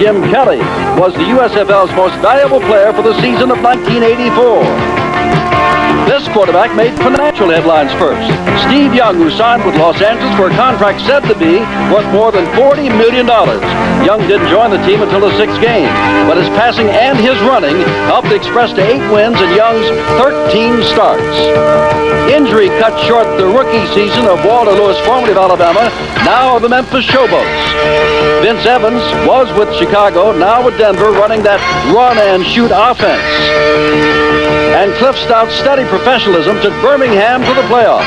Jim Kelly was the USFL's most valuable player for the season of 1984. This quarterback made financial headlines first. Steve Young, who signed with Los Angeles for a contract said to be worth more than $40 million. Young didn't join the team until the sixth game, but his passing and his running helped express to eight wins in Young's 13 starts. Injury cut short the rookie season of Walter Lewis, formerly of Alabama, now of the Memphis Showboats. Vince Evans was with Chicago, now with Denver, running that run and shoot offense. And Cliff Stoudt's steady professionalism took Birmingham to the playoffs.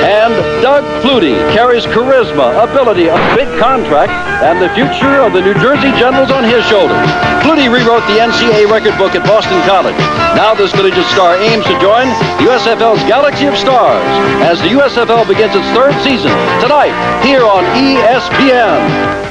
And Doug Flutie carries charisma, ability, a big contract, and the future of the New Jersey Generals on his shoulders. Flutie rewrote the NCAA record book at Boston College. Now this collegiate star aims to join USFL's Galaxy of Stars as the USFL begins its third season tonight here on ESPN.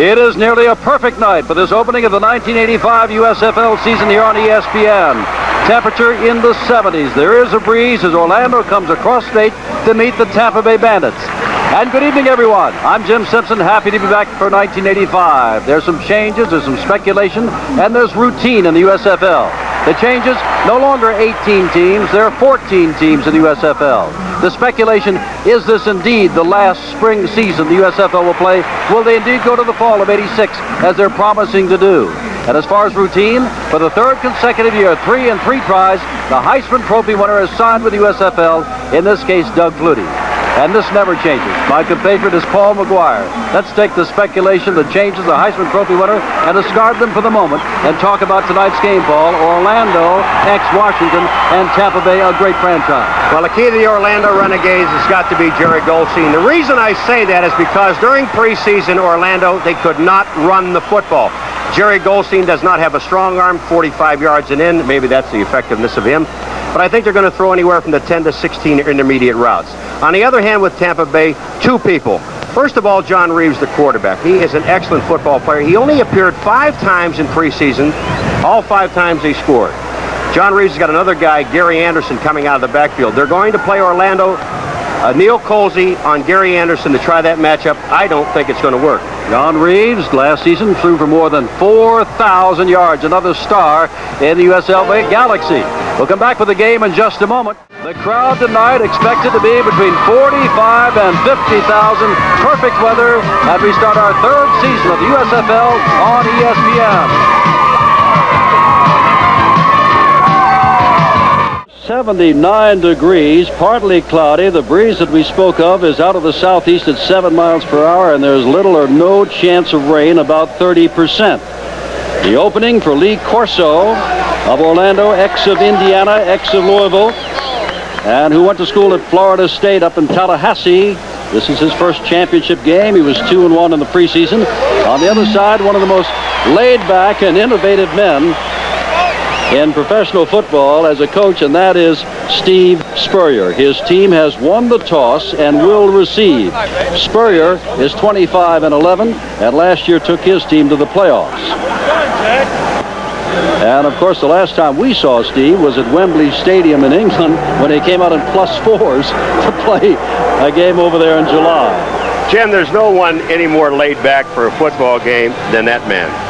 It is nearly a perfect night for this opening of the 1985 USFL season here on ESPN. Temperature in the 70s. There is a breeze as Orlando comes across state to meet the Tampa Bay Bandits. And good evening, everyone. I'm Jim Simpson, happy to be back for 1985. There's some changes, there's some speculation, and there's routine in the USFL. The changes, no longer 18 teams, there are 14 teams in the USFL. The speculation, is this indeed the last spring season the USFL will play? Will they indeed go to the fall of 86, as they're promising to do? And as far as routine, for the third consecutive year, three and three tries, the Heisman Trophy winner is signed with the USFL, in this case, Doug Flutie. And this never changes. My compatriot is Paul McGuire. Let's take the speculation that changes the Heisman Trophy winner and discard them for the moment and talk about tonight's game, Paul. Orlando, ex-Washington, and Tampa Bay, a great franchise. Well, the key to the Orlando Renegades has got to be Jerry Golsteyn. The reason I say that is because during preseason, Orlando, they could not run the football. Jerry Golsteyn does not have a strong arm, 45 yards and in. Maybe that's the effectiveness of him but I think they're going to throw anywhere from the 10 to 16 intermediate routes. On the other hand, with Tampa Bay, two people. First of all, John Reaves, the quarterback. He is an excellent football player. He only appeared five times in preseason. All five times he scored. John Reaves has got another guy, Gary Anderson, coming out of the backfield. They're going to play Orlando uh, Neal Colzie on Gary Anderson to try that matchup. I don't think it's going to work. John Reaves last season threw for more than 4,000 yards, another star in the USL Galaxy. We'll come back with the game in just a moment. The crowd tonight expected to be between 45 and 50,000. Perfect weather as we start our third season of the USFL on ESPN. 79 degrees, partly cloudy. The breeze that we spoke of is out of the southeast at 7 miles per hour, and there's little or no chance of rain, about 30%. The opening for Lee Corso of Orlando, ex of Indiana, ex of Louisville, and who went to school at Florida State up in Tallahassee. This is his first championship game. He was 2 and 1 in the preseason. On the other side, one of the most laid back and innovative men in professional football as a coach, and that is Steve Spurrier. His team has won the toss and will receive. Spurrier is 25 and 11, and last year took his team to the playoffs. And of course, the last time we saw Steve was at Wembley Stadium in England when he came out in plus fours to play a game over there in July. Jim, there's no one any more laid back for a football game than that man.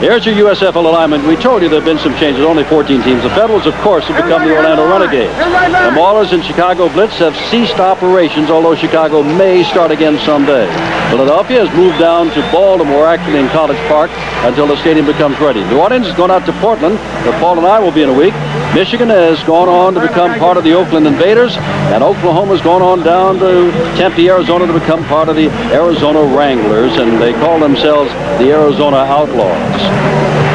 Here's your USFL alignment. We told you there have been some changes, only 14 teams. The Federals, of course, have become the Orlando Renegades. The Maulers and Chicago Blitz have ceased operations, although Chicago may start again someday. Philadelphia has moved down to Baltimore, actually in College Park, until the stadium becomes ready. New Orleans has gone out to Portland, where Paul and I will be in a week. Michigan has gone on to become part of the Oakland Invaders, and Oklahoma has gone on down to Tempe, Arizona to become part of the Arizona Wranglers, and they call themselves the Arizona Outlaws.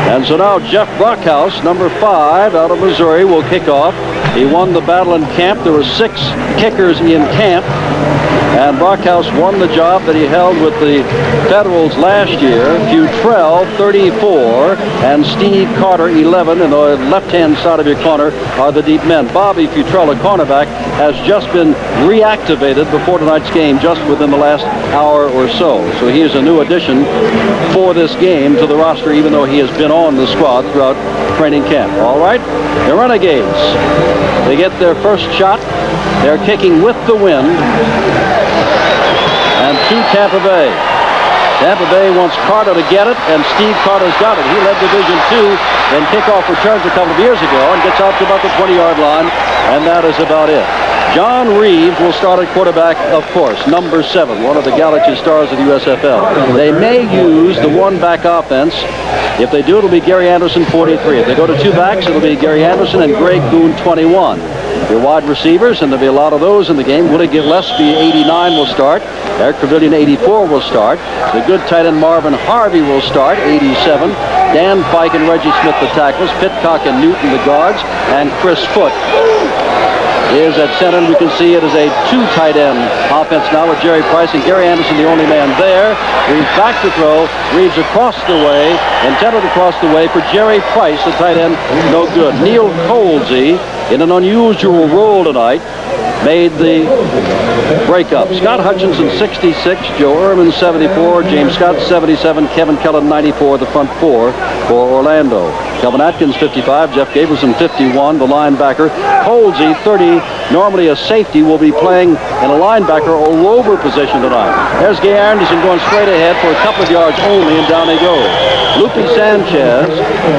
And so now Jeff Brockhaus, number five out of Missouri, will kick off. He won the battle in camp. There were six kickers in camp. And Brockhaus won the job that he held with the Federals last year. Futrell, 34, and Steve Carter, 11. And the left-hand side of your corner are the deep men. Bobby Futrell, a cornerback, has just been reactivated before tonight's game just within the last hour or so. So he is a new addition for this game to the roster, even though he has been on the squad throughout training camp. All right, the Renegades. They get their first shot. They're kicking with the wind and to Tampa Bay. Tampa Bay wants Carter to get it, and Steve Carter's got it. He led Division Two in kickoff returns a couple of years ago and gets out to about the 20-yard line, and that is about it. John Reaves will start at quarterback, of course, number seven, one of the Galaxy stars of the USFL. They may use the one-back offense. If they do, it'll be Gary Anderson, 43. If they go to two backs, it'll be Gary Anderson and Greg Boone, 21. Your wide receivers, and there'll be a lot of those in the game. Willie Gillespie, 89, will start. Eric Truvillion, 84, will start. The good tight end Marvin Harvey will start, 87. Dan Fike and Reggie Smith, the tackles. Pitcock and Newton, the guards. And Chris Foot is at center. We can see it is a two tight end offense now with Jerry Price and Gary Anderson, the only man there. Reaves back to throw. Reaves across the way, intended across the way for Jerry Price, the tight end, no good. Neal Colzie in an unusual role tonight made the breakup. Scott Hutchinson, 66, Joe Ehrmann, 74, James Scott, 77, Kevin Kellen, 94, the front four for Orlando. Kelvin Atkins, 55, Jeff Gabrielson, 51, the linebacker. Colzie, 30, normally a safety, will be playing in a linebacker or rover position tonight. There's Gary Anderson going straight ahead for a couple of yards only, and down they go. Lupe Sanchez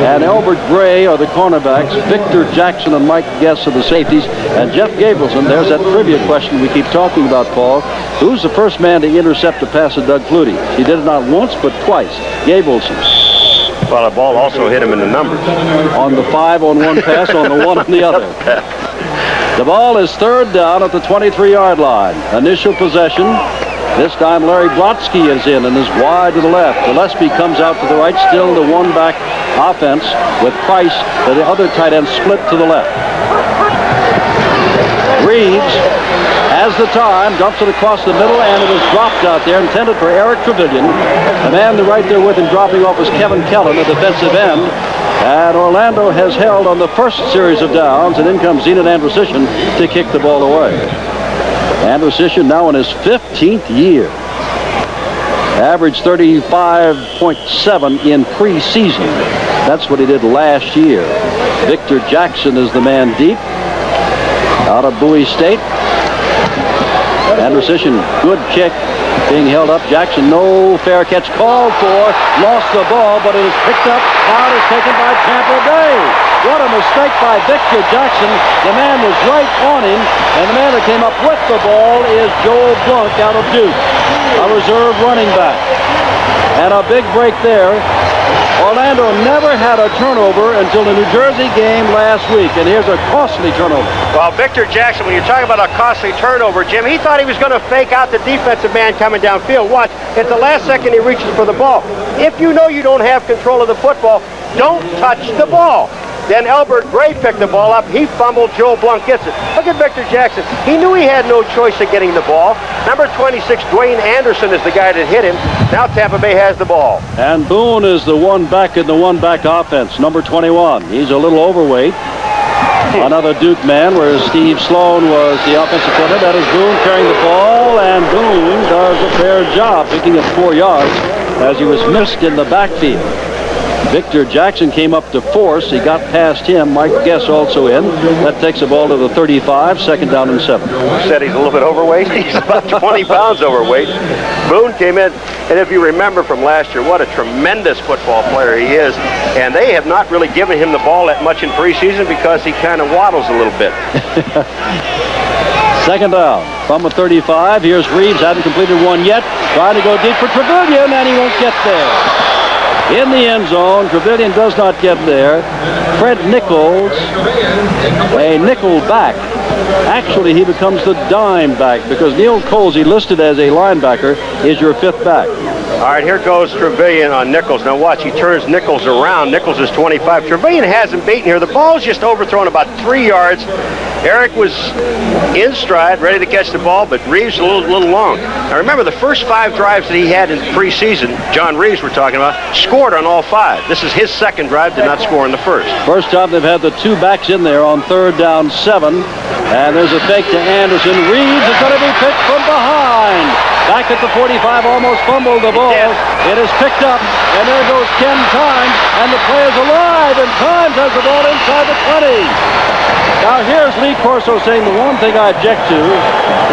and Albert Gray are the cornerbacks. Victor Jackson and Mike Guess are the safeties. And Jeff Gabrielson, there's trivia question we keep talking about, Paul. Who's the first man to intercept a pass of Doug Flutie? He did it not once, but twice. Gabrielson. Well, the ball also hit him in the numbers. On the five on one pass, on the one on the other. The ball is third down at the 23-yard line. Initial possession. This time Larry Brodsky is in and is wide to the left. Gillespie comes out to the right, still the one-back offense with Price, the other tight end, split to the left. Reaves has the time, dumps it across the middle, and it is dropped out there, intended for Eric Truvillion. The man right there with him dropping off is Kevin Kellen, a defensive end. And Orlando has held on the first series of downs, and in comes Zenon Andrusyshyn to kick the ball away. Andrusyshyn now in his 15th year. Average 35.7 in preseason. That's what he did last year. Victor Jackson is the man deep out of Bowie State. Andrusyshyn, good kick, being held up. Jackson, no fair catch called for. Lost the ball, but it is picked up. Out is taken by Tampa Bay. What a mistake by Victor Jackson. The man was right on him, and the man that came up with the ball is Joel Blunk out of Duke, a reserve running back. And a big break there. Orlando never had a turnover until the New Jersey game last week, and here's a costly turnover. Well, Victor Jackson, when you're talking about a costly turnover, Jim, he thought he was going to fake out the defensive man coming downfield. Watch, at the last second he reaches for the ball. If you know you don't have control of the football, don't touch the ball. Then Albert Gray picked the ball up. He fumbled. Joe Blunk gets it. Look at Victor Jackson. He knew he had no choice of getting the ball. Number 26, Dwayne Anderson, is the guy that hit him. Now Tampa Bay has the ball. And Boone is the one back in the one back offense, number 21. He's a little overweight. Another Duke man, whereas Steve Sloan was the offensive coordinator. That is Boone carrying the ball, and Boone does a fair job picking up four yards as he was missed in the backfield. Victor Jackson came up to force. He got past him. Mike Guess also in. That takes the ball to the 35, second down and seven. Said he's a little bit overweight. He's about 20 pounds overweight. Boone came in, and if you remember from last year, what a tremendous football player he is. And they have not really given him the ball that much in preseason because he kind of waddles a little bit. Second down from the 35. Here's Reaves. Hasn't completed one yet. Trying to go deep for Truvillion, and he won't get there in the end zone. Truvillion does not get there. Fred Nichols, a nickel back. Actually, he becomes the dime back because Neal Colzie, listed as a linebacker, is your fifth back. All right, here goes Truvillion on Nichols. Now watch, he turns Nichols around. Nichols is 25. Truvillion hasn't beaten here. The ball's just overthrown about three yards. Eric was in stride, ready to catch the ball, but Reaves a little, little long. Now remember, the first five drives that he had in preseason, John Reaves we're talking about, scored on all five. This is his second drive, did not score in the first. First time they've had the two backs in there on third down seven. And there's a fake to Anderson. Reaves is going to be picked from behind. Back at the 45, almost fumbled the ball. It is picked up, and there goes Ken Times, and the play is alive, and Times has the ball inside the 20. Now here's Lee Corso saying the one thing I object to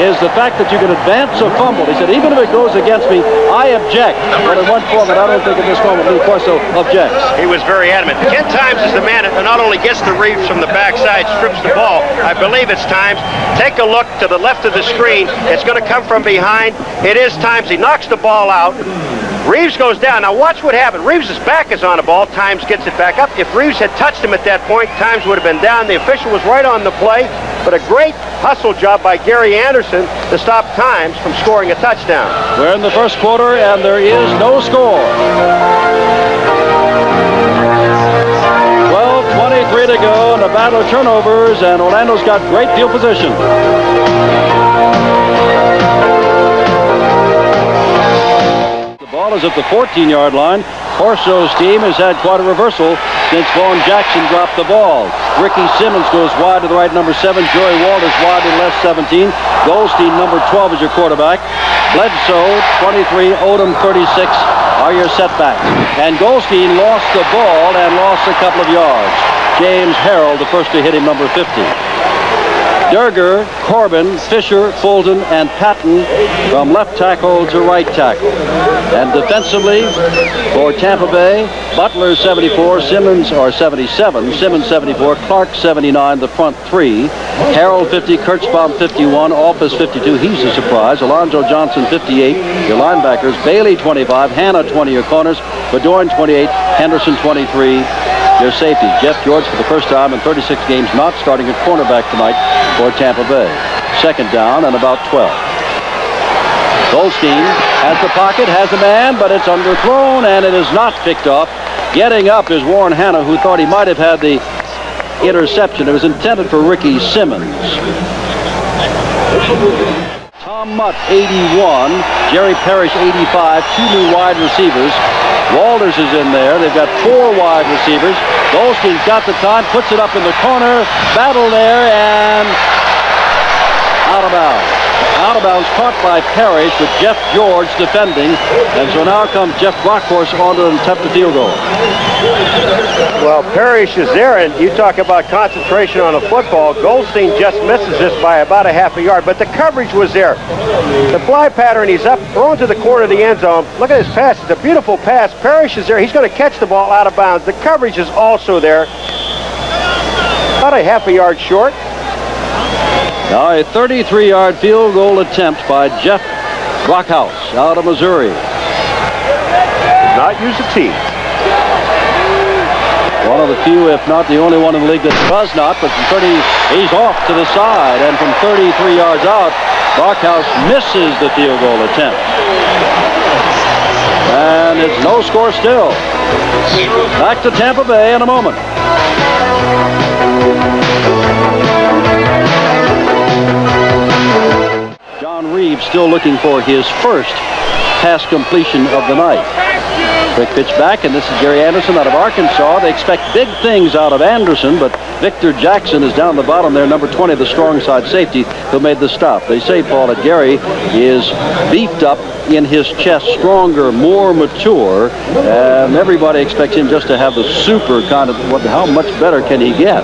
is the fact that you can advance a fumble. He said, even if it goes against me, I object. But in one format, I don't think at this moment Lee Corso objects. He was very adamant. Ken Times is the man that not only gets the Reaves from the backside, strips the ball. I believe it's Times. Take a look to the left of the screen. It's going to come from behind. It is Times. He knocks the ball out. Reaves goes down. Now watch what happened. Reaves' back is on the ball. Times gets it back up. If Reaves had touched him at that point, Times would have been down. The official was right on the play, but a great hustle job by Gary Anderson to stop Times from scoring a touchdown. We're in the first quarter, and there is no score. 12-23 to go and a battle of turnovers, and Orlando's got great field position. Ball is at the 14-yard line. Corso's team has had quite a reversal since Vaughn Jackson dropped the ball. Ricky Simmons goes wide to the right, number 7. Joey Walters wide to the left, 17. Golsteyn, number 12, is your quarterback. Bledsoe, 23. Odom, 36 are your setbacks. And Golsteyn lost the ball and lost a couple of yards. James Harrell, the first to hit him, number 50. Durger, Corbin, Fisher, Fulton, and Patton from left tackle to right tackle. And defensively for Tampa Bay, Butler 74, Simmons or 77, Simmons 74, Clark 79, the front three. Harrell 50, Kirchbaum 51, Office 52. He's a surprise. Alonzo Johnson 58, your linebackers. Bailey 25, Hannah 20, your corners. Bedoin 28, Henderson 23, their safety. Jeff George for the first time in 36 games not starting at cornerback tonight for Tampa Bay. Second down and about 12. Golsteyn has the pocket, has a man, but it's underthrown and it is not picked off. Getting up is Warren Hanna, who thought he might have had the interception. It was intended for Ricky Simmons. Tom Mutt, 81. Jerry Parrish, 85. Two new wide receivers. Walters is in there. They've got four wide receivers. Golsteyn's got the time, puts it up in the corner. Battle there, and out of bounds. Out of bounds, caught by Parrish with Jeff George defending. And so now comes Jeff Brockhaus on to attempt the field goal. Well, Parrish is there, and you talk about concentration on a football. Golsteyn just misses this by about a half a yard, but the coverage was there. The fly pattern, he's up, thrown to the corner of the end zone. Look at his pass. It's a beautiful pass. Parrish is there. He's going to catch the ball out of bounds. The coverage is also there. About a half a yard short. Now a 33-yard field goal attempt by Jeff Brockhaus out of Missouri. Did not use a tee. One of the few, if not the only one in the league that does not, but from 30, he's off to the side, and from 33 yards out, Brockhaus misses the field goal attempt. And it's no score still. Back to Tampa Bay in a moment. Reaves still looking for his first pass completion of the night. Quick pitch back, and this is Gary Anderson out of Arkansas. They expect big things out of Anderson, but Victor Jackson is down the bottom there, number 20, the strong side safety, who made the stop. They say, Paul, that Gary is beefed up in his chest, stronger, more mature, and everybody expects him just to have the super kind of, what, how much better can he get?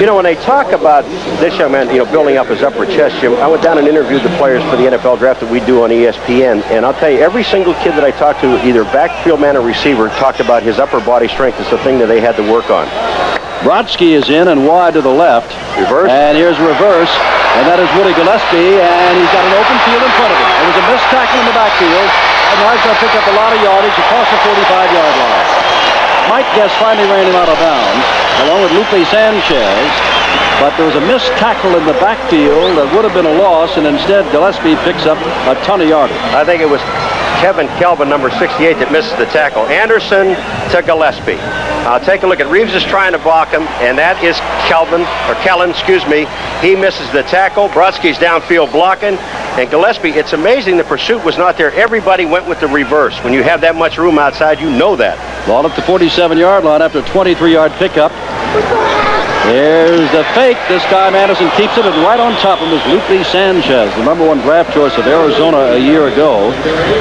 You know, when they talk about this young man, you know, building up his upper chest, Jim, I went down and interviewed the players for the NFL draft that we do on ESPN, and I'll tell you, every single kid that I talked to, either backfield man or receiver, talked about his upper body strength as the thing that they had to work on. Brodsky is in and wide to the left. Reverse. And here's reverse. And that is Woody Gillespie, and he's got an open field in front of him. It was a missed tackle in the backfield, and now he's going to pick up a lot of yardage across the 45-yard line. Mike Guess finally ran him out of bounds, along with Lupe Sanchez, but there was a missed tackle in the backfield that would have been a loss, and instead Gillespie picks up a ton of yardage. I think it was Kevin Kelvin, number 68, that misses the tackle. Anderson to Gillespie. Uh, take a look at Reaves is trying to block him, and that is Kelvin, or Kellen, excuse me. He misses the tackle. Brodsky's downfield blocking. And Gillespie, it's amazing the pursuit was not there. Everybody went with the reverse. When you have that much room outside, you know that. Ball at the 47-yard line after a 23-yard pickup. There's the fake. This time Anderson keeps it, and right on top of him is Lupe Sanchez, the number one draft choice of Arizona a year ago.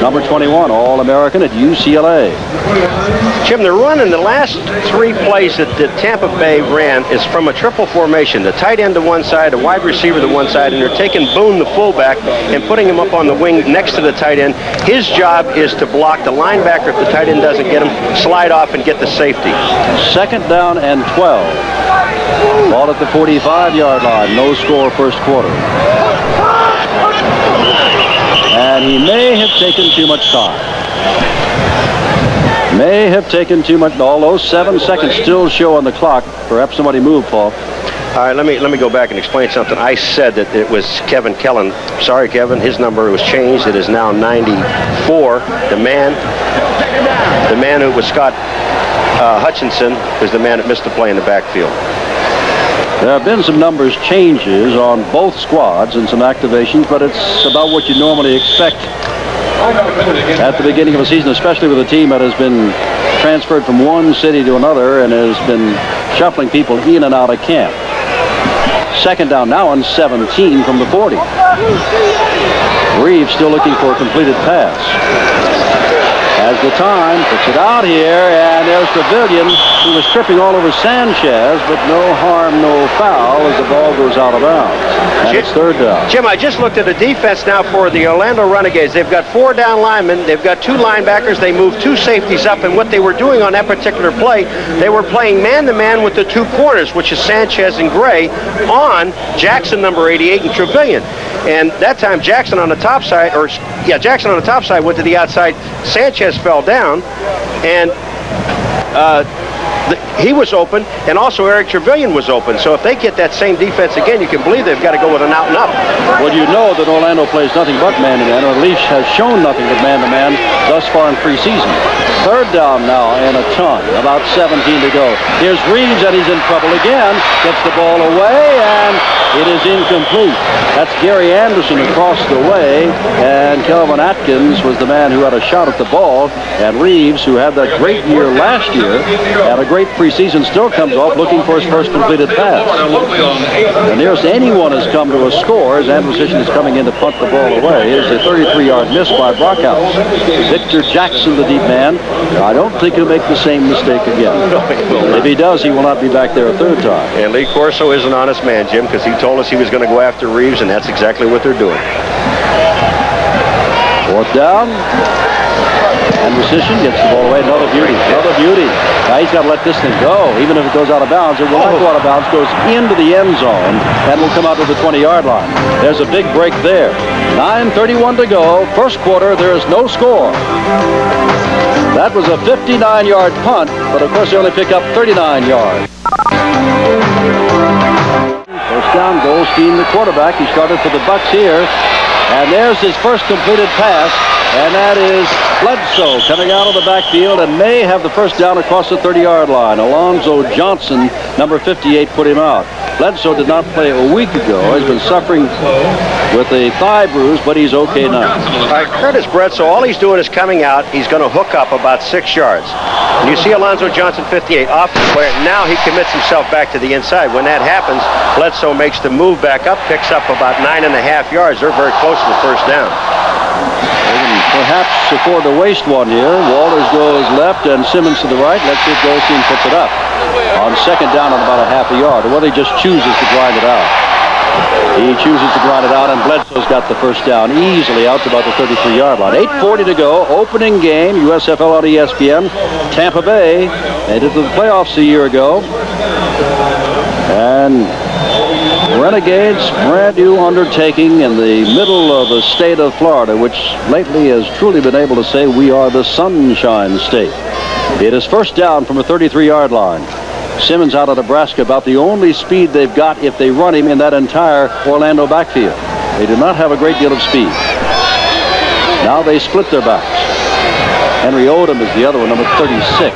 Number 21, All-American at UCLA. Jim, the run in the last three plays that, that Tampa Bay ran is from a triple formation. The tight end to one side, a wide receiver to one side, and they're taking Boone, the fullback, and putting him up on the wing next to the tight end. His job is to block the linebacker if the tight end doesn't get him, slide off and get the safety. Second down and 12. Ball at the 45-yard line. No score first quarter. And he may have taken too much time. May have taken too much. All those seven seconds still show on the clock. Perhaps somebody moved, Paul. All right, let me let me go back and explain something. I said that it was Kevin Kellen. Sorry, Kevin. His number was changed. It is now 94. The man, the man who was Scott uh, Hutchinson, is the man that missed the play in the backfield. There have been some numbers changes on both squads and some activations, but it's about what you normally expect at the beginning of a season, especially with a team that has been transferred from one city to another and has been shuffling people in and out of camp. Second down now on 17 from the 40. Reaves still looking for a completed pass has the time, puts it out here, and there's Truvillion, who was tripping all over Sanchez, but no harm, no foul as the ball goes out of bounds. And Jim, it's third down. Jim, I just looked at the defense now for the Orlando Renegades. They've got four down linemen. They've got two linebackers. They moved two safeties up, and what they were doing on that particular play, they were playing man-to-man -man with the two corners, which is Sanchez and Gray, on Jackson, number 88, and Truvillion. And that time, Jackson on the top side, or yeah, Jackson on the top side went to the outside. Sanchez fell down, and uh, the, he was open, and also Eric Truvillion was open. So if they get that same defense again, you can believe they've got to go with an out and up. Well, you know that Orlando plays nothing but man-to-man, or at least has shown nothing but man-to-man thus far in preseason. Third down now and a ton, about 17 to go. Here's Reaves, and he's in trouble again. Gets the ball away, and it is incomplete. That's Gary Anderson across the way, and Kelvin Atkins was the man who had a shot at the ball, and Reaves, who had that great year last year, had a great preseason, still comes off looking for his first completed pass. The nearest anyone has come to a score as Anderson is coming in to punt the ball away is a 33-yard miss by Brockhaus. Victor Jackson, the deep man, I don't think he'll make the same mistake again. If he does, he will not be back there a third time. And Lee Corso is an honest man, Jim, because he told us he was going to go after Reaves, and that's exactly what they're doing. Fourth down. Andrusyshyn gets the ball away. Another beauty. Another beauty. Now he's got to let this thing go. Even if it goes out of bounds, it will not go out of bounds. Goes into the end zone and will come out to the 20-yard line. There's a big break there. 9.31 to go. First quarter, there is no score. That was a 59-yard punt, but of course they only pick up 39 yards. First down, Golsteyn, the quarterback. He started for the Bucks here. And there's his first completed pass, and that is Bledsoe coming out of the backfield and may have the first down across the 30-yard line. Alonzo Johnson, number 58, put him out. Bledsoe did not play a week ago. He's been suffering with a thigh bruise, but he's okay now. All right, Curtis Bledsoe, all he's doing is coming out. He's going to hook up about six yards. And you see Alonzo Johnson, 58, off the player. Now he commits himself back to the inside. When that happens, Bledsoe makes the move back up, picks up about nine and a half yards. They're very close to the first down. Perhaps afford to waste one here. Walters goes left and Simmons to the right. Let's see if Golsteyn puts it up. On second down on about a half a yard. Or whether he just chooses to grind it out. He chooses to grind it out, and Bledsoe's got the first down easily out to about the 33-yard line. 8.40 to go. Opening game, USFL on ESPN. Tampa Bay made it to the playoffs a year ago. And Renegades, brand new undertaking in the middle of the state of Florida, which lately has truly been able to say we are the Sunshine State. It is first down from a 33-yard line. Simmons out of Nebraska, about the only speed they've got if they run him in that entire Orlando backfield. They do not have a great deal of speed. Now they split their backs. Henry Odom is the other one, number 36.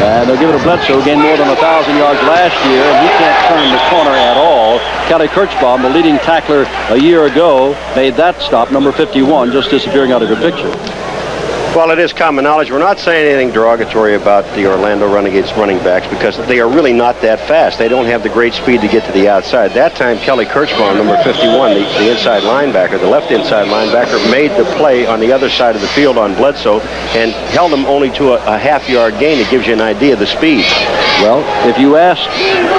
And they'll give it to Bledsoe, gained more than 1,000 yards last year, and he can't turn the corner at all. Kelly Kirchbaum, the leading tackler a year ago, made that stop, number 51, just disappearing out of your picture. Well, it is common knowledge. We're not saying anything derogatory about the Orlando Renegades running backs because they are really not that fast. They don't have the great speed to get to the outside. That time, Kelly Kirchbaum, number 51, the, the inside linebacker, the left inside linebacker, made the play on the other side of the field on Bledsoe and held him only to a, a half-yard gain. It gives you an idea of the speed. Well, if you ask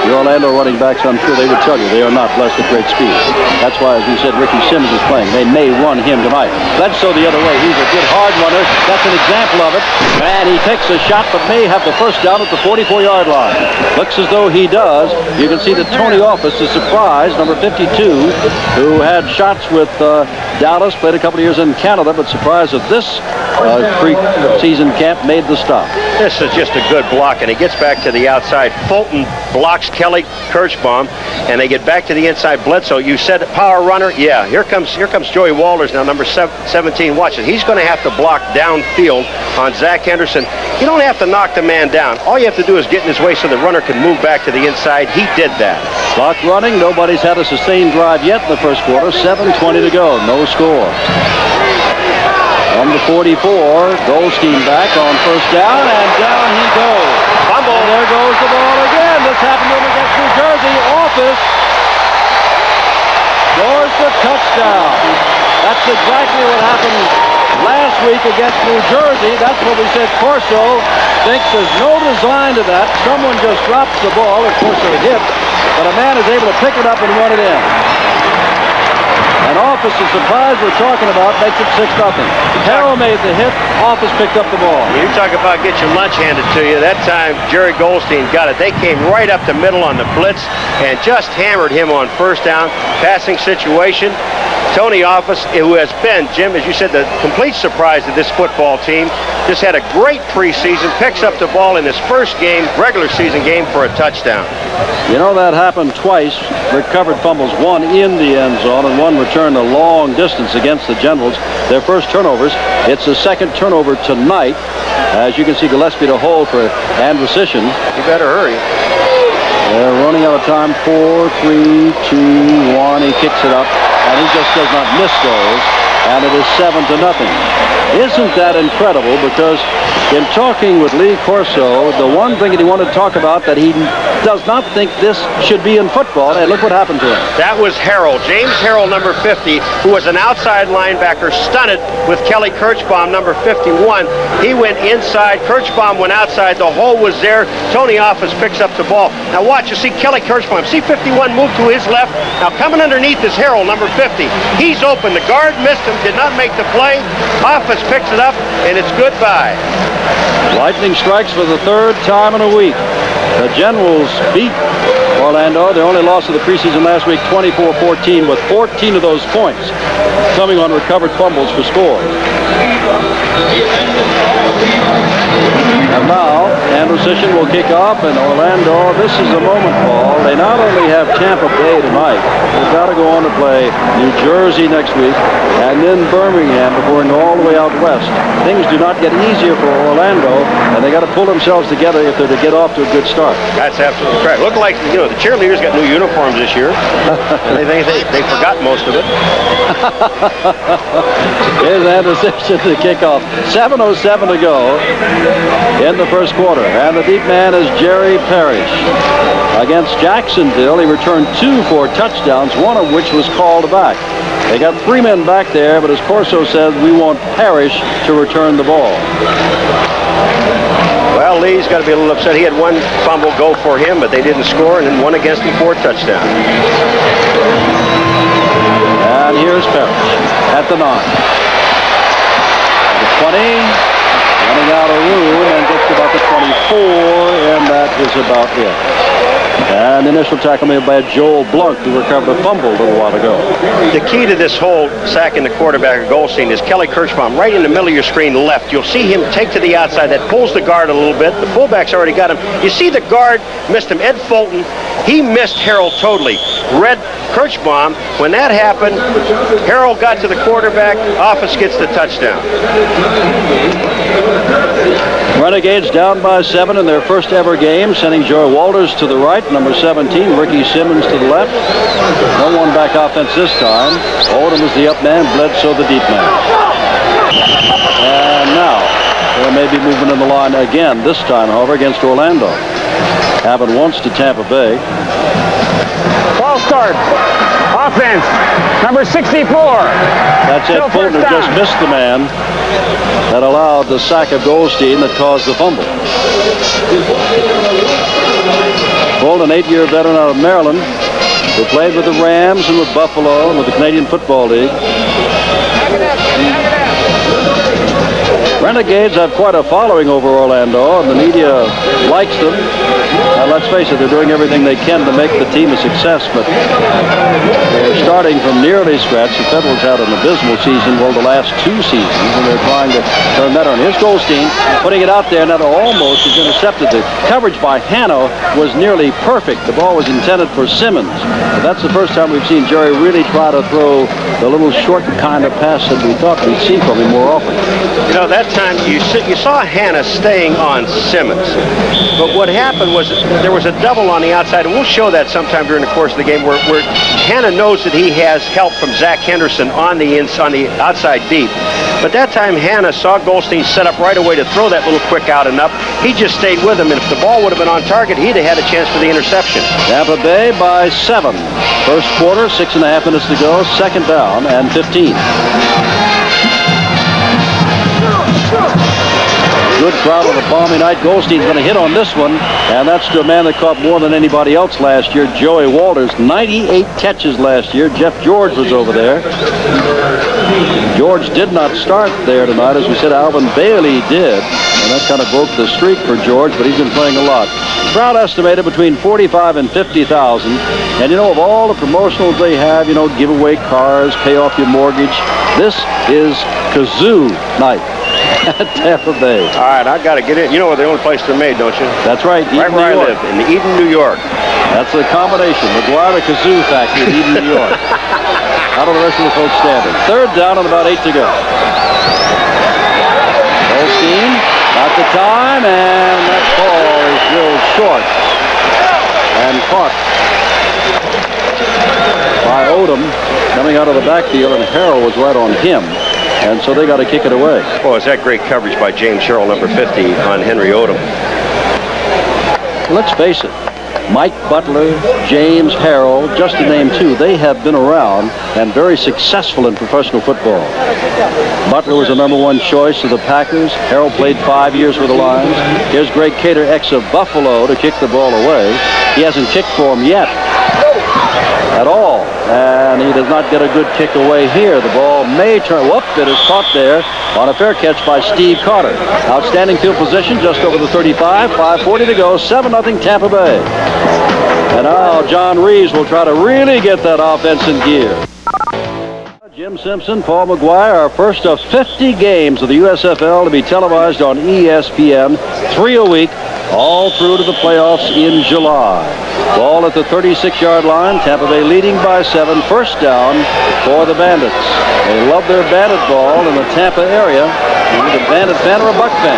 the Orlando running backs, I'm sure they would tell you they are not blessed with great speed. That's why, as we said, Ricky Sims is playing. They may run him tonight. Bledsoe the other way. He's a good hard runner. That's an example of it. And he takes a shot, but may have the first down at the 44-yard line. Looks as though he does. You can see that Tony Office is surprised, number 52, who had shots with uh, Dallas, played a couple of years in Canada, but surprised that this uh, pre-season camp made the stop. This is just a good block, and he gets back to the outside. Fulton blocks Kelly Kirchbaum, and they get back to the inside. Bledsoe, you said power runner? Yeah, here comes here comes Joey Walters now, number 17. Watch it. He's going to have to block downfield on Zach Henderson. You don't have to knock the man down. All you have to do is get in his way so the runner can move back to the inside. He did that. Clock running. Nobody's had a sustained drive yet in the first quarter. 7.20 to go. No score. From the 44, Golsteyn back on first down, and down he goes. Fumble. And there goes the ball again. This happened against New Jersey. Office scores the touchdown. That's exactly what happened last week against New Jersey. That's what we said Corso thinks there's no design to that. Someone just drops the ball, Of course, Corso hit, but a man is able to pick it up and run it in. And Office, the surprise we're talking about, makes it 6 nothing. Harrell made the hit. Office picked up the ball. You talk about get your lunch handed to you. That time, Jerry Golsteyn got it. They came right up the middle on the blitz and just hammered him on first down. Passing situation. Tony Office, who has been, Jim, as you said, the complete surprise of this football team, just had a great preseason, picks up the ball in his first game, regular season game, for a touchdown. You know, that happened twice. Recovered fumbles, one in the end zone and one returned a long distance against the Generals. Their first turnovers. It's the second turnover tonight. As you can see, Gillespie to hold for Andrusyshyn. You better hurry. They're running out of time. Four, three, two, one. He kicks it up, and he just does not miss those. And it is seven to nothing. Isn't that incredible? Because in talking with Lee Corso, the one thing that he wanted to talk about that he does not think this should be in football, and look what happened to him. That was Harrell, James Harrell, number 50, who was an outside linebacker, stunted with Kelly Kirchbaum, number 51. He went inside, Kirchbaum went outside, the hole was there. Tony Office picks up the ball. Now watch, you see Kelly Kirchbaum, see 51 move to his left. Now coming underneath is Harrell, number 50. He's open, the guard missed did not make the play. Office picks it up, and it's goodbye. Lightning strikes for the third time in a week. The Generals beat Orlando. Their only loss of the preseason last week, 24-14, with 14 of those points coming on recovered fumbles for scores. And now, Andrusyshyn will kick off, and Orlando, this is the moment, Paul. They not only have Tampa Bay tonight, they've got to go on to play New Jersey next week, and then Birmingham before going all the way out west. Things do not get easier for Orlando, and they got to pull themselves together if they're to get off to a good start. That's absolutely correct. Look like, you know, the cheerleaders got new uniforms this year. they think they, they forgot most of it. Here's Andrusyshyn to kick off. 7.07 to go in the first quarter. And the deep man is Jerry Parrish. Against Jacksonville, he returned two for touchdowns, one of which was called back. They got three men back there, but as Corso said, we want Parrish to return the ball. Well, Lee's got to be a little upset. He had one fumble go for him, but they didn't score, and then one against him for a touchdown. And here's Parrish at the nine. The 20, running out of room and gets about the 24, and that is about it. And initial tackle made by Joel Blunk, who recovered a fumble a little while ago. The key to this whole sack sacking the quarterback goal Golsteyn is Kelly Kirchbaum right in the middle of your screen left. You'll see him take to the outside. That pulls the guard a little bit. The fullback's already got him. You see the guard missed him. Ed Fulton, he missed Harrell totally. Red Kirchbaum, when that happened, Harrell got to the quarterback. Office gets the touchdown. Renegades down by seven in their first ever game, sending Joe Walters to the right, number 17, Ricky Simmons to the left. No one back offense this time. Odom is the up man, Bledsoe the deep man. And now, there may be movement in the line again, this time, however, against Orlando. Happened once to Tampa Bay. Ball start. Offense, number 64. That's Ed Fulton just missed the man that allowed the sack of Golsteyn that caused the fumble. Fulton, eight-year veteran out of Maryland, who played with the Rams and with Buffalo and with the Canadian Football League. Renegades have quite a following over Orlando, and the media likes them. Now, let's face it, they're doing everything they can to make the team a success, but they're starting from nearly scratch. The Federals had an abysmal season, well, the last two seasons, and they're trying to turn that around. Here's Golsteyn putting it out there, and that almost is intercepted. The coverage by Hanna was nearly perfect. The ball was intended for Simmons. That's the first time we've seen Jerry really try to throw the little short kind of pass that we thought we'd see from him more often. You know, that time you, you saw Hanna staying on Simmons. But what happened was there was a double on the outside, and we'll show that sometime during the course of the game where, where knows that he has help from Zach Henderson on the ins, on the outside deep. But that time Hanna saw Golsteyn set up right away to throw that little quick out and up. He just stayed with him, and if the ball would have been on target, he'd have had a chance for the interception. Tampa Bay by seven. First quarter, six and a half minutes to go, second down and 15. Crowd on a balmy night. Golsteyn's going to hit on this one, and that's to a man that caught more than anybody else last year, Joey Walters. 98 catches last year. Jeff George was over there. George did not start there tonight. As we said, Alvin Bailey did, and that kind of broke the streak for George, but he's been playing a lot. Crowd estimated between 45 and 50,000. And you know, of all the promotionals they have, you know, give away cars, pay off your mortgage, this is kazoo night Tampa Bay. All right, I got to get in. You know where the only place they're made, don't you? That's right, Eden, right where New I live, in Eden, New York. That's the combination. McGuire Kazoo Factory in Eden, New York. Out of the rest of the folks standing? Third down and about eight to go. Golsteyn, got the time, and that ball is drilled short and caught by Odom coming out of the backfield, and Harrell was right on him. And so they got to kick it away. Oh, is that great coverage by James Sherrill, number 50, on Henry Odom. Let's face it, Mike Butler, James Harrell, just to name two, they have been around and very successful in professional football. Butler was the number one choice of the Packers. Harrell played five years for the Lions. Here's Greg Cater, ex of Buffalo, to kick the ball away. He hasn't kicked for him yet at all. And he does not get a good kick away here. The ball may turn. Whoop, it is caught there on a fair catch by Steve Carter. Outstanding field position just over the 35. 5.40 to go. 7-0 Tampa Bay. And now John Reaves will try to really get that offense in gear. Jim Simpson, Paul McGuire, our first of 50 games of the USFL to be televised on ESPN, three a week, all through to the playoffs in July. Ball at the 36-yard line, Tampa Bay leading by seven, first down for the Bandits. They love their bandit ball in the Tampa area. Either a bandit fan or a buck fan.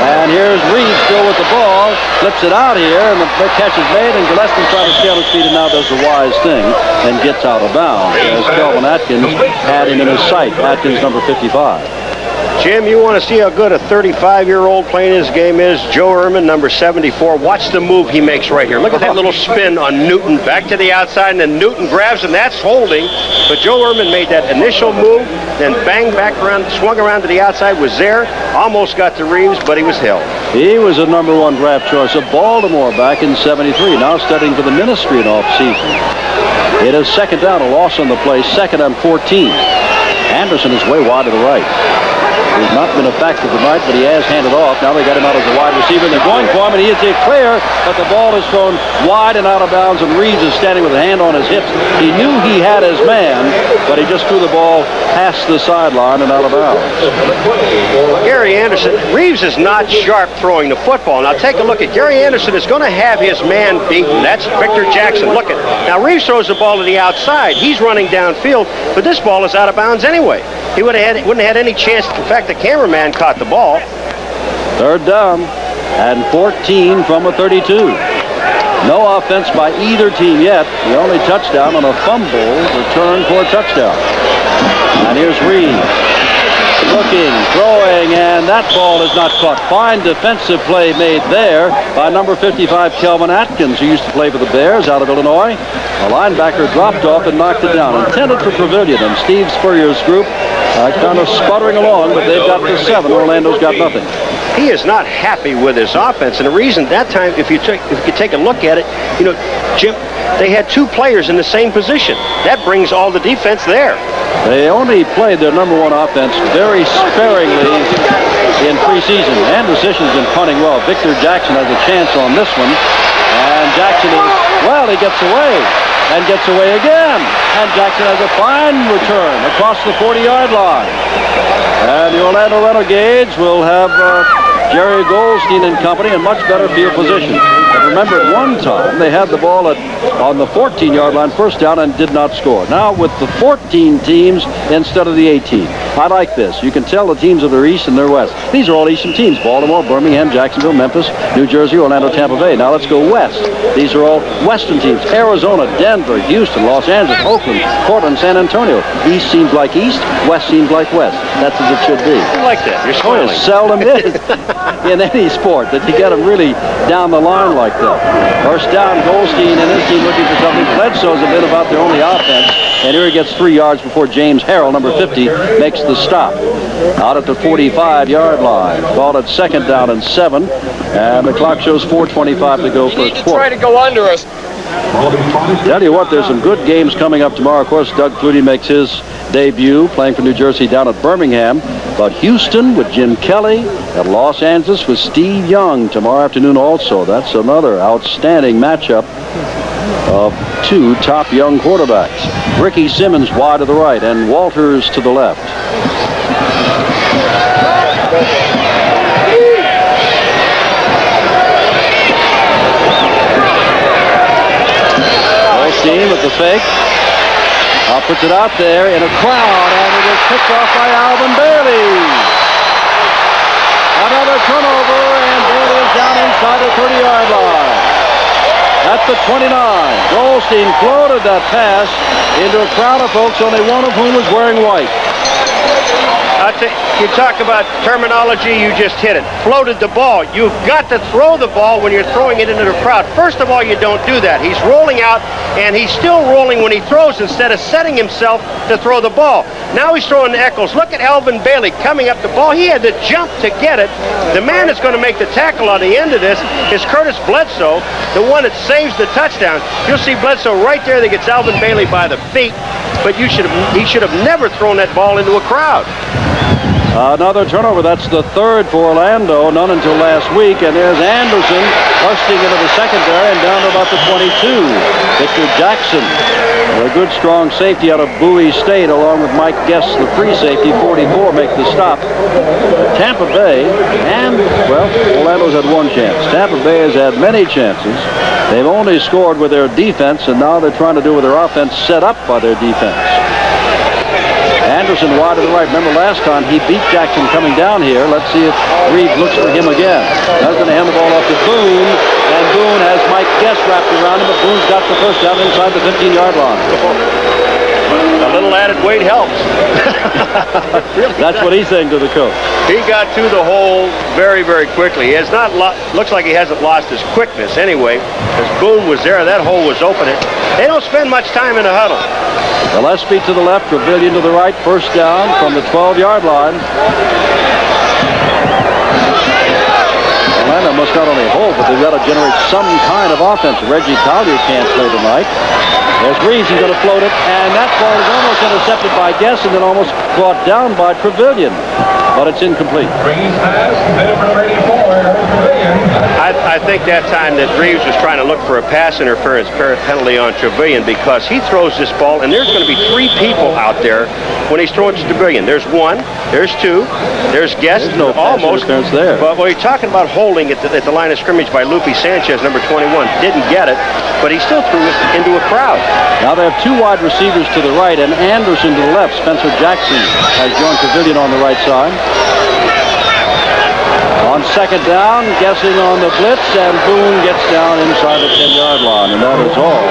And here's Reed still with the ball, flips it out here, and the catch is made, and Gillespie tries to on his feet and now does the wise thing and gets out of bounds as Kelvin Atkins had him in his sight. Atkins number 55. Jim, you want to see how good a 35-year-old playing his game is? Joe Ehrmann, number 74. Watch the move he makes right here. Look at that little spin on Newton back to the outside, and then Newton grabs and That's holding. But Joe Ehrmann made that initial move, then bang back around, swung around to the outside, was there, almost got to Reaves, but he was held. He was a number one draft choice of Baltimore back in 73, now studying for the ministry in off-season. It is second down, a loss on the play, second and 14. Anderson is way wide to the right. He's not been effective tonight, but he has handed off. Now they got him out as a wide receiver, and they're going for him, and he is clear, but the ball is thrown wide and out of bounds, and Reaves is standing with a hand on his hips. He knew he had his man, but he just threw the ball past the sideline and out of bounds. Gary Anderson, Reaves is not sharp throwing the football. Now take a look at Gary Anderson is going to have his man beaten. That's Victor Jackson. Look at now Reaves throws the ball to the outside. He's running downfield, but this ball is out of bounds anyway. He would have had, wouldn't have had any chance In fact, the cameraman caught the ball. Third down and 14 from a 32. No offense by either team yet. The only touchdown on a fumble return for a touchdown. And here's Reed looking, throwing, and that ball is not caught. Fine defensive play made there by number 55, Kelvin Atkins, who used to play for the Bears out of Illinois. A linebacker dropped off and knocked it down. Intended for Truvillion, and Steve Spurrier's group uh, kind of sputtering along, but they've got the seven. Orlando's got nothing. He is not happy with his offense, and the reason that time, if you take if you take a look at it, you know, Jim, they had two players in the same position. That brings all the defense there. They only played their number one offense very sparingly in preseason. Andrusyshyn's been punting well. Victor Jackson has a chance on this one. And Jackson is, well, he gets away and gets away again. And Jackson has a fine return across the 40-yard line. And the Orlando Renegades will have uh, Jerry Golsteyn and company in much better field position. Remember, at one time, they had the ball at, on the 14-yard line first down and did not score. Now, with the 14 teams instead of the 18. I like this. You can tell the teams of their east and their west. These are all eastern teams. Baltimore, Birmingham, Jacksonville, Memphis, New Jersey, Orlando, Tampa Bay. Now let's go west. These are all western teams. Arizona, Denver, Houston, Los Angeles, Oakland, Portland, San Antonio. East seems like east, west seems like west. That's as it should be. I like that. You're smiling. it seldom is in any sport that you get them really down the line like that. First down, Golsteyn and his team looking for something. Bledsoe's a bit about their only offense. And here he gets three yards before James Harrell, number 50, makes the stop. Out at the 45-yard line. Ball at second down and seven. And the clock shows 4.25 to go for a quarter. to go under us. Tell you what, there's some good games coming up tomorrow. Of course, Doug Flutie makes his debut playing for New Jersey down at Birmingham. But Houston with Jim Kelly at Los Angeles with Steve Young tomorrow afternoon also. That's another outstanding matchup of two top young quarterbacks. Ricky Simmons wide to the right and Walters to the left. Osteen with the fake. Uh, puts it out there in a crowd, and it is picked off by Alvin Bailey. Another turnover, and Bailey is down inside the 30-yard line. At the 29, Golsteyn floated that pass into a crowd of folks, only one of whom was wearing white. You talk about terminology, you just hit it. Floated the ball. You've got to throw the ball when you're throwing it into the crowd. First of all, you don't do that. He's rolling out, and he's still rolling when he throws instead of setting himself to throw the ball. Now he's throwing to Echols. Look at Alvin Bailey coming up the ball. He had to jump to get it. The man that's going to make the tackle on the end of this is Curtis Bledsoe, the one that saves the touchdown. You'll see Bledsoe right there that gets Alvin Bailey by the feet, but you should have, he should have never thrown that ball into a crowd. Another turnover. That's the third for Orlando. None until last week. And there's Anderson busting into the secondary and down to about the 22. Victor Jackson, a good strong safety out of Bowie State, along with Mike Guest, the free safety, 44, make the stop. Tampa Bay and, well, Orlando's had one chance. Tampa Bay has had many chances. They've only scored with their defense, and now they're trying to do with their offense set up by their defense. Anderson wide to the right. Remember last time he beat Jackson coming down here. Let's see if Reed looks for him again. That's going to hand the ball off to Boone. And Boone has Mike Guest wrapped around him, but Boone's got the first down inside the 15-yard line. A little added weight helps. That's what he's saying to the coach. He got to the hole very, very quickly. He has not lo- looks like he hasn't lost his quickness anyway. As Boone was there, that hole was open. They don't spend much time in a huddle. Gillespie to the left, Truvillion to the right. First down from the 12-yard line. Orlando must not only hold, but they've got to generate some kind of offense. Reggie Collier can't play tonight. There's Reaves, he's going to float it, and that ball is almost intercepted by Guest and then almost brought down by Truvillion. But it's incomplete. I, I, think that time that Reaves was trying to look for a pass interference penalty on Truvillion because he throws this ball, and there's going to be three people out there when he's throwing to Truvillion. There's one, there's two, there's Guest, there's no almost. there. But when you're talking about holding at the, at the line of scrimmage by Lupe Sanchez, number 21, didn't get it, but he still threw it into a crowd. Now they have two wide receivers to the right and Anderson to the left. Spencer Jackson has joined Truvillion on the right side. On second down, guessing on the blitz, and Boone gets down inside the 10-yard line, and that is all.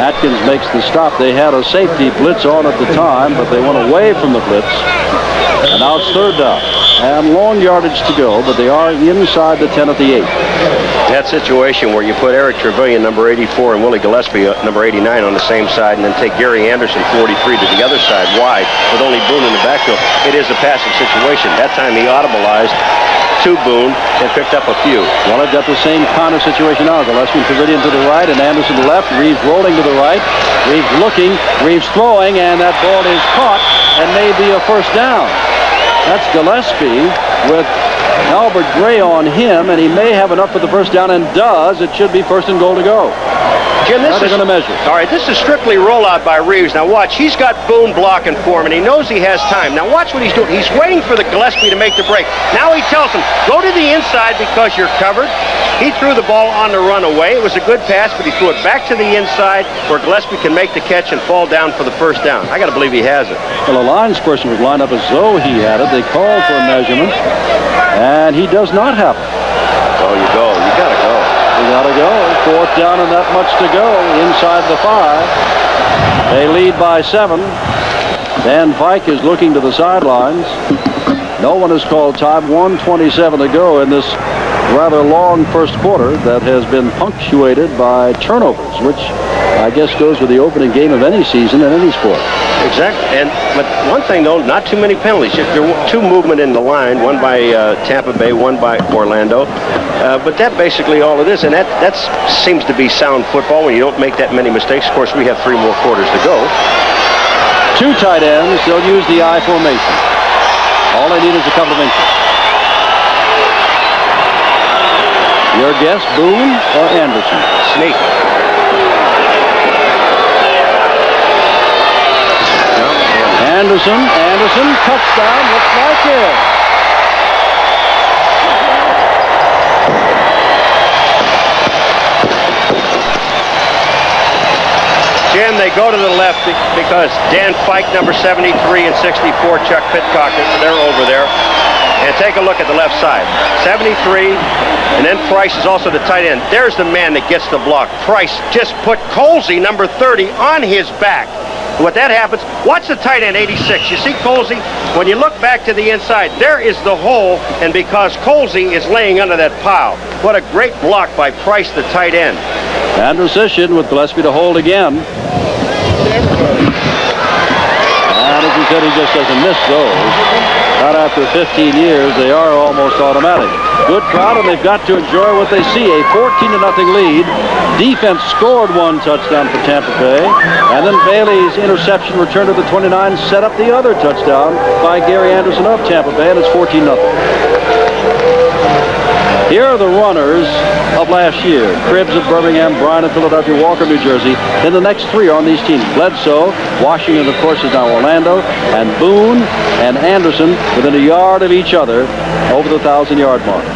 Atkins makes the stop. They had a safety blitz on at the time, but they went away from the blitz. And now it's third down. And long yardage to go, but they are inside the 10 at the 8. That situation where you put Eric Truvillion, number 84, and Willie Gillespie, uh, number 89, on the same side, and then take Gary Anderson, 43, to the other side wide, with only Boone in the backfield, it is a passing situation. That time he audibleized to Boone and picked up a few. Well, they've got the same kind of situation now. Gillespie Truvillion to the right and Anderson to the left. Reaves rolling to the right. Reaves looking. Reaves throwing, and that ball is caught and may be a first down. That's Gillespie with Albert Gray on him, and he may have enough for the first down, and does. It should be first and goal to go. Jim, this How is going to measure. All right, this is strictly rollout by Reaves. Now watch, he's got Boone blocking for him, and he knows he has time. Now watch what he's doing. He's waiting for the Gillespie to make the break. Now he tells him, go to the inside because you're covered. He threw the ball on the run away. It was a good pass, but he threw it back to the inside where Gillespie can make the catch and fall down for the first down. I got to believe he has it. Well, the lines person was lined up as though he had it. They called for a measurement, and he does not have it. Oh, you go. You got to go. Got to go. Fourth down and that much to go inside the five. They lead by seven. Dan Fike is looking to the sidelines. No one has called time. 127 to go in this rather long first quarter that has been punctuated by turnovers, which I guess goes with the opening game of any season in any sport. Exactly. And but one thing though, not too many penalties. There were two movement in the line, one by uh, Tampa Bay, one by Orlando. Uh, but that basically all it is, and that that seems to be sound football when you don't make that many mistakes. Of course, we have three more quarters to go. Two tight ends. They'll use the I formation. All they need is a couple of inches. Your guess, Boone or Anderson? Sneak. Anderson, Anderson, touchdown, looks like it. Jim, they go to the left because Dan Fike, number 73 and 64, Chuck Pitcock, they're over there. And take a look at the left side. 73, and then Price is also the tight end. There's the man that gets the block. Price just put Colzie, number 30, on his back. What that happens, watch the tight end, 86. You see Colzie? When you look back to the inside, there is the hole, and because Colzie is laying under that pile. What a great block by Price, the tight end. And position with Gillespie to hold again. And as you said, he just doesn't miss those. Not after 15 years, they are almost automatic. Good crowd, and they've got to enjoy what they see. A 14 to nothing lead. Defense scored one touchdown for Tampa Bay. And then Bailey's interception return to the 29 set up the other touchdown by Gary Anderson of Tampa Bay, and it's 14 nothing. Here are the runners of last year. Cribbs of Birmingham, Bryan of Philadelphia, Walker, New Jersey. Then the next three are on these teams. Bledsoe, Washington, of course, is now Orlando, and Boone and Anderson within a yard of each other over the 1,000-yard mark.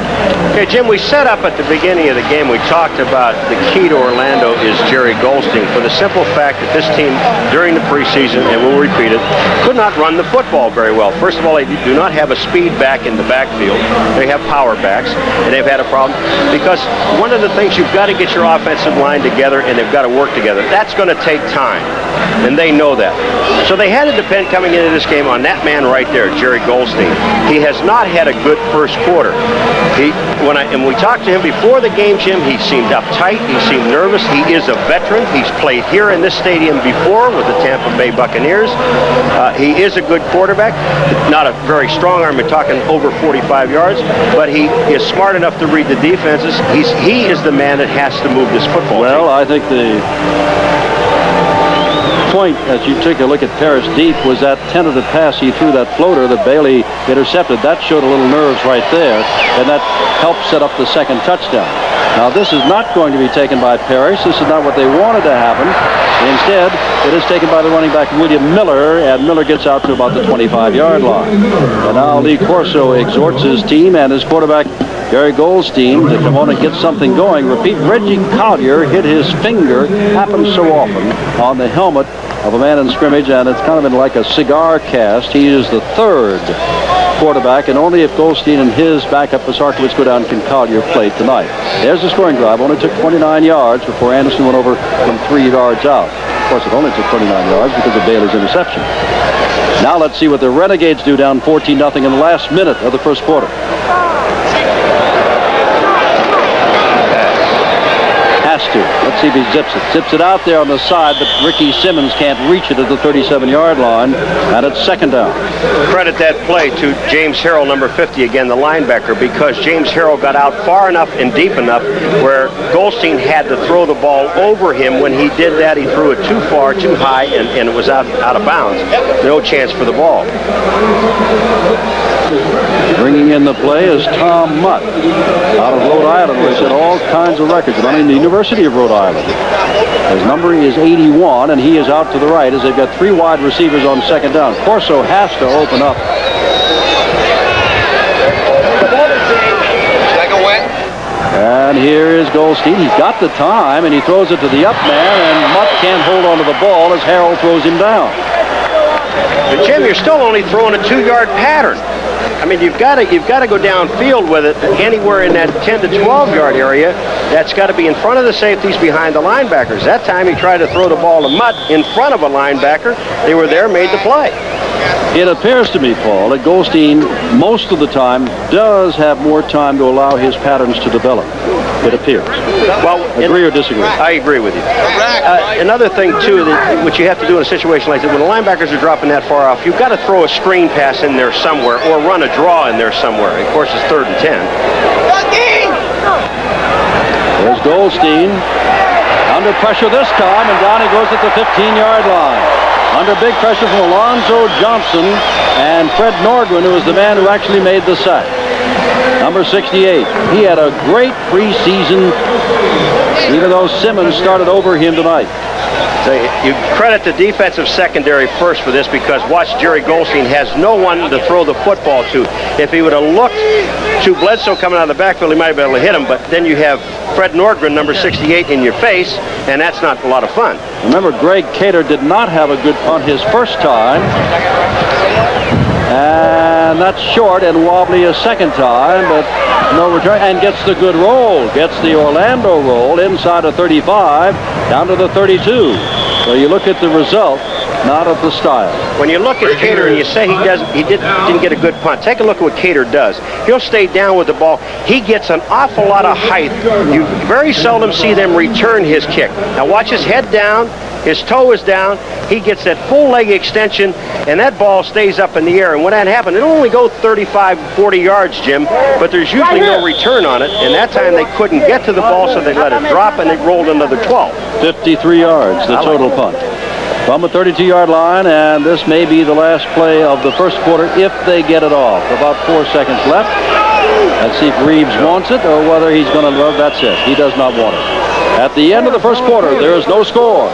Okay, Jim, we set up at the beginning of the game, we talked about the key to Orlando is Jerry Golsteyn for the simple fact that this team, during the preseason, and we'll repeat it, could not run the football very well. First of all, they do not have a speed back in the backfield. They have power backs, and they've had a problem because one of the things you've got to get your offensive line together, and they've got to work together. That's going to take time, and they know that. So they had to depend coming into this game on that man right there, Jerry Golsteyn. He has not had a good first quarter. He when I and we talked to him before the game, Jim, he seemed uptight. He seemed nervous. He is a veteran. He's played here in this stadium before with the Tampa Bay Buccaneers. Uh, he is a good quarterback. Not a very strong arm. We're talking over 45 yards, but he is smart enough to read the defenses. He's he is the man that has to move this football. Well, team. I think the point, as you take a look at Parrish deep, was that tentative pass he threw that floater that Bailey intercepted. That showed a little nerves right there, and that helped set up the second touchdown. Now, this is not going to be taken by Parrish. This is not what they wanted to happen. Instead, it is taken by the running back William Miller, and Miller gets out to about the 25-yard line. And now Lee Corso exhorts his team and his quarterback Gary Golsteyn to come on and get something going. Repeat, Reggie Collier hit his finger, happens so often, on the helmet of a man in scrimmage, and it's kind of been like a cigar cast. He is the third quarterback, and only if Golsteyn and his backup Pisarkowitz go down can Collier play tonight. There's the scoring drive. Only took 29 yards before Anderson went over from three yards out. Of course, it only took 29 yards because of Bailey's interception. Now let's see what the Renegades do down 14-0 in the last minute of the first quarter. has to. Let's see if he zips it. Zips it out there on the side, but Ricky Simmons can't reach it at the 37-yard line, and it's second down. Credit that play to James Harrell, number 50, again, the linebacker, because James Harrell got out far enough and deep enough where Golsteyn had to throw the ball over him. When he did that, he threw it too far, too high, and, and it was out, out of bounds. No chance for the ball. Bringing in the play is Tom Mutt out of Rhode Island, where he set all kinds of records running the University of Rhode Island. His number is 81, and he is out to the right as they've got three wide receivers on second down. Corso has to open up. And here is Golsteyn. He's got the time, and he throws it to the up man, and Mutt can't hold on to the ball as Harrell throws him down. But Jim, you're still only throwing a two-yard pattern. I mean, you've got to you've got to go downfield with it anywhere in that 10 to 12 yard area. That's got to be in front of the safeties, behind the linebackers. That time he tried to throw the ball to Mutt in front of a linebacker. They were there, made the play. It appears to me, Paul, that Golsteyn most of the time does have more time to allow his patterns to develop. It appears. Well, agree or disagree? I agree with you. Uh, another thing too, that what you have to do in a situation like that, when the linebackers are dropping that far off, you've got to throw a screen pass in there somewhere or run a draw in there somewhere. Of course, it's third and ten. There's Golsteyn under pressure this time, and down he goes at the 15-yard line under big pressure from Alonzo Johnson and Fred Nordgren, who was the man who actually made the sack. Number 68. He had a great preseason, even though Simmons started over him tonight. You credit the defensive secondary first for this because watch Jerry Golsteyn has no one to throw the football to. If he would have looked to Bledsoe coming out of the backfield, he might have been able to hit him, but then you have Fred Nordgren, number 68, in your face, and that's not a lot of fun. Remember, Greg Cater did not have a good punt his first time. And that's short and wobbly a second time, but no return. And gets the good roll. Gets the Orlando roll inside of 35, down to the 32. So you look at the result not of the style. When you look at Cater and you say he doesn't, he did, didn't get a good punt. Take a look at what Cater does. He'll stay down with the ball. He gets an awful lot of height. You very seldom see them return his kick. Now watch his head down. His toe is down. He gets that full leg extension, and that ball stays up in the air. And when that happens, it'll only go 35, 40 yards, Jim, but there's usually no return on it. And that time they couldn't get to the ball, so they let it drop, and it rolled another 12. 53 yards, the total punt from the 32-yard line, and this may be the last play of the first quarter if they get it off. About four seconds left. Let's see if Reaves wants it or whether he's going to, well, that's it. He does not want it. At the end of the first quarter, there is no score.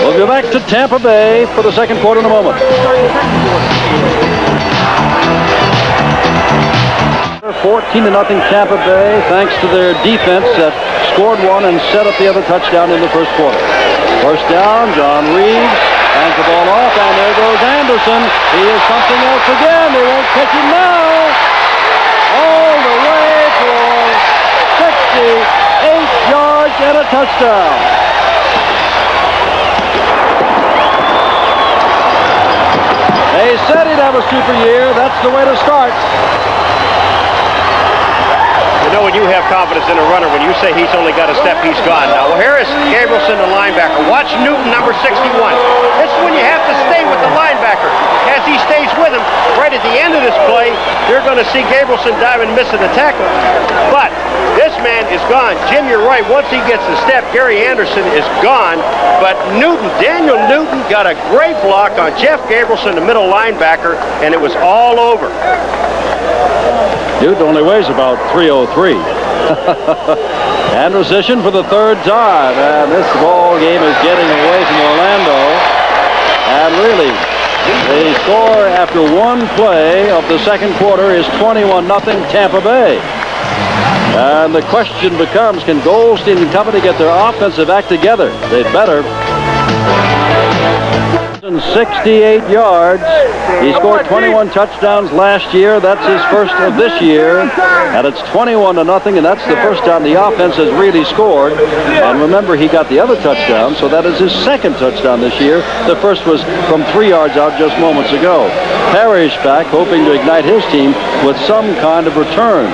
We'll go back to Tampa Bay for the second quarter in a moment. 14 to nothing Tampa Bay, thanks to their defense that scored one and set up the other touchdown in the first quarter. First down, John Reaves hands the ball off, and there goes Anderson. He is something else again. They won't catch him now. All the way for 68 yards and a touchdown. They said he'd have a super year. That's the way to start. You know when you have confidence in a runner, when you say he's only got a step, he's gone. Now, Harris Gabrielson, the linebacker. Watch Newton, number 61. This is when you have to stay with the linebacker. As he stays with him, right at the end of this play, you're going to see Gabrielson diving, missing the tackle. But this man is gone. Jim, you're right. Once he gets the step, Gary Anderson is gone. But Newton, Daniel Newton got a great block on Jeff Gabrielson, the middle linebacker, and it was all over. Newton only weighs about 303. and position for the third time. And this ball game is getting away from Orlando. And really, the score after one play of the second quarter is 21-0 Tampa Bay. And the question becomes, can Golsteyn and company get their offensive act together? They'd better. 68 yards. He scored 21 touchdowns last year. That's his first of this year. And it's 21 to nothing, and that's the first time the offense has really scored. And remember, he got the other touchdown, so that is his second touchdown this year. The first was from three yards out just moments ago. Parrish back, hoping to ignite his team with some kind of return.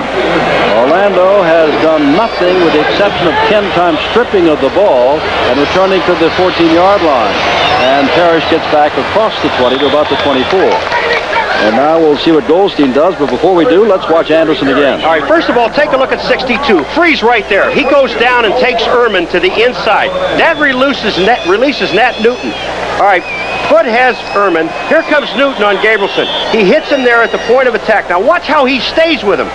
Orlando has done nothing with the exception of 10 times stripping of the ball and returning to the 14-yard line. And Parrish gets back across the 20 to about the 24. And now we'll see what Golsteyn does, but before we do, let's watch Anderson again. All right, first of all, take a look at 62. Freeze right there. He goes down and takes Ehrmann to the inside. That releases Nat, releases Nat Newton. All right, Foot has Ehrmann. Here comes Newton on Gabrielson. He hits him there at the point of attack. Now watch how he stays with him.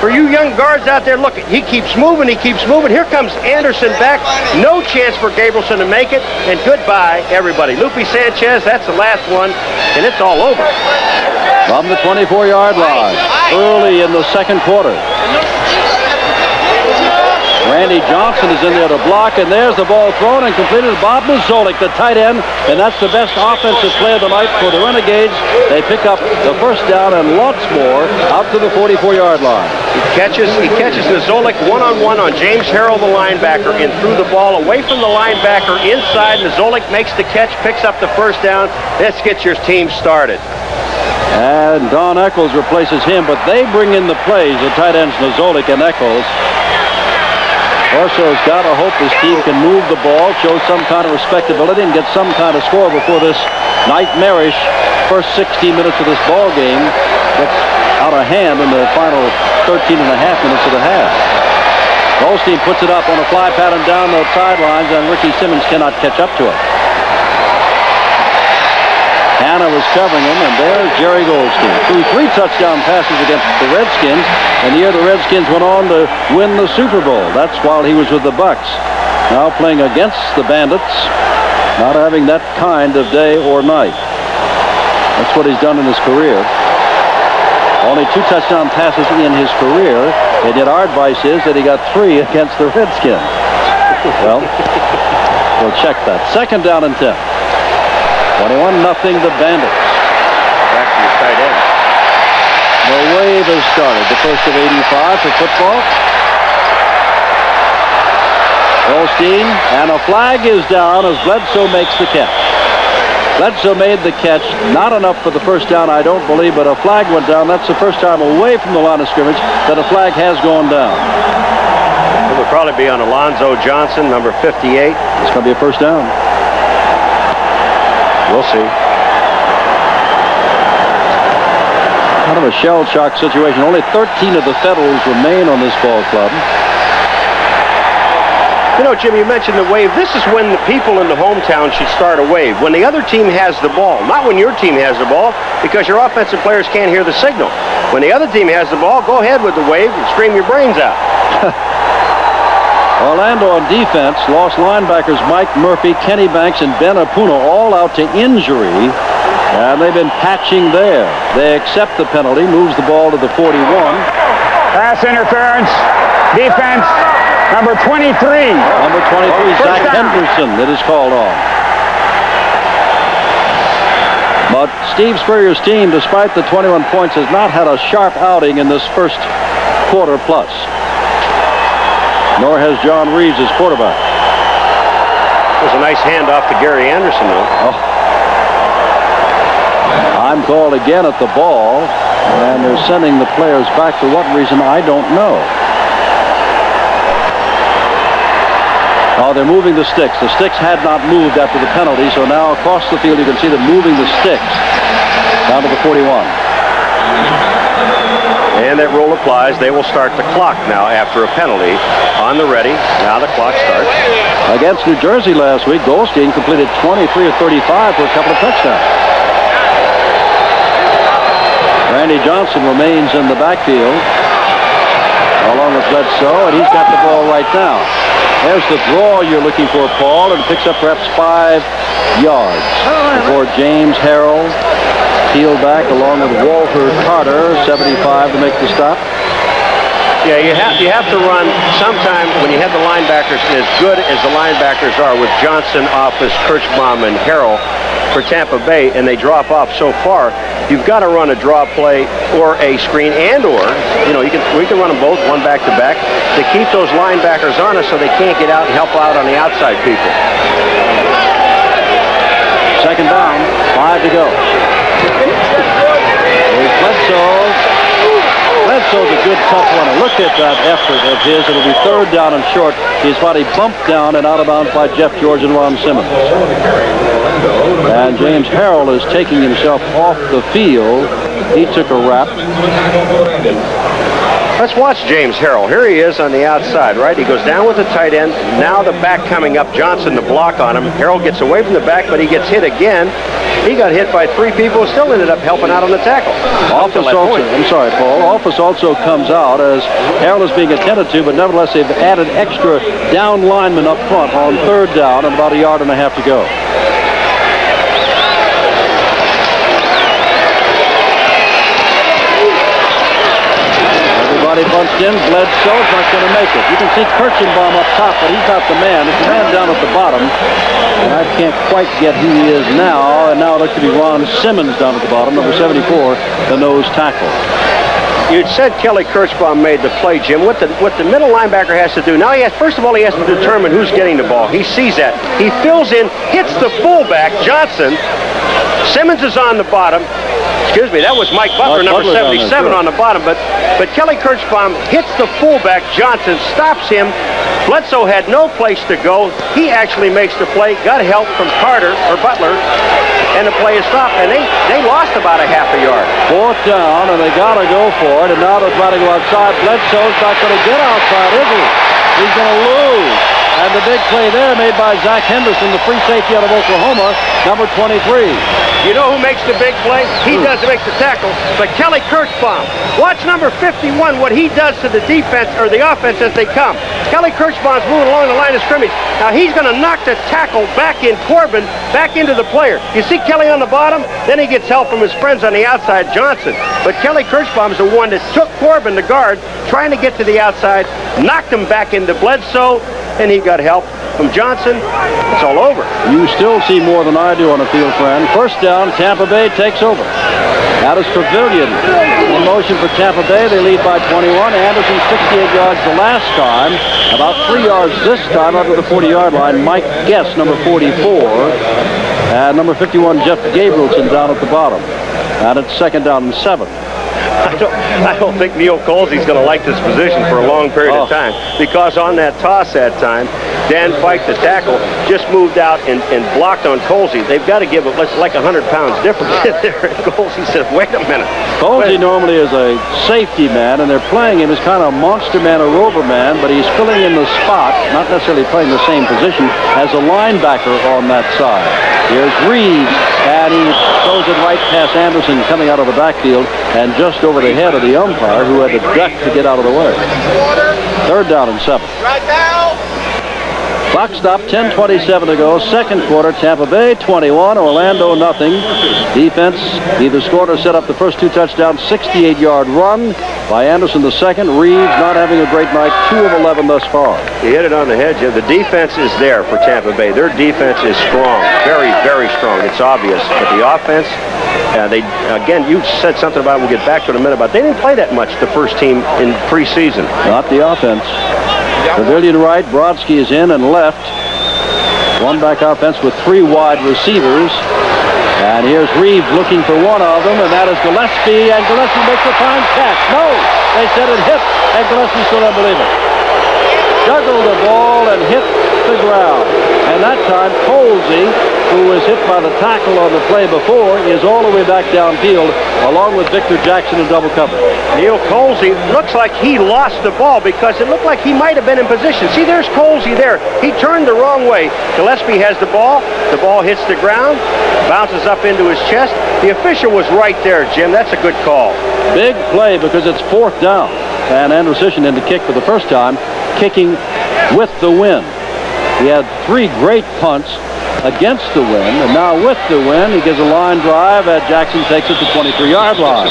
For you young guards out there, look, he keeps moving, he keeps moving. Here comes Anderson back. No chance for Gabrielson to make it. And goodbye, everybody. Lupe Sanchez, that's the last one, and it's all over. From the 24-yard line, early in the second quarter. Randy Johnson is in there to block, and there's the ball thrown and completed. Bob Niziolek, the tight end, and that's the best offensive play of the night for the Renegades. They pick up the first down and lots more out to the 44-yard line. He catches, he catches Niziolek one-on-one on James Harrell, the linebacker, and threw the ball away from the linebacker inside. Niziolek makes the catch, picks up the first down. This gets your team started. And Don Echols replaces him, but they bring in the plays, the tight ends Niziolek and Echols. Corso's got to hope his team can move the ball, show some kind of respectability, and get some kind of score before this nightmarish first 16 minutes of this ball game gets out of hand in the final 13 and a half minutes of the half. Golsteyn puts it up on a fly pattern down the sidelines, and Ricky Simmons cannot catch up to it. Hanna was covering him, and there's Jerry Golsteyn. Threw three touchdown passes against the Redskins, and year the Redskins went on to win the Super Bowl. That's while he was with the Bucks. Now playing against the Bandits, not having that kind of day or night. That's what he's done in his career. Only two touchdown passes in his career, and yet our advice is that he got three against the Redskins. well, we'll check that. Second down and 10. 21 nothing the Bandits. Back to the tight end. The wave has started. The first of 85 for football. Golsteyn, and a flag is down as Bledsoe makes the catch. Bledsoe made the catch, not enough for the first down, I don't believe, but a flag went down. That's the first time away from the line of scrimmage that a flag has gone down. It would probably be on Alonzo Johnson, number 58. It's going to be a first down. We'll see. Kind of a shell shock situation. Only 13 of the Federals remain on this ball club. You know, Jim, you mentioned the wave. This is when the people in the hometown should start a wave. When the other team has the ball, not when your team has the ball, because your offensive players can't hear the signal. When the other team has the ball, go ahead with the wave and scream your brains out. Orlando on defense lost linebackers Mike Murphy, Kenny Banks, and Ben Apuna all out to injury. And they've been patching there. They accept the penalty, moves the ball to the 41. Pass interference. Defense. Number 23. Number 23, First Zach down. Henderson, that is called on. But Steve Spurrier's team, despite the 21 points, has not had a sharp outing in this first quarter plus. Nor has John Reaves as quarterback. It was a nice handoff to Gary Anderson, though. Oh. I'm called again at the ball, and they're sending the players back for what reason, I don't know. Oh, they're moving the sticks. The sticks had not moved after the penalty, so now across the field you can see them moving the sticks down to the 41. And that rule applies. They will start the clock now after a penalty. On the ready. Now the clock starts. Against New Jersey last week, Golsteyn completed 23 or 35 for a couple of touchdowns. Randy Johnson remains in the backfield along with Bledsoe, and he's got the ball right now. There's the draw you're looking for, Paul, and picks up perhaps five yards before James Harrell peeled back along with Walter Carter, 75 to make the stop. Yeah, you have you have to run sometime when you have the linebackers as good as the linebackers are with Johnson, Office, Kirchbaum, and Harrell for Tampa Bay, and they drop off so far. You've got to run a draw play or a screen, and or you know you can we can run them both one back to back to keep those linebackers on us so they can't get out and help out on the outside people. Second down, five to go. Bledsoe. Bledsoe's a good tough runner. Look at that effort of his. It'll be third down and short. His body bumped down and out of bounds by Jeff George and Ron Simmons. And James Harrell is taking himself off the field. He took a wrap. Let's watch James Harrell. Here he is on the outside, right? He goes down with the tight end. Now the back coming up. Johnson the block on him. Harrell gets away from the back, but he gets hit again. He got hit by three people, still ended up helping out on the tackle. Office also, I'm sorry, Paul. Office also comes out as Harrell is being attended to, but nevertheless they've added extra down linemen up front on third down and about a yard and a half to go. Everybody bunched in. Bledsoe's not going to make it. You can see Kirschenbaum up top, but he's not the man. It's the man down at the bottom. And I can't quite get who he is now. And now it looks to be Ron Simmons down at the bottom, number 74, the nose tackle. You'd said Kelly Kirchbaum made the play, Jim. What the what the middle linebacker has to do now? He has first of all he has to determine who's getting the ball. He sees that. He fills in, hits the fullback Johnson. Simmons is on the bottom. Excuse me, that was Mike Butler, Mike number Butler 77 on the bottom. But but Kelly Kirchbaum hits the fullback Johnson, stops him. Bledsoe had no place to go. He actually makes the play. Got help from Carter or Butler, and the play is stopped. And they they lost about a half a yard. Fourth down, and they got to go for it. And now they're trying to go outside. Bledsoe's not going to get outside, is he? He's going to lose. And the big play there made by Zach Henderson, the free safety out of Oklahoma, number 23. You know who makes the big play? He does make the tackle, but Kelly Kirchbaum. Watch number 51, what he does to the defense or the offense as they come. Kelly Kirchbaum's moving along the line of scrimmage. Now he's going to knock the tackle back in Corbin, back into the player. You see Kelly on the bottom? Then he gets help from his friends on the outside, Johnson. But Kelly Kirchbaum is the one that took Corbin, the guard, trying to get to the outside, knocked him back into Bledsoe, and he got help from Johnson. It's all over. You still see more than I do on the field, friend. First down, Tampa Bay takes over. That is Truvillion in motion for Tampa Bay. They lead by 21. Anderson 68 yards the last time. About three yards this time to the 40-yard line. Mike Guest, number 44. And number 51, Jeff Gabrielson down at the bottom. And it's second down and seven. I don't, I don't think Neal Colzie's going to like this position for a long period Oh. of time because on that toss that time, Dan Fike, the tackle, just moved out and, and blocked on Colzie. They've got to give it like 100 pounds difference in there. And Colzie said, wait a minute. Colzie normally is a safety man, and they're playing him as kind of a monster man, a rover man, but he's filling in the spot, not necessarily playing the same position as a linebacker on that side. Here's Reaves, and he throws it right past Anderson coming out of the backfield and just over the head of the umpire who had to duck to get out of the way. Third down and seven. Right now. Clock stop, 10.27 to go. Second quarter, Tampa Bay 21, Orlando nothing. Defense either scored or set up the first two touchdowns. 68-yard run by Anderson the second. Reaves not having a great night. 2 of 11 thus far. You hit it on the head, Jim. The defense is there for Tampa Bay. Their defense is strong, very, very strong. It's obvious. But the offense, uh, they again, you said something about. We'll get back to it in a minute. But they didn't play that much the first team in preseason. Not the offense. Truvillion right, Brodsky is in and left. One back offense with three wide receivers. And here's Reaves looking for one of them, and that is Gillespie, and Gillespie makes a fine catch. No, they said it hit, and Gillespie still it. Juggled the ball and hit the ground. And that time, Colzie, who was hit by the tackle on the play before, is all the way back downfield, along with Victor Jackson in double coverage. Neal Colzie looks like he lost the ball because it looked like he might have been in position. See, there's Colzie there. He turned the wrong way. Gillespie has the ball. The ball hits the ground, bounces up into his chest. The official was right there, Jim. That's a good call. Big play because it's fourth down. And Andrusyshyn in the kick for the first time, kicking with the wind. He had three great punts against the wind, and now with the wind, he gives a line drive, and Jackson takes it to 23-yard line.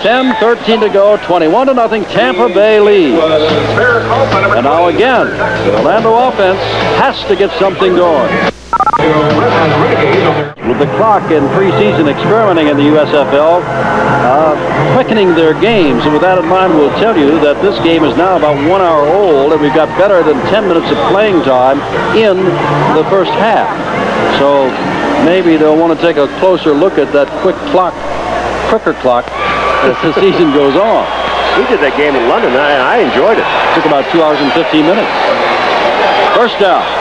10-13 to go, 21 to nothing. Tampa Bay leads. And now again, the Orlando offense has to get something going. With the clock in preseason experimenting in the USFL, uh, quickening their games. And with that in mind, we'll tell you that this game is now about one hour old, and we've got better than 10 minutes of playing time in the first half. So maybe they'll want to take a closer look at that quick clock, quicker clock as the season goes on. We did that game in London, and I enjoyed it. Took about two hours and 15 minutes. First down.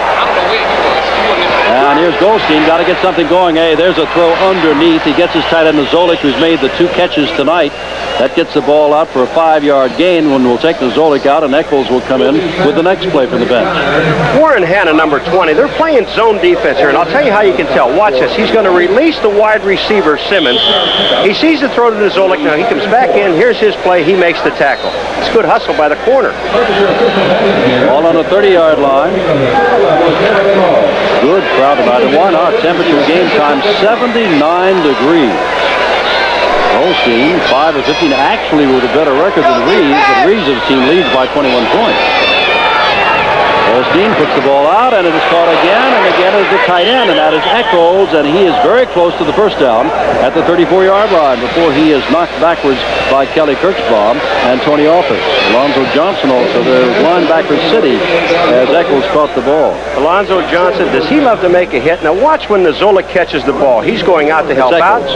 And here's Golsteyn. Got to get something going. Hey, there's a throw underneath. He gets his tight end, Zolik, who's made the two catches tonight. That gets the ball out for a five-yard gain when we'll take the Zolik out, and Echols will come in with the next play from the bench. Warren Hanna, number 20. They're playing zone defense here, and I'll tell you how you can tell. Watch this. He's going to release the wide receiver, Simmons. He sees the throw to Zolik. Now he comes back in. Here's his play. He makes the tackle. It's good hustle by the corner. Ball on the 30-yard line. Good crowd about it. Why not? Temperature game time 79 degrees. Golsteyn, 5 of 15, actually with a better record than Reaves, but Reaves' team leads by 21 points. Golsteyn puts the ball out, and it is caught again, and again is the tight end, and that is Echols, and he is very close to the first down at the 34-yard line before he is knocked backwards by Kelly Kirchbaum and Tony Office. Alonzo Johnson also, the linebacker city, as Echols caught the ball. Alonzo Johnson, does he love to make a hit? Now watch when the Zola catches the ball. He's going out to help out.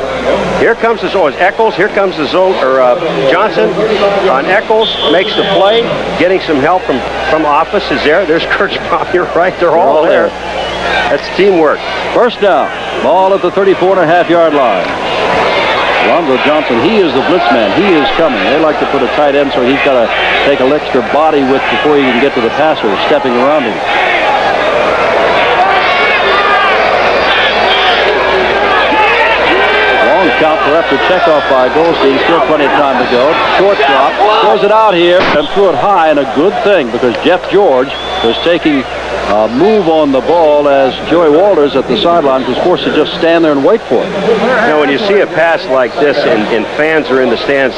Here comes the Zola. Echols. Here comes the Zola, or uh, Johnson on Echols. Makes the play. Getting some help from, from Office is there. There's Kirchbaum. You're right. They're all, all there. there. That's teamwork. First down. Ball at the 34 and a half yard line. Alonzo Johnson, he is the blitz man. He is coming. They like to put a tight end so he's got to take a extra body width before he can get to the passer, stepping around him. Long count for after checkoff by Golsteyn. Still plenty of time to go. Short drop. Throws it out here and threw it high, and a good thing because Jeff George was taking uh, move on the ball as Joey Walters at the sideline was forced to just stand there and wait for it. Know, when you see a pass like this and, and fans are in the stands,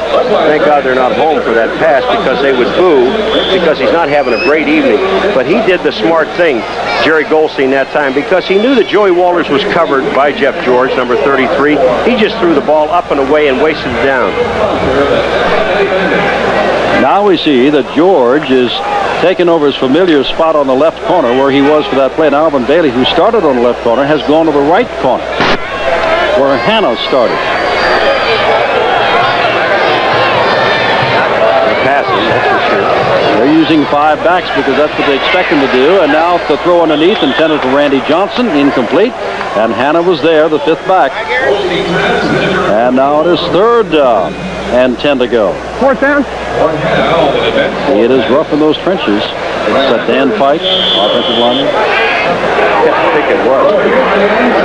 thank God they're not home for that pass because they would boo because he's not having a great evening. But he did the smart thing, Jerry Golsteyn, that time because he knew that Joey Walters was covered by Jeff George, number 33. He just threw the ball up and away and wasted it down. Now we see that George is taking over his familiar spot on the left corner where he was for that play. And Alvin Bailey, who started on the left corner, has gone to the right corner where Hannah started. Passing, that's for sure. They're using five backs because that's what they expect them to do. And now the throw underneath intended for Randy Johnson, incomplete. And Hannah was there, the fifth back. And now it is third down and 10 to go. Fourth down. It is rough in those trenches. It's a Dan Fike, offensive lineman. I think it was.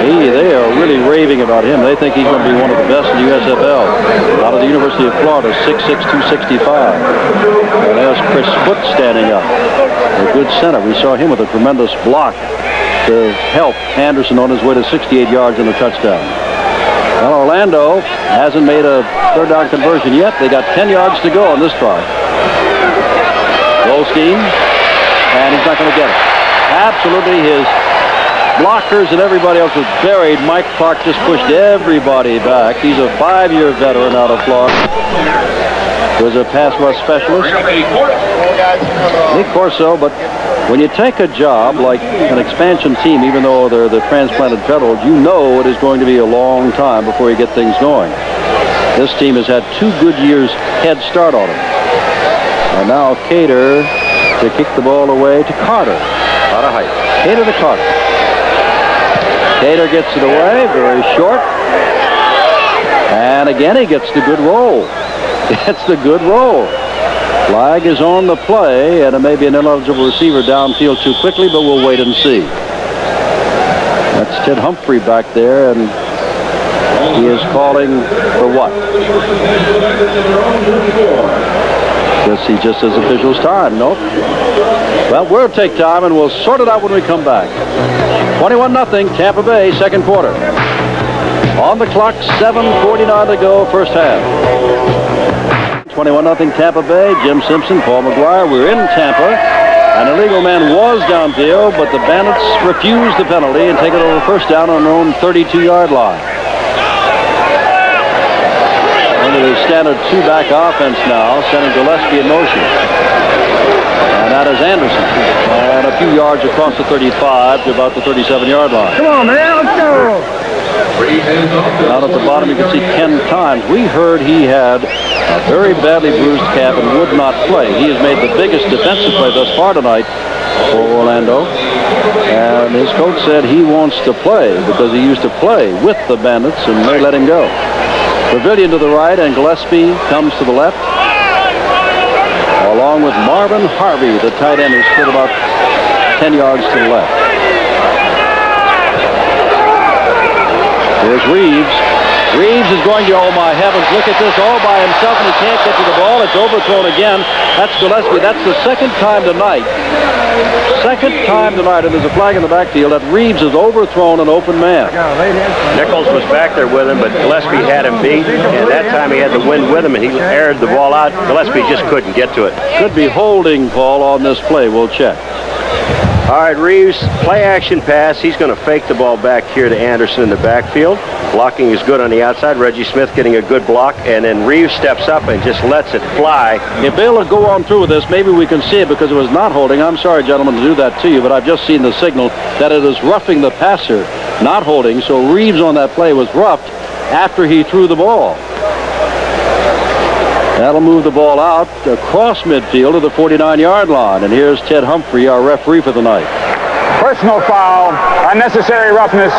He, they are really raving about him. They think he's going to be one of the best in the USFL. Out of the University of Florida, 6'6", 265. And there's Chris Foot standing up. A good center. We saw him with a tremendous block to help Anderson on his way to 68 yards and a touchdown. Well, Orlando hasn't made a third down conversion yet. They got 10 yards to go on this drive. Golsteyn, and he's not going to get it. Absolutely, his blockers and everybody else was buried. Mike Clark just pushed everybody back. He's a five-year veteran out of Florida. He was a pass rush specialist. Nick Corso, but when you take a job like an expansion team, even though they're the transplanted Federals, you know it is going to be a long time before you get things going. This team has had two good years head start on them. And now Cater to kick the ball away to Carter. Out of height. Cater to Carter. Cater gets it away, very short. And again, he gets the good roll. It's the good roll. Flag is on the play, and it may be an ineligible receiver downfield too quickly, but we'll wait and see. That's Ted Humphrey back there, and he is calling for what? Guess he just says officials time. Nope. Well, we'll take time, and we'll sort it out when we come back. 21-0, Tampa Bay, second quarter. On the clock, 7.49 to go, first half. 21-0 Tampa Bay. Jim Simpson, Paul McGuire. We're in Tampa. An illegal man was downfield, but the Bandits refused the penalty and take it over first down on their own 32-yard line. Under the standard two-back offense now, sending Gillespie in motion. And that is Anderson. And a few yards across the 35 to about the 37-yard line. Come on, man, let's go. Down at the bottom, you can see Ken Times. We heard he had very badly bruised calf and would not play. He has made the biggest defensive play thus far tonight for Orlando. And his coach said he wants to play because he used to play with the Bandits and they let him go. Truvillion to the right and Gillespie comes to the left. Along with Marvin Harvey, the tight end who stood about 10 yards to the left. Here's Reaves. Reaves is going to, oh my heavens, look at this all by himself and he can't get to the ball. It's overthrown again. That's Gillespie. That's the second time tonight. Second time tonight, and there's a flag in the backfield that Reaves is overthrown an open man. Nichols was back there with him, but Gillespie had him beat, and that time he had the wind with him, and he aired the ball out. Gillespie just couldn't get to it. Could be holding, Paul, on this play. We'll check. All right, Reaves, play action pass. He's going to fake the ball back here to Anderson in the backfield. Blocking is good on the outside. Reggie Smith getting a good block, and then Reaves steps up and just lets it fly. If they'll go on through with this, maybe we can see it because it was not holding. I'm sorry, gentlemen, to do that to you, but I've just seen the signal that it is roughing the passer, not holding. So Reaves on that play was roughed after he threw the ball. That'll move the ball out across midfield to the 49-yard line. And here's Ted Humphrey, our referee for the night. Personal foul, unnecessary roughness,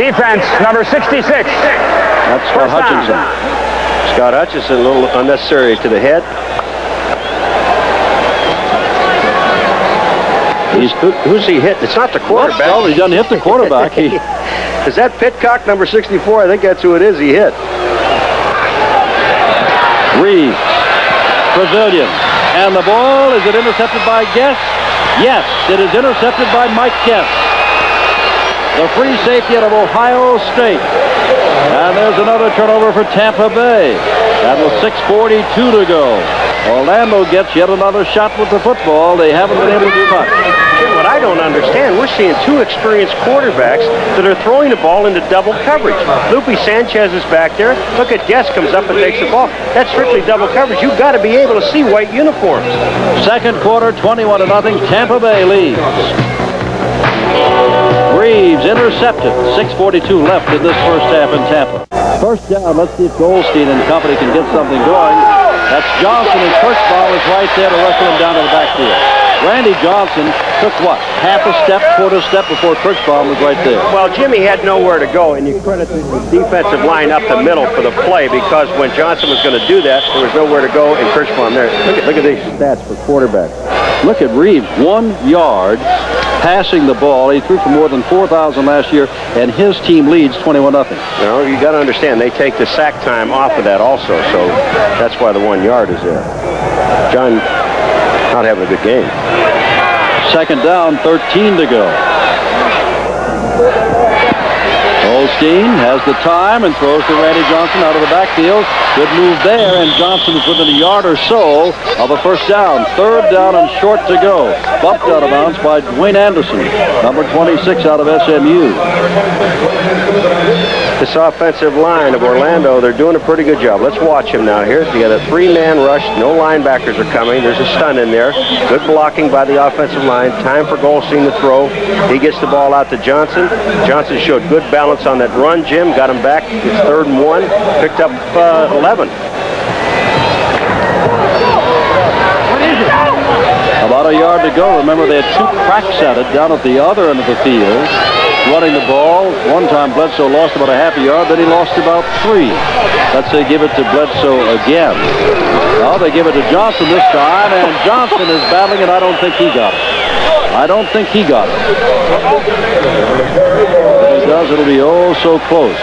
defense, number 66. That's Scott First down. Hutchinson. Scott Hutchinson, a little unnecessary to the head. He's, who, who's he hit? It's not the quarterback. Well, he doesn't hit the quarterback. He, Is that Pitcock, number 64? I think that's who it is he hit. Reaves, Truvillion, and the ball, is it intercepted by Guest? Yes, it is intercepted by Mike Guest. The free safety out of Ohio State. And there's another turnover for Tampa Bay. That was 6.42 to go. Orlando gets yet another shot with the football. They haven't been able to do much. Jim, what I don't understand, we're seeing two experienced quarterbacks that are throwing the ball into double coverage. Lupe Sanchez is back there. Look at Guest comes up and takes the ball. That's strictly double coverage. You've got to be able to see white uniforms. Second quarter, 21 to nothing. Tampa Bay leads. Reaves intercepted. 6.42 left in this first half in Tampa. First down. Let's see if Golsteyn and company can get something going. That's Johnson and first ball is right there to wrestle him down to the backfield. Randy Johnson took what? Half a step, quarter step before Kirchbaum was right there. Well, Jimmy had nowhere to go, and you credit the defensive line up the middle for the play because when Johnson was going to do that, there was nowhere to go, and Kirchbaum there. Look at, look at these stats for quarterback. Look at Reaves, one yard passing the ball. He threw for more than 4,000 last year, and his team leads 21 nothing. You know, you got to understand they take the sack time off of that also, so that's why the one yard is there. John not having a good game. Second down, 13 to go. Golsteyn has the time and throws to Randy Johnson out of the backfield. Good move there, and Johnson is within a yard or so of a first down. Third down and short to go. Bumped out of bounds by Dwayne Anderson, number 26 out of SMU. This offensive line of Orlando, they're doing a pretty good job. Let's watch him now here. You got a three-man rush. No linebackers are coming. There's a stun in there. Good blocking by the offensive line. Time for Golsteyn to throw. He gets the ball out to Johnson. Johnson showed good balance on that run, Jim. Got him back. It's third and one. Picked up uh, 11. About a yard to go. Remember, they had two cracks at it down at the other end of the field. Running the ball. One time Bledsoe lost about a half a yard, then he lost about three. Let's say give it to Bledsoe again. Now they give it to Johnson this time, and Johnson is battling, and I don't think he got it. I don't think he got it. If he does, it'll be oh so close.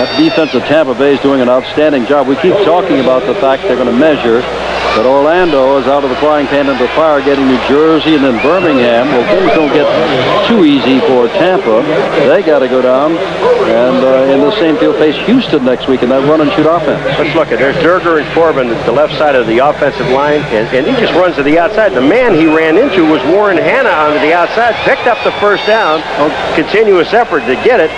That defense of Tampa Bay is doing an outstanding job. We keep talking about the fact they're going to measure but Orlando is out of the frying pan into the fire, getting New Jersey and then Birmingham. Well, things don't get too easy for Tampa. They got to go down and uh, in the same field face Houston next week in that run and shoot offense. Let's look at there's Durger and Corbin, at the left side of the offensive line, and, and he just runs to the outside. The man he ran into was Warren Hanna on the outside, picked up the first down, continuous effort to get it,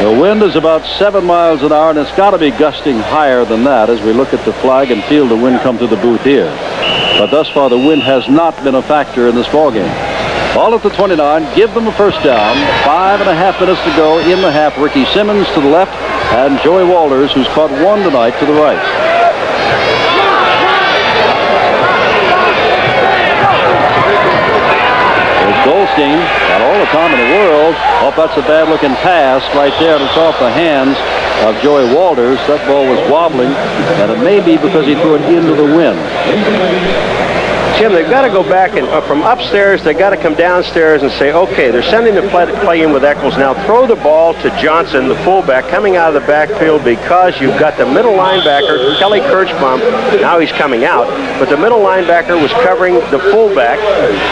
The wind is about seven miles an hour, and it's got to be gusting higher than that as we look at the flag and feel the wind come to the booth here. But thus far, the wind has not been a factor in this ball game. Ball at the 29, give them a first down. Five and a half minutes to go in the half. Ricky Simmons to the left, and Joey Walters, who's caught one tonight, to the right. Golsteyn all the time in the world. Oh, that's a bad-looking pass right there, it's off the hands of Joey Walters. That ball was wobbling, and it may be because he threw it into the wind. Jim, they've got to go back and uh, from upstairs, they've got to come downstairs and say, okay, they're sending the play, play in with Echols. Now throw the ball to Johnson, the fullback, coming out of the backfield because you've got the middle linebacker, Kelly Kirchbaum. Now he's coming out, but the middle linebacker was covering the fullback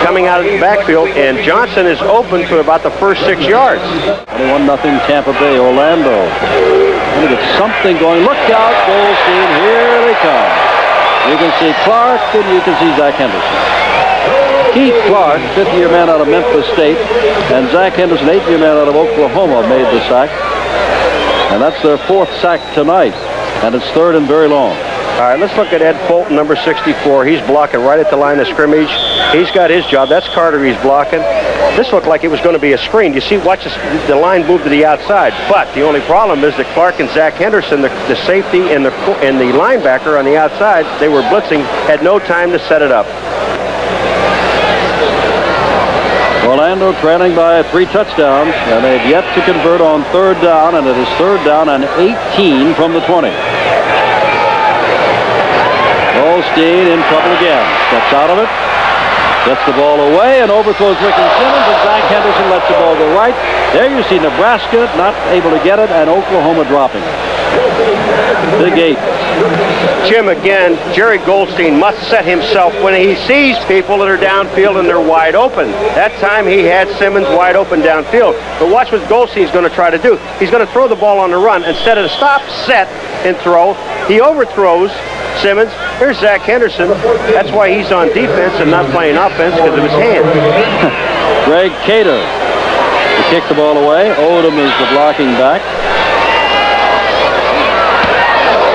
coming out of the backfield, and Johnson is open for about the first six yards. 21 nothing Tampa Bay, Orlando. Going to get something going. Look out, Golsteyn. Here they come. You can see Clark and you can see Zach Henderson. Keith Clark, fifth-year man out of Memphis State, and Zach Henderson, eighth-year man out of Oklahoma, made the sack. And that's their fourth sack tonight, and it's third and very long. All right, let's look at Ed Fulton, number 64. He's blocking right at the line of scrimmage. He's got his job. That's Carter he's blocking. This looked like it was going to be a screen. You see, watch this, the line move to the outside. But the only problem is that Clark and Zach Henderson, the, the safety and the, and the linebacker on the outside, they were blitzing, had no time to set it up. Orlando trailing by three touchdowns, and they've yet to convert on third down, and it is third down and 18 from the 20. In trouble again. Steps out of it. Gets the ball away and overthrows Ricky Simmons, and Zach Henderson lets the ball go right. There you see Nebraska not able to get it, and Oklahoma dropping it. Big eight. Jim, again, Jerry Golsteyn must set himself when he sees people that are downfield and they're wide open. That time he had Simmons wide open downfield. But watch what Golsteyn's going to try to do. He's going to throw the ball on the run. Instead of a stop, set, and throw, he overthrows Simmons. Here's Zach Henderson. That's why he's on defense and not playing offense because of his hand. Greg Cater to kick the ball away. Odom is the blocking back.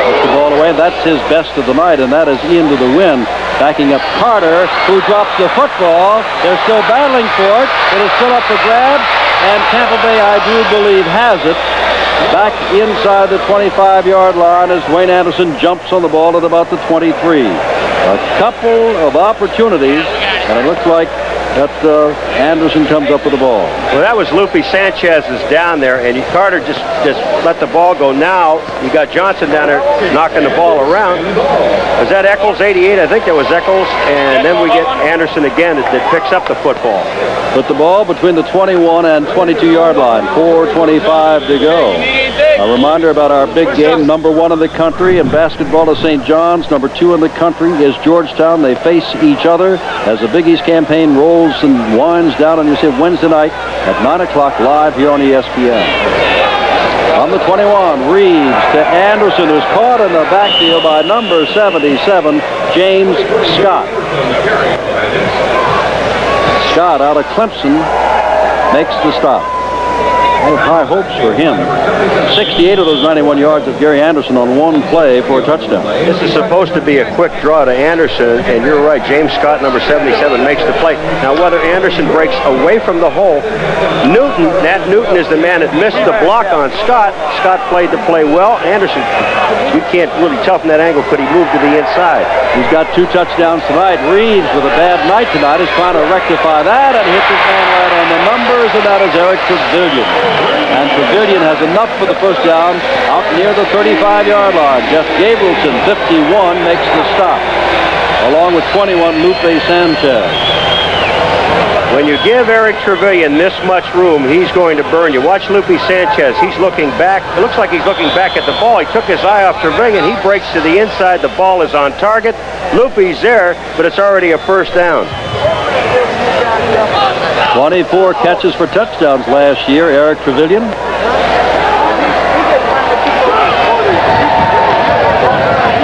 Puts the ball away. That's his best of the night, and that is into the wind. Backing up Carter, who drops the football. They're still battling for it. It is still up for grabs, and Tampa Bay, I do believe, has it. Back inside the 25-yard line as Wayne Anderson jumps on the ball at about the 23. A couple of opportunities, and it looks like that uh, Anderson comes up with the ball. Well, that was Lupe Sanchez is down there, and Carter just, just let the ball go. Now you got Johnson down there knocking the ball around. Was that Echols, 88? I think that was Echols, and then we get Anderson again that, that picks up the football. Put the ball between the 21 and 22-yard line. 4.25 to go. A reminder about our big game. Number one in the country in basketball is St. John's. Number two in the country is Georgetown. They face each other as the Big East campaign rolls and winds down. And you see Wednesday night at 9 o'clock live here on ESPN. On the 21, Reaves to Anderson, who's caught in the backfield by number 77, James Scott. Scott out of Clemson makes the stop. High hopes for him. 68 of those 91 yards of Gary Anderson on one play for a touchdown. This is supposed to be a quick draw to Anderson, and you're right. James Scott, number 77, makes the play. Now, whether Anderson breaks away from the hole, Newton, Nat Newton is the man that missed the block on Scott. Scott played the play well. Anderson, you can't really tell from that angle, could he move to the inside? He's got two touchdowns tonight. Reaves, with a bad night tonight, is trying to rectify that and hits his man right on the numbers, and that is Eric Truvillion. And Truvillion has enough for the first down out near the 35-yard line. Jeff Gabrielson, 51, makes the stop, along with 21, Lupe Sanchez. When you give Eric Truvillion this much room, he's going to burn you. Watch Lupe Sanchez. He's looking back. It looks like he's looking back at the ball. He took his eye off Truvillion. He breaks to the inside. The ball is on target. Lupe's there, but it's already a first down. 24 catches for touchdowns last year, Eric Truvillion.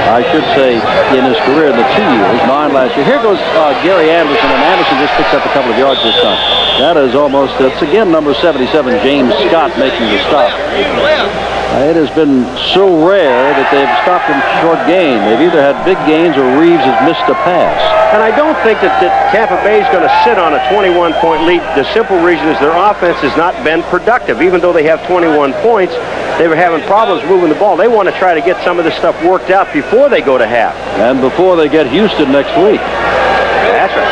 I should say in his career in the two years, nine last year. Here goes uh, Gary Anderson, and Anderson just picks up a couple of yards this time. That is almost, it's again number 77, James Scott making the stop. Uh, it has been so rare that they've stopped in short gain. They've either had big gains or Reaves has missed a pass. And I don't think that, that Tampa Bay is going to sit on a 21-point lead. The simple reason is their offense has not been productive. Even though they have 21 points, they were having problems moving the ball. They want to try to get some of this stuff worked out before they go to half. And before they get Houston next week. That's right.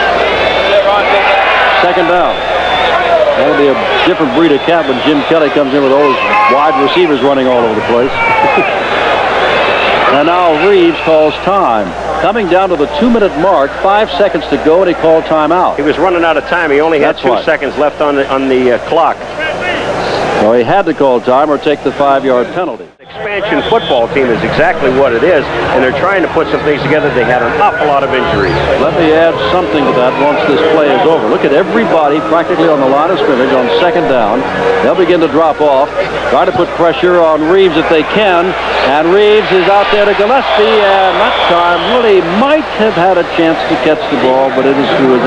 Second down. That'll be a different breed of cat when Jim Kelly comes in with all those wide receivers running all over the place. and now Reaves calls time. Coming down to the two-minute mark, five seconds to go, and he called timeout. He was running out of time. He only had That's two right. seconds left on the, on the uh, clock. So he had to call time or take the five-yard penalty. Expansion football team is exactly what it is, and they're trying to put some things together. They had an awful lot of injuries. Let me add something to that once this play is over. Look at everybody practically on the line of scrimmage on second down. They'll begin to drop off, try to put pressure on Reaves if they can, and Reaves is out there to Gillespie, and that time Willie might have had a chance to catch the ball, but it is through his.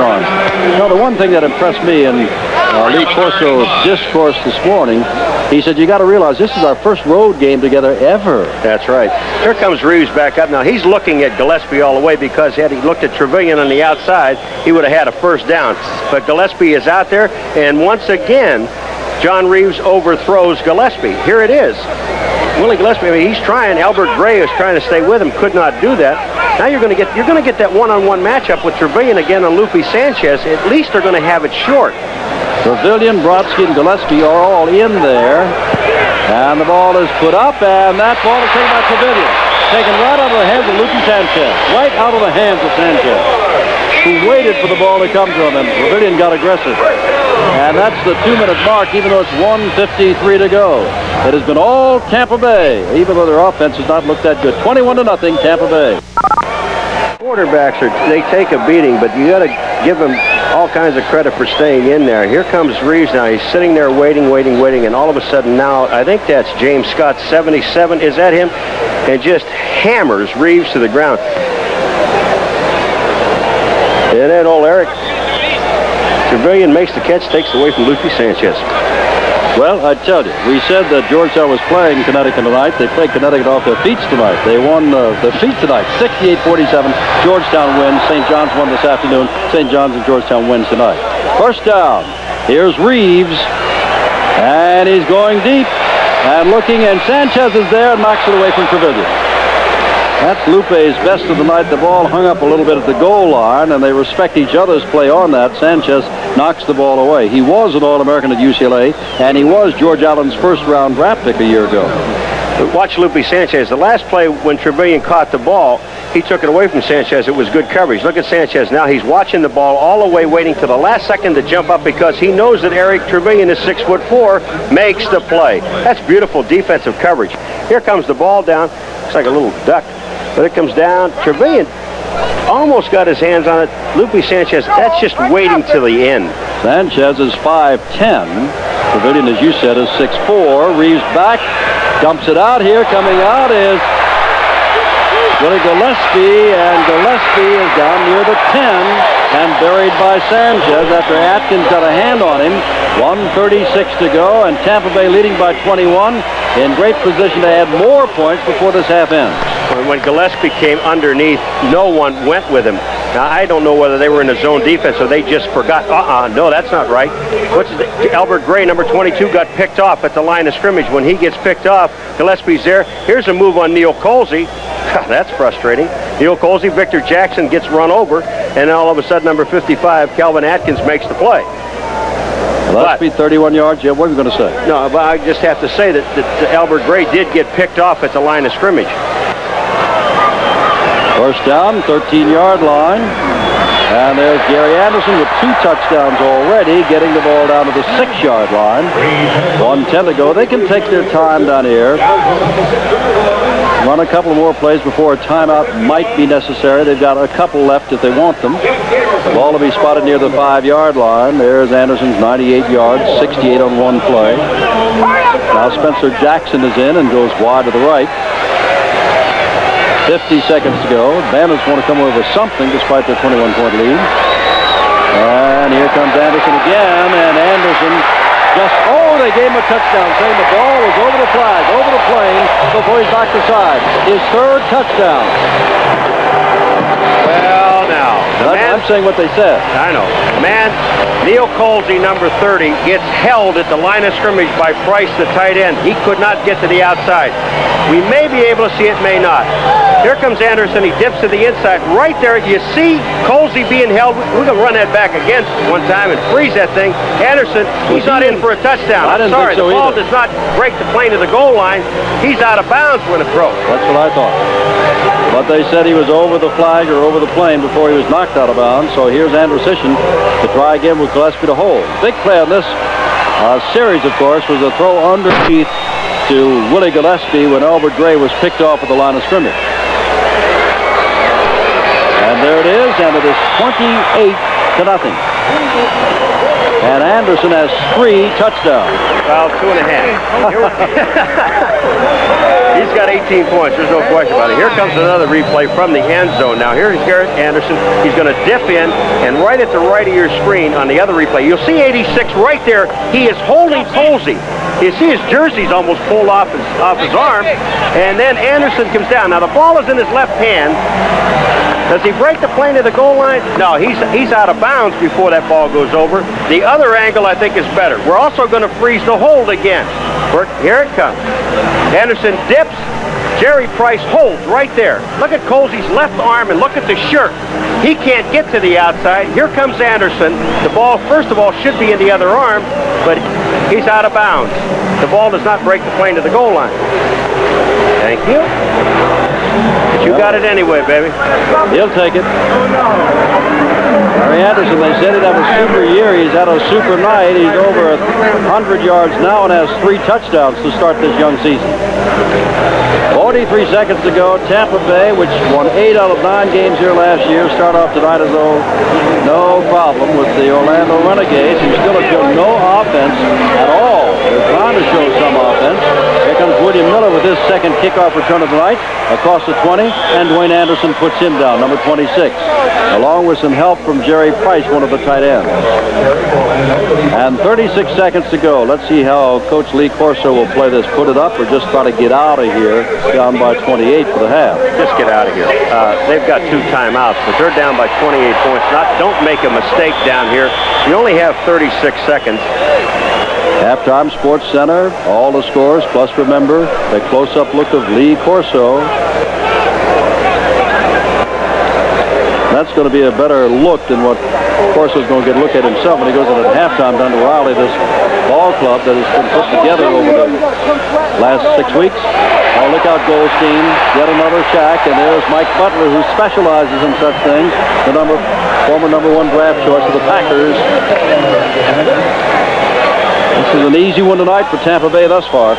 Now, the one thing that impressed me in uh, Lee Corso's discourse this morning, he said, you got to realize this is our first road game together ever. That's right. Here comes Reaves back up. Now, he's looking at Gillespie all the way because had he looked at Truvillion on the outside, he would have had a first down. But Gillespie is out there, and once again, John Reaves overthrows Gillespie. Here it is. Willie Gillespie, I mean, he's trying. Albert Gray is trying to stay with him, could not do that. Now you're going to get you're going to get that one-on-one matchup with Truvillion again and Lupe Sanchez. At least they're going to have it short. Truvillion, Brodsky, and Gillespie are all in there. And the ball is put up, and that ball is taken by Truvillion. Taken right out of the hands of Lupe Sanchez. Right out of the hands of Sanchez. Who waited for the ball to come to him, and Truvillion got aggressive. And that's the two-minute mark, even though it's 153 to go. It has been all Tampa Bay, even though their offense has not looked that good. 21 to nothing, Tampa Bay. Quarterbacks are they take a beating, but you got to give them all kinds of credit for staying in there. Here comes Reaves now. He's sitting there waiting, waiting, waiting, and all of a sudden now, I think that's James Scott, 77. Is that him? And just hammers Reaves to the ground. And then old Eric Truvillion makes the catch, takes away from Lupe Sanchez. Well, I tell you, we said that Georgetown was playing Connecticut tonight. They played Connecticut off their feet tonight. They won uh, their feet tonight, 68-47. Georgetown wins. St. John's won this afternoon. St. John's and Georgetown wins tonight. First down. Here's Reaves, and he's going deep and looking, and Sanchez is there and knocks it away from Truvillion. That's Lupe's best of the night. The ball hung up a little bit at the goal line, and they respect each other's play on that. Sanchez knocks the ball away. He was an All-American at UCLA, and he was George Allen's first-round draft pick a year ago. Watch Lupe Sanchez. The last play when Truvillion caught the ball, he took it away from Sanchez. It was good coverage. Look at Sanchez now. He's watching the ball all the way, waiting to the last second to jump up because he knows that Eric Truvillion is six foot four, makes the play. That's beautiful defensive coverage. Here comes the ball down. Looks like a little duck, but it comes down. Truvillion almost got his hands on it. Lupe Sanchez, that's just waiting till the end. Sanchez is 5'10". Truvillion, as you said, is 6'4". Reaves back, dumps it out here. Coming out is Willie Gillespie, and Gillespie is down near the 10 and buried by Sanchez after Atkins got a hand on him. 136 to go, and Tampa Bay leading by 21 in great position to add more points before this half ends. When Gillespie came underneath, no one went with him. Now, I don't know whether they were in a zone defense or they just forgot. Uh-uh, no, that's not right. What's the, Albert Gray, number 22, got picked off at the line of scrimmage. When he gets picked off, Gillespie's there. Here's a move on Neal Colzie. that's frustrating. Neal Colzie, Victor Jackson gets run over, and all of a sudden, number 55, Calvin Atkins makes the play. Gillespie, 31 yards. Yeah, what are you going to say? No, but I just have to say that, that Albert Gray did get picked off at the line of scrimmage. First down, 13-yard line. And there's Gary Anderson with two touchdowns already, getting the ball down to the six-yard line. 110 to go. They can take their time down here. Run a couple more plays before a timeout might be necessary. They've got a couple left if they want them. The ball to be spotted near the five-yard line. There's Anderson's 98 yards, 68 on one play. Now Spencer Jackson is in and goes wide to the right. 50 seconds to go. Bandits want to come over something despite their 21-point lead. And here comes Anderson again, and Anderson just, oh, they gave him a touchdown, saying the ball was over the flag, over the plane, before he's knocked aside. His third touchdown. Well, now. I'm saying what they said. I know. Man, Neal Colzie, number 30, gets held at the line of scrimmage by Price, the tight end. He could not get to the outside. We may be able to see it, may not. Here comes Anderson. He dips to the inside. Right there, you see Colzie being held. We're going to run that back again one time and freeze that thing. Anderson, he's not in for a touchdown. I didn't Sorry, so the ball either. does not break the plane of the goal line. He's out of bounds when it broke. That's what I thought. But they said he was over the flag or over the plane before he was knocked out of bounds. So here's Anderson to try again with Gillespie to hold. Big play on this uh, series, of course, was a throw underneath to Willie Gillespie when Albert Gray was picked off at the line of scrimmage. And there it is, and it is 28 to nothing. And Anderson has three touchdowns. Well, two and a half. He's got 18 points. There's no question about it. Here comes another replay from the end zone. Now, here's Gary Anderson. He's going to dip in, and right at the right of your screen on the other replay, you'll see 86 right there. He is holding Colzie. You see his jersey's almost pulled off his, off his arm, and then Anderson comes down. Now, the ball is in his left hand. Does he break the plane to the goal line? No, he's he's out of bounds before that ball goes over. The other angle, I think, is better. We're also going to freeze the hold again. Here it comes. Anderson dips. Jerry Price holds right there. Look at Colzie's left arm and look at the shirt. He can't get to the outside. Here comes Anderson. The ball, first of all, should be in the other arm, but he's out of bounds. The ball does not break the plane to the goal line. Thank you. But you got it anyway, baby. He'll take it. Gary Anderson, they said he'd have a super year. He's had a super night. He's over 100 yards now and has three touchdowns to start this young season. 43 seconds to go. Tampa Bay, which won eight out of nine games here last year, start off tonight as though no problem with the Orlando Renegades, who still have shown no offense at all. They're trying to show some offense. Here comes William Miller with his second kickoff return of the night across the 20, and Dwayne Anderson puts him down, number 26, along with some help from Jerry Price, one of the tight ends. And 36 seconds to go. Let's see how Coach Lee Corso will play this. Put it up or just try to get out of here by 28 for the half. Just get out of here. Uh, they've got two timeouts, but they're down by 28 points. Not, don't make a mistake down here. You only have 36 seconds. Halftime Sports Center, all the scores, plus remember the close-up look of Lee Corso. That's going to be a better look than what Corso's going to get a look at himself when he goes in at halftime down to Riley, this ball club that has been put together over the last six weeks. Oh, look out, Golsteyn. Yet another shack, and there's Mike Butler, who specializes in such things. The number, former number one draft choice of the Packers. This is an easy one tonight for Tampa Bay thus far.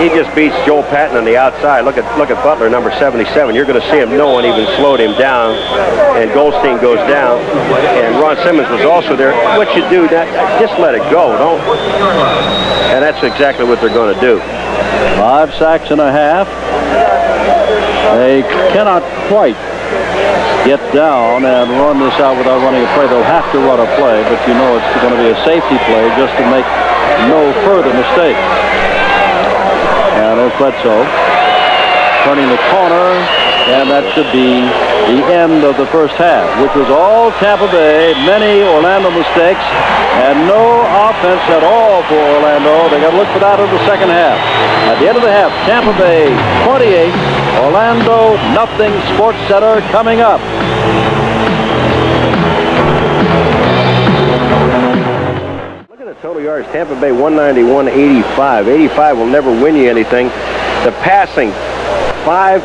He just beats Joel Patton on the outside. Look at look at Butler, number 77. You're going to see him. No one even slowed him down. And Golsteyn goes down. And Ron Simmons was also there. What you do, that, just let it go. Don't. And that's exactly what they're going to do. Five sacks and a half. They cannot quite get down and run this out without running a play. They'll have to run a play, but you know it's going to be a safety play just to make no further mistakes. Bledsoe turning the corner, and that should be the end of the first half, which was all Tampa Bay, many Orlando mistakes, and no offense at all for Orlando. They got to look for that in the second half. At the end of the half, Tampa Bay 28, Orlando nothing. Sports Center coming up. Total yards. Tampa Bay 191, 85. 85 will never win you anything. The passing, five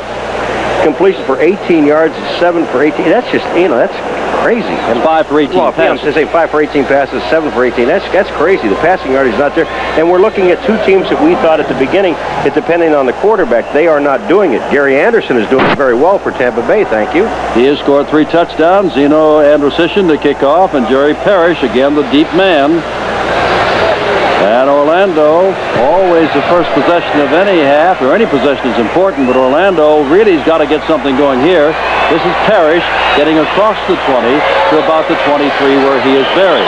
completions for 18 yards, seven for 18. That's just, you know, that's crazy. And five for 18 well, passes. I'm saying five for 18 passes, seven for 18. That's that's crazy. The passing yardage is not there. And we're looking at two teams that we thought at the beginning, it depending on the quarterback, they are not doing it. Gary Anderson is doing very well for Tampa Bay. Thank you. He has scored three touchdowns. Zenon Andrusyshyn to kick off, and Jerry Parrish, again the deep man. And Orlando, always the first possession of any half, or any possession is important, but Orlando really has got to get something going here. This is Parrish getting across the 20 to about the 23 where he is buried.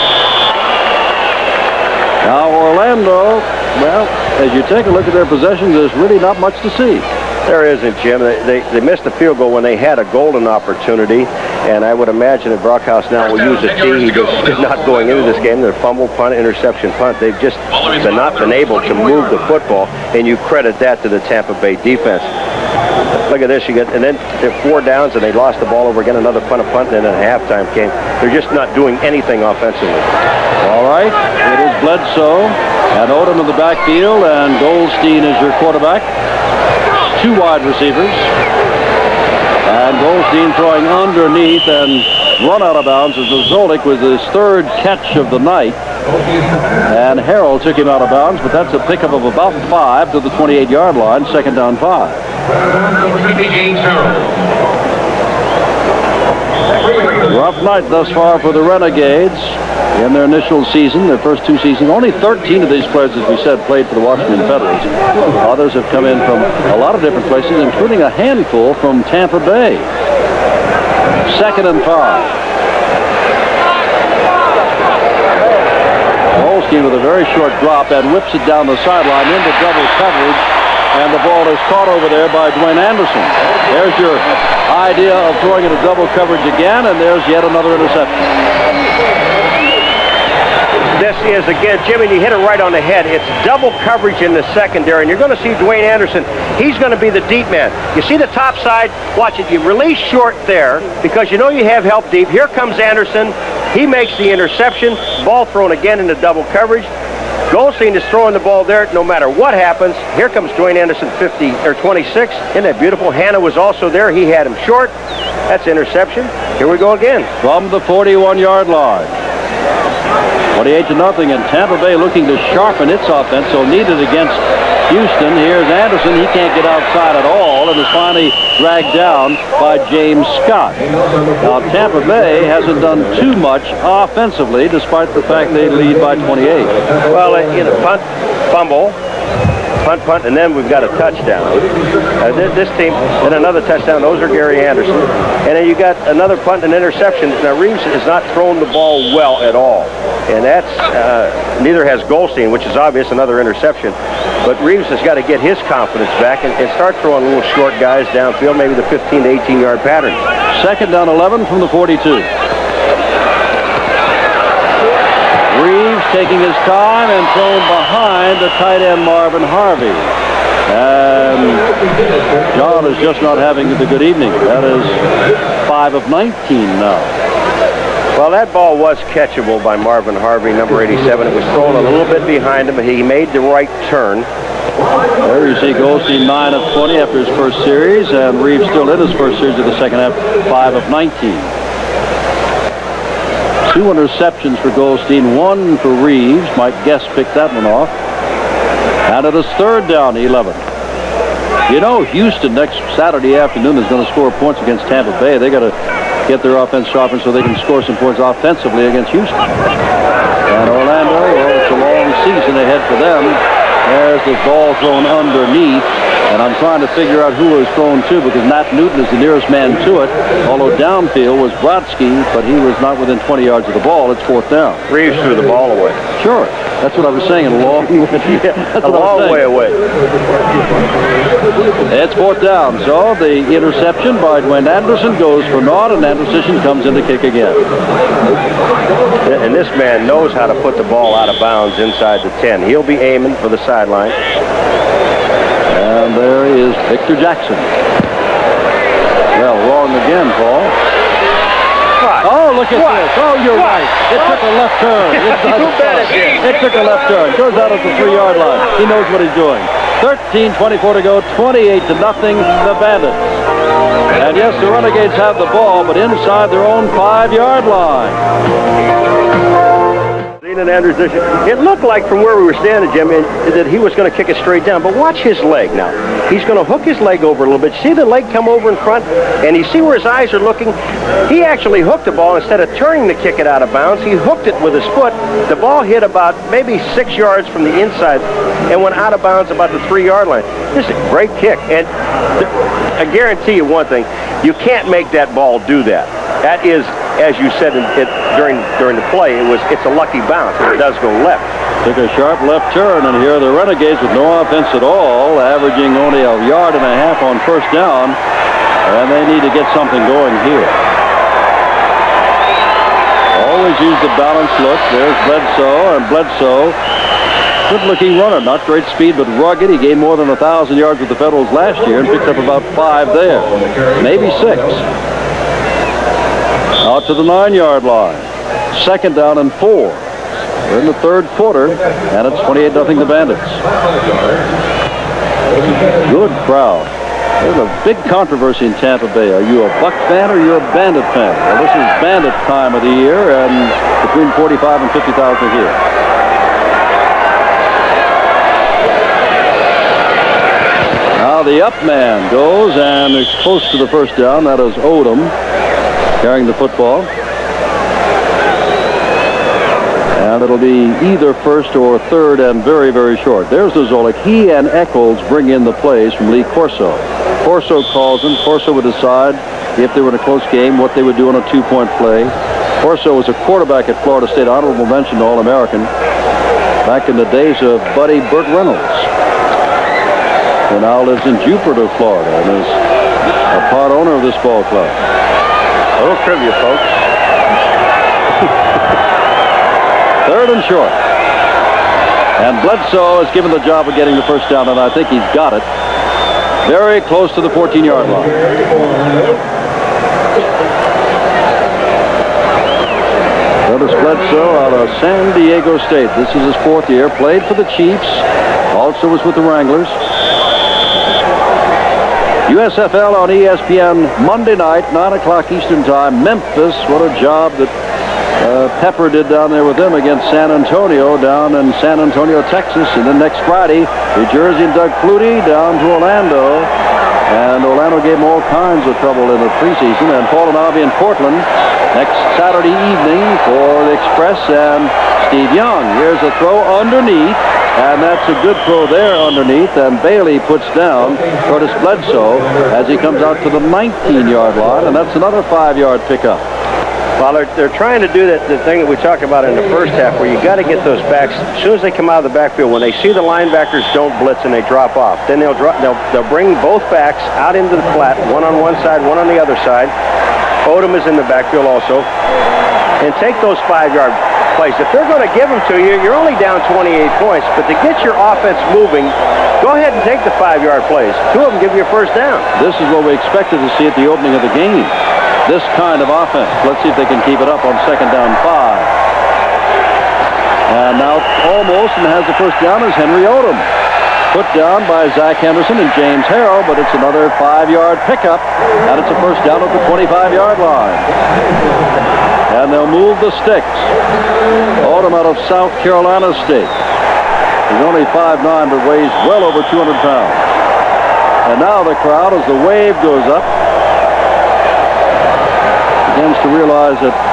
Now Orlando, well, as you take a look at their possessions, there's really not much to see. There isn't, Jim. They, they, they missed the field goal when they had a golden opportunity, and I would imagine that Brockhaus now will use a T. He just is not going into this game. They're fumble, punt, interception, punt. They've just been not been able to move the football, and you credit that to the Tampa Bay defense. Look at this. You get, and then they're four downs, and they lost the ball over again. Another punt, a punt, and then a halftime came. They're just not doing anything offensively. All right, it is Bledsoe and Odom in the backfield, and Golsteyn is your quarterback. Two wide receivers. And Golsteyn throwing underneath and run out of bounds as Zolik with his third catch of the night. And Harrell took him out of bounds, but that's a pickup of about five to the 28-yard line, second down five. Rough night thus far for the Renegades in their initial season, their first two seasons. Only 13 of these players, as we said, played for the Washington Federals. Others have come in from a lot of different places, including a handful from Tampa Bay. Second and five. Golsteyn with a very short drop and whips it down the sideline into double coverage. And the ball is caught over there by Dwayne Anderson. There's your idea of throwing into double coverage again, and there's yet another interception. This is, again, Jimmy, you hit it right on the head. It's double coverage in the secondary, and you're going to see Dwayne Anderson. He's going to be the deep man. You see the top side? Watch it. You release short there because you know you have help deep. Here comes Anderson. He makes the interception. Ball thrown again into double coverage. Golsteyn is throwing the ball there no matter what happens. Here comes Dwayne Anderson, 50 or 26. Isn't that beautiful? Hannah was also there. He had him short. That's interception. Here we go again. From the 41-yard line. 28 to nothing, and Tampa Bay looking to sharpen its offense, so needed against Houston. Here's Anderson. He can't get outside at all and is finally dragged down by James Scott. Now, Tampa Bay hasn't done too much offensively, despite the fact they lead by 28. Well, you know, punt, fumble, punt, punt, and then we've got a touchdown. Uh, this, team, and another touchdown. Those are Gary Anderson. And then you got another punt and interception. Now, Reaves has not thrown the ball well at all. And that's, uh, neither has Golsteyn, which is obvious, another interception. But Reaves has got to get his confidence back and, and start throwing little short guys downfield, maybe the 15 to 18 yard pattern. Second down 11 from the 42. Reaves taking his time and thrown behind the tight end Marvin Harvey. And John is just not having the good evening. That is 5 of 19 now. Well, that ball was catchable by Marvin Harvey, number 87. It was thrown a little bit behind him, but he made the right turn. There you see Golsteyn 9 of 20 after his first series, and Reaves still in his first series of the second half, 5 of 19. Two interceptions for Golsteyn, one for Reaves. Mike Guest picked that one off. And it is third down, 11. You know, Houston next Saturday afternoon is going to score points against Tampa Bay. They got to get their offense sharpened so they can score some points offensively against Houston. And Orlando, well, it's a long season ahead for them. There's the ball thrown underneath, And I'm trying to figure out who was thrown to because Matt Newton is the nearest man to it. Although downfield was Brodsky, but he was not within 20 yards of the ball. It's fourth down. Reaves threw the ball away. Sure. That's what I was saying. A long way. yeah, a long way away. It's fourth down. So the interception by Dwayne Anderson goes for naught, and Anderson comes in to kick again. And this man knows how to put the ball out of bounds inside the 10. He'll be aiming for the sideline. And there is Victor Jackson. Well, wrong again, Paul. What? Oh, look at what? this. Oh, you're what? right. It took a left turn. it. It took a left turn. Goes out at the three-yard line. He knows what he's doing. 13-24 to go, 28 to nothing, the Bandits. And yes, the Renegades have the ball, but inside their own five-yard line. Andrews. It looked like from where we were standing, Jim, that he was going to kick it straight down. But watch his leg now. He's going to hook his leg over a little bit. See the leg come over in front? And you see where his eyes are looking? He actually hooked the ball instead of turning to kick it out of bounds. He hooked it with his foot. The ball hit about maybe six yards from the inside and went out of bounds about the three-yard line. This is a great kick. And I guarantee you one thing. You can't make that ball do that. That is as you said it, it, during during the play, it was it's a lucky bounce. It does go left. Took a sharp left turn, and here are the Renegades with no offense at all, averaging only a yard and a half on first down, and they need to get something going here. Always use the balanced look. There's Bledsoe, and Bledsoe good-looking runner. Not great speed, but rugged. He gained more than a 1,000 yards with the Federals last year and picked up about five there, maybe six. Out to the nine-yard line. Second down and four. We're in the third quarter, and it's 28-0 the Bandits. Good crowd. There's a big controversy in Tampa Bay. Are you a Buck fan or are you a Bandit fan? Well, this is Bandit time of the year, and between 45 and 50,000 here. Now the up man goes and is close to the first down. That is Odom carrying the football. And it'll be either first or third and very, very short. There's the Zolik. He and Echols bring in the plays from Lee Corso. Corso calls them. Corso would decide if they were in a close game what they would do on a two-point play. Corso was a quarterback at Florida State, honorable mention All-American, back in the days of Buddy Burt Reynolds, who now lives in Jupiter, Florida, and is a part owner of this ball club. A little trivia, folks. Third and short. And Bledsoe is given the job of getting the first down, and I think he's got it. Very close to the 14-yard line. Notice Bledsoe out of San Diego State. This is his fourth year. Played for the Chiefs. Also was with the Wranglers. USFL on ESPN Monday night, 9 o'clock Eastern Time. Memphis, what a job that uh, Pepper did down there with them against San Antonio down in San Antonio, Texas. And then next Friday, New Jersey and Doug Flutie down to Orlando. And Orlando gave them all kinds of trouble in the preseason. And Paul and I'll be in Portland next Saturday evening for the Express and Steve Young. Here's a throw underneath. And that's a good throw there underneath. And Bailey puts down Curtis Bledsoe as he comes out to the 19-yard line. And that's another five-yard pickup. Well, they're, they're trying to do that the thing that we talked about in the first half where you got to get those backs as soon as they come out of the backfield when they see the linebackers don't blitz and they drop off then they'll drop they'll, they'll bring both backs out into the flat one on one side one on the other side Odom is in the backfield also and take those five yard plays. If they're going to give them to you, you're only down 28 points. But to get your offense moving, go ahead and take the five-yard plays. Two of them give you a first down. This is what we expected to see at the opening of the game. This kind of offense. Let's see if they can keep it up on second down five. And now almost and has the first down is Henry Odom. Put down by Zach Henderson and James Harrell, but it's another five-yard pickup, and it's a first down at the 25-yard line. And they'll move the sticks. Odom out of South Carolina State. He's only 5'9", but weighs well over 200 pounds. And now the crowd, as the wave goes up, begins to realize that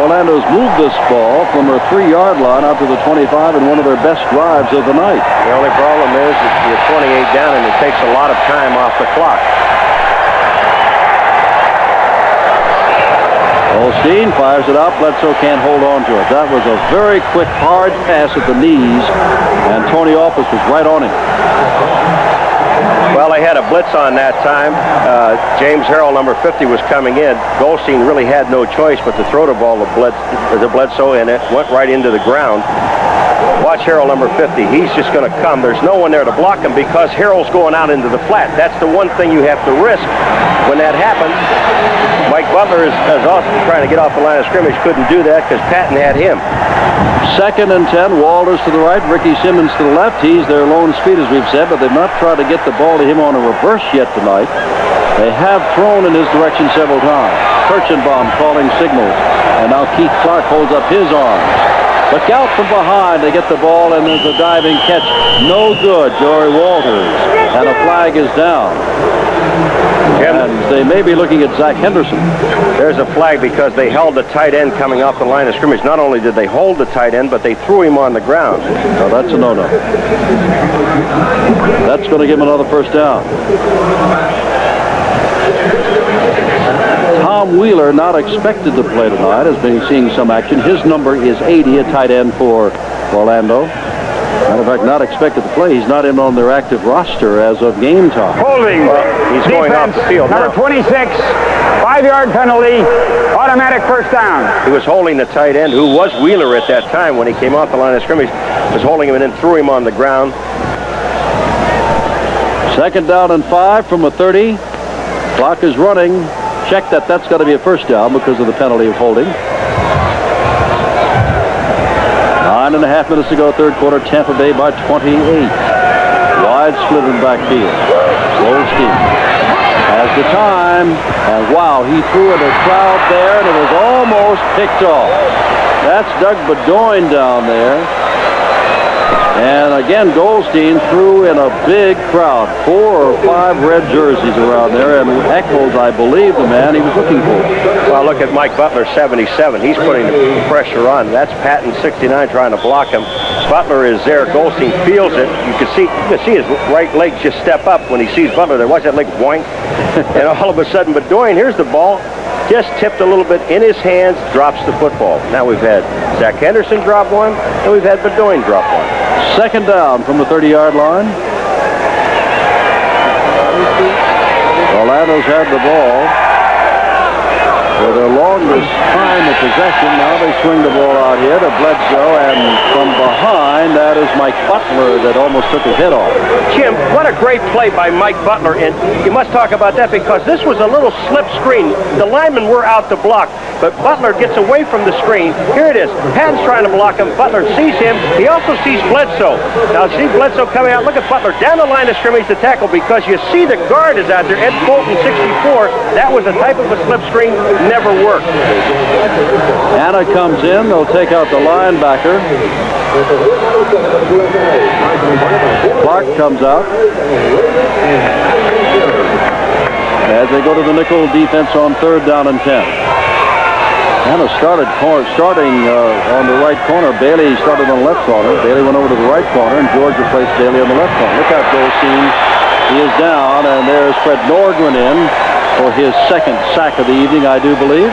Orlando's moved this ball from their three-yard line out to the 25 in one of their best drives of the night. The only problem is that you're 28 down and it takes a lot of time off the clock. Golsteyn fires it out. Bledsoe can't hold on to it. That was a very quick, hard pass at the knees, and Tony Office was right on him. Well, they had a blitz on that time. Uh, James Harrell, number 50, was coming in. Golsteyn really had no choice but to throw the ball to, Bled to Bledsoe, and it went right into the ground. Watch Harrell, number 50. He's just going to come. There's no one there to block him because Harrell's going out into the flat. That's the one thing you have to risk when that happens. Mike Butler is, is also trying to get off the line of scrimmage. Couldn't do that because Patton had him. Second and 10, Walters to the right, Ricky Simmons to the left. He's their lone speed, as we've said, but they've not tried to get the ball to him on a reverse yet tonight. They have thrown in his direction several times. Kirchenbaum calling signals, and now Keith Clark holds up his arms. Look out from behind. They get the ball, and there's a diving catch. No good, Joey Walters. And a flag is down. And they may be looking at Zach Henderson. There's a flag because they held the tight end coming off the line of scrimmage. Not only did they hold the tight end, but they threw him on the ground. So that's a no-no. That's going to give him another first down. Tom Wheeler, not expected to play tonight, has been seeing some action. His number is 80, a tight end for Orlando. Matter of fact, not expected to play. He's not in on their active roster as of game time. Holding. He's going off the field Number now. 26, five-yard penalty, automatic first down. He was holding the tight end, who was Wheeler at that time when he came off the line of scrimmage, was holding him and then threw him on the ground. Second down and five from a 30. Clock is running. Check that that's got to be a first down because of the penalty of holding. Nine and a half minutes to go, third quarter, Tampa Bay by 28. Wide split in backfield. Golsteyn has the time, and wow, he threw in a crowd there, and it was almost picked off. That's Doug Bedoin down there. And again, Golsteyn threw in a big crowd, four or five red jerseys around there, and Echols, I believe, the man he was looking for. Well, look at Mike Butler, 77. He's putting the pressure on. That's Patton, 69, trying to block him. Butler is there. Golsteyn feels it. You can see you can see his right leg just step up when he sees Butler there. Watch that leg boink. and all of a sudden, Bedoin, here's the ball. Just tipped a little bit in his hands, drops the football. Now we've had Zach Henderson drop one, and we've had Bedoin drop one. Second down from the 30-yard line. Orlando's had the ball for their longest time of possession. Now they swing the ball out here to Bledsoe, and from behind, that is Mike Butler that almost took his head off. Jim, what a great play by Mike Butler, and you must talk about that because this was a little slip screen. The linemen were out to block, but Butler gets away from the screen. Here it is. Patton's trying to block him. Butler sees him. He also sees Bledsoe. Now see Bledsoe coming out. Look at Butler down the line of scrimmage to tackle because you see the guard is out there. Ed Fulton, 64. That was a type of a slip screen. Never worked. Anna comes in. They'll take out the linebacker. Clark comes out. As they go to the nickel defense on third down and 10. Anna started starting uh, on the right corner. Bailey started on the left corner. Bailey went over to the right corner, and George replaced Bailey on the left corner. Look out, Golsteyn. He is down, and there's Fred Norgren in for his second sack of the evening, I do believe.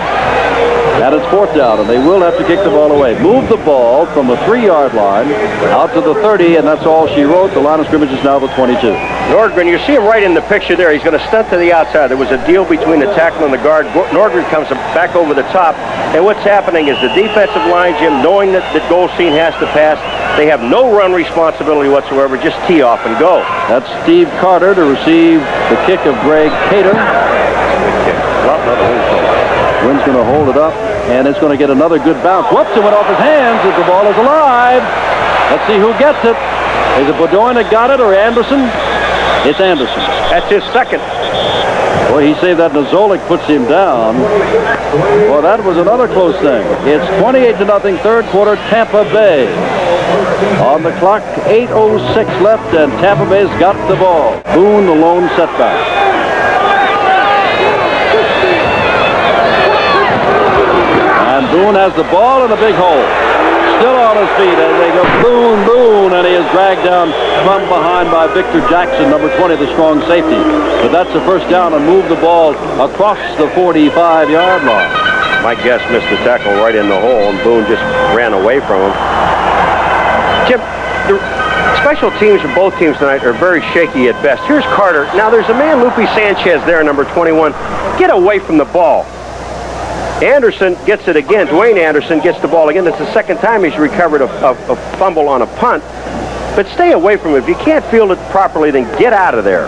And it's fourth down, and they will have to kick the ball away. Move the ball from the three-yard line out to the 30, and that's all she wrote. The line of scrimmage is now the 22. Nordgren, you see him right in the picture there. He's going to stunt to the outside. There was a deal between the tackle and the guard. Nordgren comes back over the top. And what's happening is the defensive line, Jim, knowing that, that Golsteyn has to pass, they have no run responsibility whatsoever. Just tee off and go. That's Steve Carter to receive the kick of Greg Cater. Wynn's going to hold it up, and it's going to get another good bounce. Whoops, it went off his hands, and the ball is alive. Let's see who gets it. Is it Bedoin that got it, or Anderson? It's Anderson. That's his second. Boy, he saved that, and puts him down. Well, that was another close thing. It's 28 to nothing, third quarter, Tampa Bay. On the clock, 8.06 left, and Tampa Bay's got the ball. Boone, the lone setback. Boone has the ball in a big hole. Still on his feet as they go Boone, Boone, and he is dragged down from behind by Victor Jackson, number 20, the strong safety. But that's the first down and move the ball across the 45-yard line. My guess missed the tackle right in the hole, and Boone just ran away from him. Jim, the special teams for both teams tonight are very shaky at best. Here's Carter. Now, there's a man, Lupe Sanchez, there, number 21. Get away from the ball. Anderson gets it again. Dwayne Anderson gets the ball again. It's the second time he's recovered a, a, a fumble on a punt. But stay away from it. If you can't field it properly, then get out of there.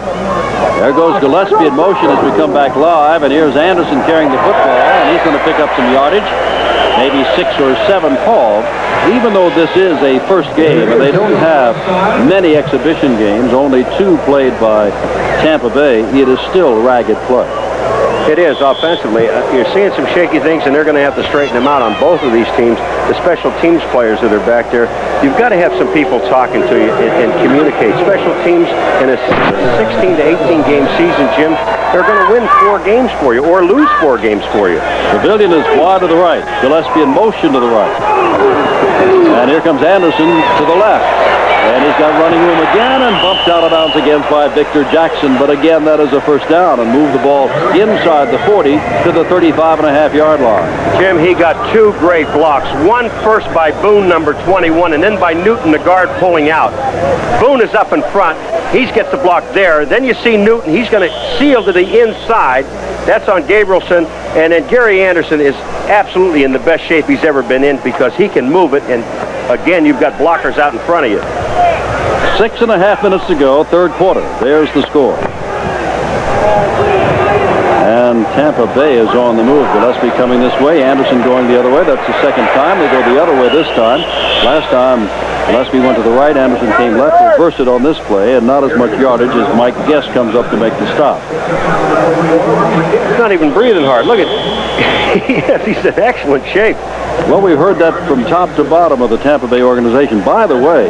There goes Gillespie in motion as we come back live, and here's Anderson carrying the football, and he's going to pick up some yardage, maybe six or seven, Paul. Even though this is a first game, and they don't have many exhibition games, only two played by Tampa Bay, it is still ragged play. It is offensively. Uh, you're seeing some shaky things, and they're going to have to straighten them out on both of these teams. The special teams players that are back there, you've got to have some people talking to you and, and communicate. Special teams in a 16 to 18 game season, Jim, they're going to win four games for you or lose four games for you. Truvillion is wide to the right. Gillespie in motion to the right. And here comes Anderson to the left. And he's got running room again and bumped out of bounds again by Victor Jackson. But again, that is a first down and move the ball inside the 40 to the 35 and a half yard line. Jim, he got two great blocks. One first by Boone, number 21, and then by Newton, the guard, pulling out. Boone is up in front. He gets the block there. Then you see Newton. He's going to seal to the inside. That's on Gabrielson. And then Gary Anderson is absolutely in the best shape he's ever been in because he can move it. And again, you've got blockers out in front of you. Six and a half minutes to go, third quarter. There's the score. And Tampa Bay is on the move. Gillespie coming this way. Anderson going the other way. That's the second time. They go the other way this time. Last time, Gillespie went to the right. Anderson came left. Reversed it on this play, and not as much yardage as Mike Guest comes up to make the stop. He's not even breathing hard. Look at yes, he's in excellent shape. Well, we've heard that from top to bottom of the Tampa Bay organization. By the way,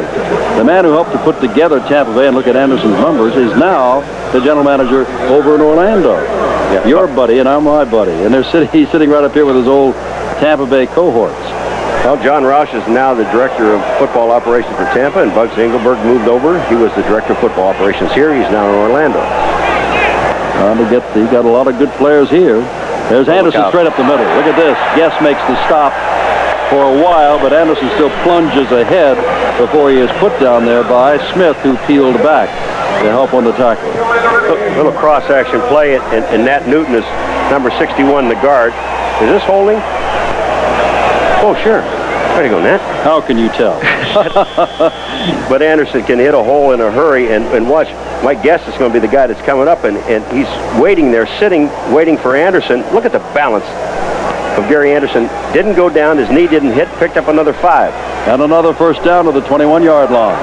the man who helped to put together Tampa Bay and look at Anderson's numbers is now the general manager over in Orlando. Yeah. Your buddy and I'm my buddy. And they're sitting, he's sitting right up here with his old Tampa Bay cohorts. Well, John Roush is now the director of football operations for Tampa, and Bugs Engelberg moved over. He was the director of football operations here. He's now in Orlando. Trying to get, he got a lot of good players here. There's Anderson straight up the middle. Look at this. Guest makes the stop for a while, but Anderson still plunges ahead before he is put down there by Smith, who peeled back to help on the tackle. A Little cross-action play, and, and Nat Newton is number 61, the guard. Is this holding? Oh, sure. Way to go, Nat. How can you tell? but Anderson can hit a hole in a hurry, and, and watch. My guess is going to be the guy that's coming up, and, and he's waiting there, sitting, waiting for Anderson. Look at the balance of Gary Anderson. Didn't go down. His knee didn't hit. Picked up another five. And another first down to the 21-yard line.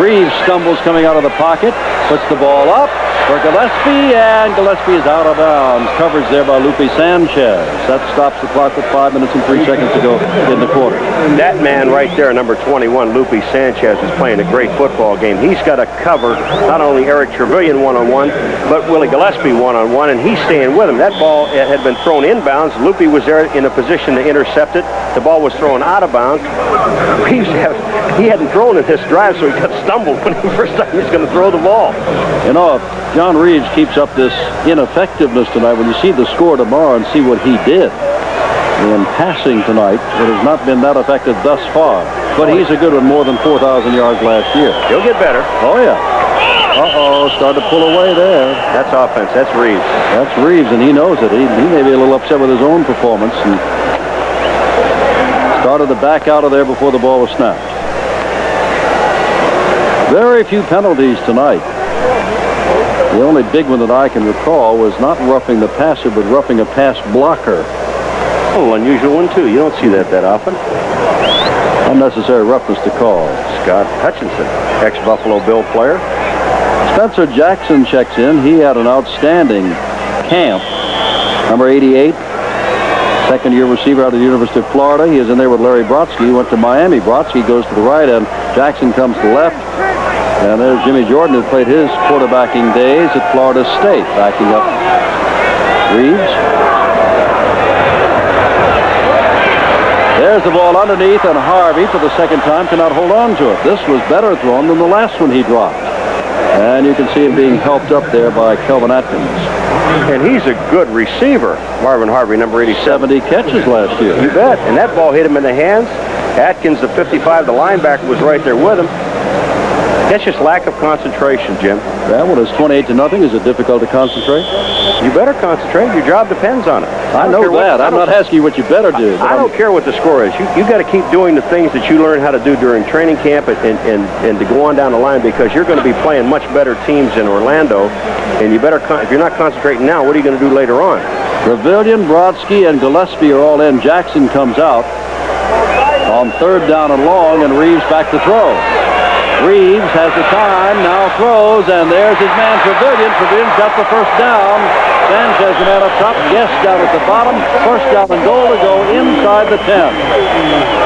Reaves stumbles coming out of the pocket, puts the ball up for Gillespie, and Gillespie is out of bounds. Coverage there by Lupe Sanchez. That stops the clock with five minutes and three seconds to go in the quarter. That man right there, number 21, Lupe Sanchez, is playing a great football game. He's got to cover not only Eric Truvillion one-on-one, but Willie Gillespie one-on-one, and he's staying with him. That ball had been thrown inbounds. Lupe was there in a position to intercept it. The ball was thrown out of bounds. Reaves, he hadn't thrown in this drive, so he got stumbled when the first time he's going to throw the ball. You know, John Reaves keeps up this ineffectiveness tonight, when you see the score tomorrow and see what he did in passing tonight, it has not been that effective thus far. But he's a good one, more than 4,000 yards last year. He'll get better. Oh, yeah. Uh-oh, started to pull away there. That's offense. That's Reaves. That's Reaves, and he knows it. He, he may be a little upset with his own performance and started to back out of there before the ball was snapped. Very few penalties tonight. The only big one that I can recall was not roughing the passer, but roughing a pass blocker. Little unusual one, too. You don't see that that often. Unnecessary roughness to call. Scott Hutchinson, ex-Buffalo Bill player. Spencer Jackson checks in. He had an outstanding camp. Number 88, second-year receiver out of the University of Florida. He is in there with Larry Brodsky. He went to Miami. Brodsky goes to the right end. Jackson comes to the left. And there's Jimmy Jordan, who played his quarterbacking days at Florida State, backing up Reaves. There's the ball underneath, and Harvey, for the second time, cannot hold on to it. This was better thrown than the last one he dropped. And you can see him being helped up there by Kelvin Atkins. And he's a good receiver, Marvin Harvey, number 87. 70 catches last year. You bet. And that ball hit him in the hands. Atkins, the 55, the linebacker, was right there with him. That's just lack of concentration, Jim. Well, it's 28 to nothing. Is it difficult to concentrate? You better concentrate. Your job depends on it. I, know that. I'm not asking you what you better do. I, I don't care what the score is. You you got to keep doing the things that you learn how to do during training camp and, and, and, and to go on down the line because you're going to be playing much better teams in Orlando. And you better, if you're not concentrating now, what are you going to do later on? Truvillion, Brodsky, and Gillespie are all in. Jackson comes out on third down and long, and Reaves back to throw. Reaves has the time, now throws, and there's his man Truvillion. Truvillion's got the first down. Sanchez, the man up top, Guest down at the bottom. First down and goal to go inside the 10.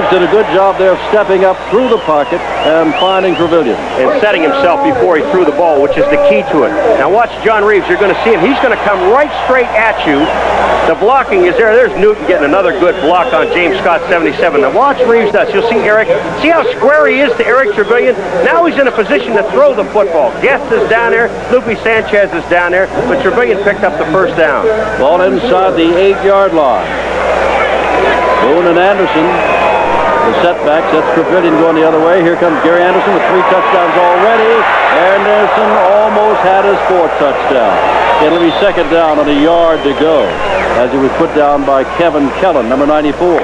Reaves did a good job there of stepping up through the pocket and finding Truvillion. And setting himself before he threw the ball, which is the key to it. Now watch John Reaves. You're going to see him. He's going to come right straight at you. The blocking is there. There's Newton getting another good block on James Scott 77. Now watch Reaves does. You'll see Eric. See how square he is to Eric Truvillion? Now he's in a position to throw the football. Guest is down there. Lupe Sanchez is down there. But Truvillion picked up the first down. Ball inside the eight-yard line. Boone and Anderson the setbacks. That's Truvillion going the other way. Here comes Gary Anderson with three touchdowns already. Anderson almost had his fourth touchdown. It'll be second down on a yard to go as he was put down by Kevin Kellen, number 94.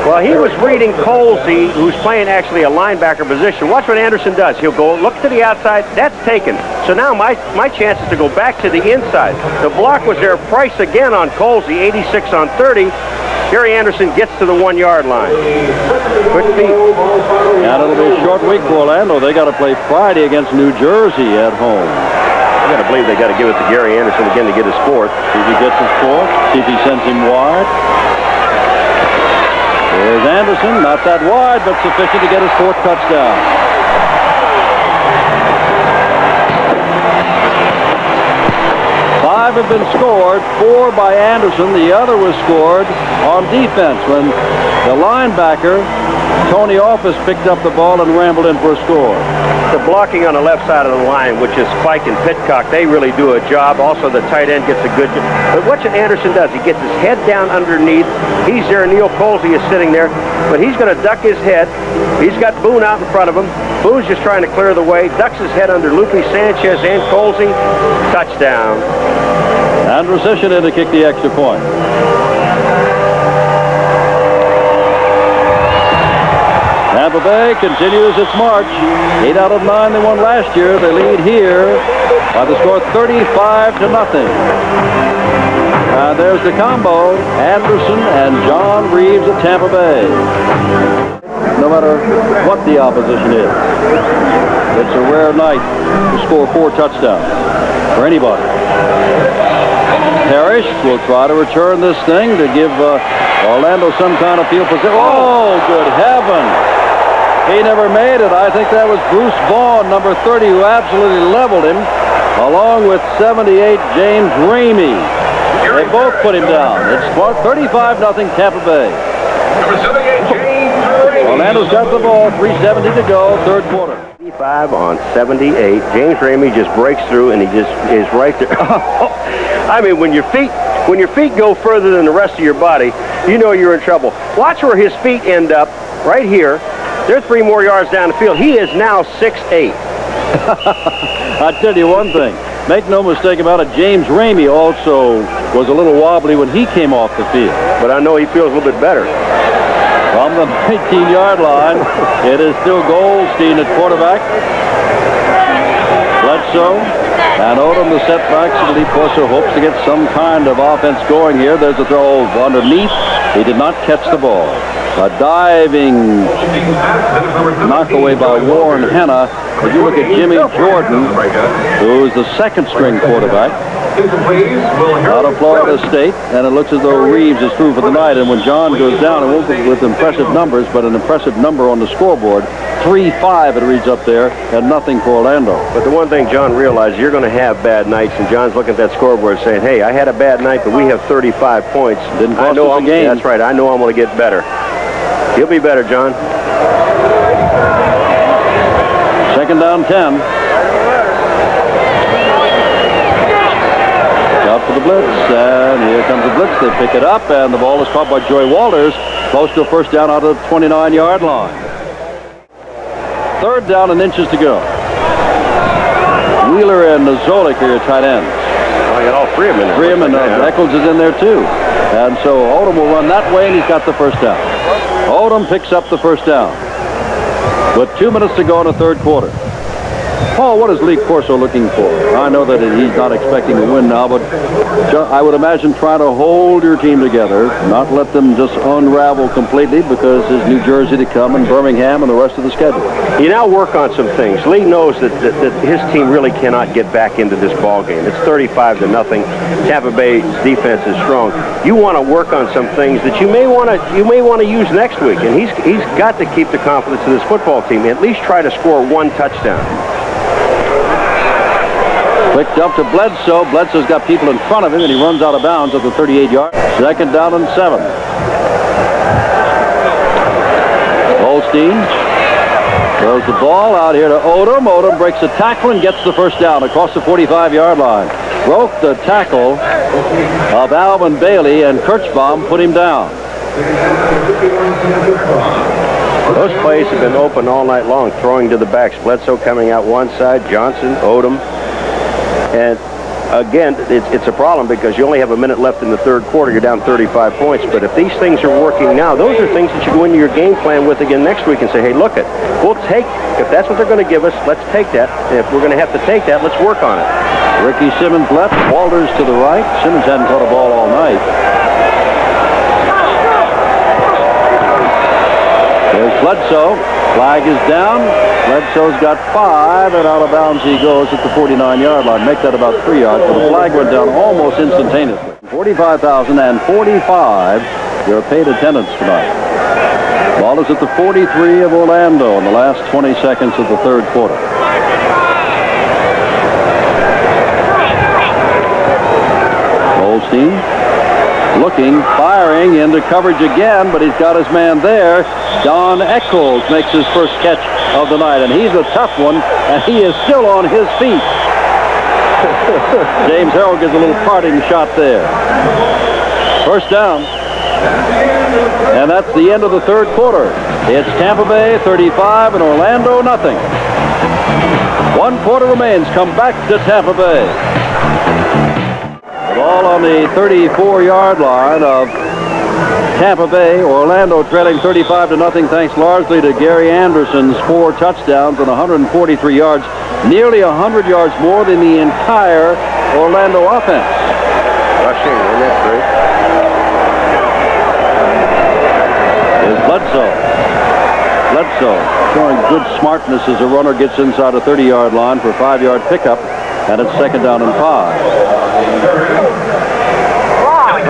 Well, he was reading Colzie, who's playing actually a linebacker position. Watch what Anderson does. He'll go look to the outside. That's taken. So now my, my chance is to go back to the inside. The block was there. Price again on Colzie, 86 on 30. Gary Anderson gets to the one-yard line. Quick feet. And it'll be a short week for Orlando. They got to play Friday against New Jersey at home. I got to believe they got to give it to Gary Anderson again to get his fourth. See if he gets his fourth. See if he sends him wide. There's Anderson, not that wide, but sufficient to get his fourth touchdown. Five have been scored, four by Anderson. The other was scored on defense when the linebacker, Tony Office, picked up the ball and rambled in for a score. The blocking on the left side of the line, which is Spike and Pitcock, they really do a job. Also, the tight end gets a good. But what Anderson does, he gets his head down underneath. He's there. Neal Colzie is sitting there, but he's going to duck his head. He's got Boone out in front of him. Boone's just trying to clear the way, ducks his head under Lupe Sanchez and Colzie. Touchdown. Andrusyshyn in to kick the extra point. Tampa Bay continues its march. Eight out of nine they won last year. They lead here by the score 35 to nothing. Uh, there's the combo, Anderson and John Reaves of Tampa Bay. No matter what the opposition is, it's a rare night to score four touchdowns for anybody. Parrish will try to return this thing to give uh, Orlando some kind of field position. Oh, good heaven. He never made it. I think that was Bruce Vaughn, number 30, who absolutely leveled him, along with 78 James Ramey. They both put him down. It's 35 nothing Tampa Bay. Number 78, James Ramey. Orlando's got the ball, 3.70 to go, third quarter. 85 on 78. James Ramey just breaks through and he just is right there. I mean, when your feet when your feet go further than the rest of your body, you know you're in trouble. Watch where his feet end up, right here. They're three more yards down the field. He is now 6'8". I tell you one thing. Make no mistake about it, James Ramey also was a little wobbly when he came off the field. But I know he feels a little bit better. From the 19-yard line, it is still Golsteyn at quarterback. Bledsoe and Odom the setbacks. Lee Porter hopes to get some kind of offense going here. There's a throw underneath. He did not catch the ball. A diving knockaway by Warren Hanna. If you look at Jimmy Jordan, who is the second string quarterback out of Florida State, and it looks as though Reaves is through for the night. And when John goes down, it won't be with impressive numbers, but an impressive number on the scoreboard. 3-5 it reads up there, and nothing for Orlando. But the one thing John realized, you're going to have bad nights, and John's looking at that scoreboard saying, hey, I had a bad night, but we have 35 points. Didn't I cost know us a I'm, game. That's right. I know I'm going to get better. He'll be better, John. Second down 10. Out for the blitz, and here comes the blitz. They pick it up, and the ball is caught by Joy Walters, close to a first down out of the 29-yard line. Third down and inches to go. Wheeler and Zolik are your tight ends. I got all three of them in there. Three of them, and uh. Echols is in there too. And so Odom will run that way, and he's got the first down. Odom picks up the first down. With two minutes to go in the third quarter. Paul, what is Lee Corso looking for? I know that he's not expecting a win now, but I would imagine trying to hold your team together, not let them just unravel completely because there's New Jersey to come and Birmingham and the rest of the schedule. You now work on some things. Lee knows that, that, that his team really cannot get back into this ball game. It's 35 to nothing. Tampa Bay's defense is strong. You want to work on some things that you may want to you may want to use next week. And he's he's got to keep the confidence of this football team. At least try to score one touchdown. Quick dump to Bledsoe. Bledsoe's got people in front of him, and he runs out of bounds at the 38-yard. Second down and seven. Golsteyn throws the ball out here to Odom. Odom breaks the tackle and gets the first down across the 45-yard line. Broke the tackle of Alvin Bailey, and Kirchbaum put him down. Those plays have been open all night long, throwing to the backs. Bledsoe coming out one side, Johnson, Odom. And again, it's, it's a problem because you only have a minute left in the third quarter. You're down 35 points. But if these things are working now, those are things that you go into your game plan with again next week and say, hey, look it, we'll take, if that's what they're going to give us, let's take that. If we're going to have to take that, let's work on it. Ricky Simmons left, Walters to the right. Simmons hadn't caught a ball all night. There's Bledsoe. Flag is down. Bledsoe's got five, and out of bounds he goes at the 49-yard line. Make that about three yards, but the flag went down almost instantaneously. 45,000 and 45, your paid attendance tonight. Ball is at the 43 of Orlando in the last 20 seconds of the third quarter. Golsteyn looking, firing into coverage again, but he's got his man there. Don Echols makes his first catch of the night, and he's a tough one, and he is still on his feet. James Harrell gives a little parting shot there. First down. And that's the end of the third quarter. It's Tampa Bay 35 and Orlando nothing. One quarter remains. Come back to Tampa Bay. The ball on the 34-yard line of Tampa Bay. Orlando trailing 35 to nothing thanks largely to Gary Anderson's four touchdowns and 143 yards, nearly 100 yards more than the entire Orlando offense. Rushing, isn't that great? is Bledsoe. Bledsoe showing good smartness as a runner gets inside a 30-yard line for a five-yard pickup, and it's second down and five.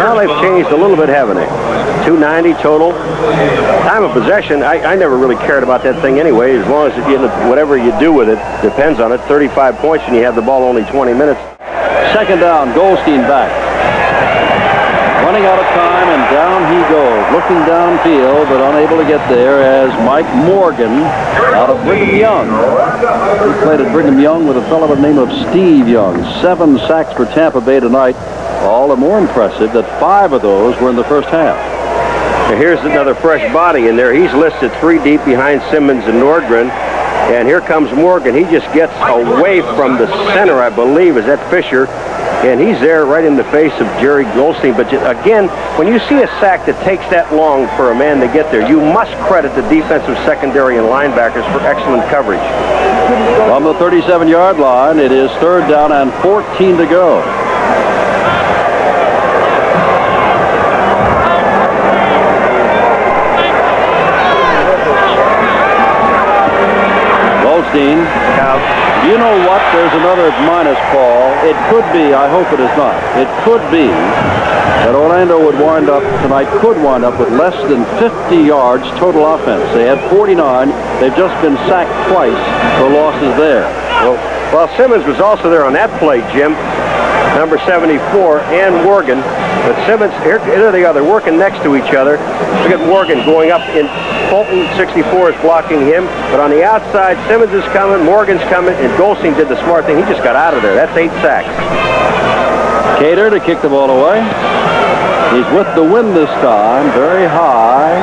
Well, they've changed a little bit, haven't they? 290 total. Time of possession, I, I never really cared about that thing anyway. As long as you, whatever you do with it depends on it. 35 points and you have the ball only 20 minutes. Second down, Golsteyn back. Running out of time, and down he goes. Looking downfield, but unable to get there as Mike Morgan out of Brigham Young. He played at Brigham Young with a fellow by the name of Steve Young. Seven sacks for Tampa Bay tonight. All the more impressive that five of those were in the first half. Now, here's another fresh body in there. He's listed three deep behind Simmons and Nordgren. And here comes Morgan. He just gets away from the center, I believe, is that Fisher. And he's there right in the face of Jerry Golsteyn. But again, when you see a sack that takes that long for a man to get there, you must credit the defensive secondary and linebackers for excellent coverage. On the 37-yard line, it is third down and 14 to go. Golsteyn. You know what? There's another minus call. It could be, I hope it is not, it could be that Orlando would wind up tonight, could wind up with less than 50 yards total offense. They had 49. They've just been sacked twice for losses there. Well, well, Simmons was also there on that play, Jim. Number 74 and Morgan. But Simmons, here, here they are. They're working next to each other. Look at Morgan going up in Fulton. 64 is blocking him. But on the outside, Simmons is coming, Morgan's coming, and Golsteyn did the smart thing. He just got out of there. That's eight sacks. Cater to kick the ball away. He's with the wind this time, very high.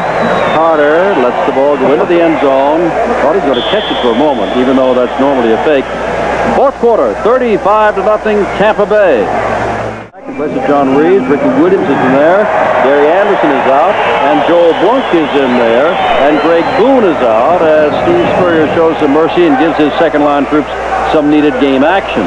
Carter lets the ball go into the end zone. Thought he was going to catch it for a moment, even though that's normally a fake. Fourth quarter, 35 to nothing, Tampa Bay. Of John Reaves, Ricky Williams is in there, Gary Anderson is out, and Joel Blunk is in there, and Greg Boone is out as Steve Spurrier shows some mercy and gives his second line troops some needed game action.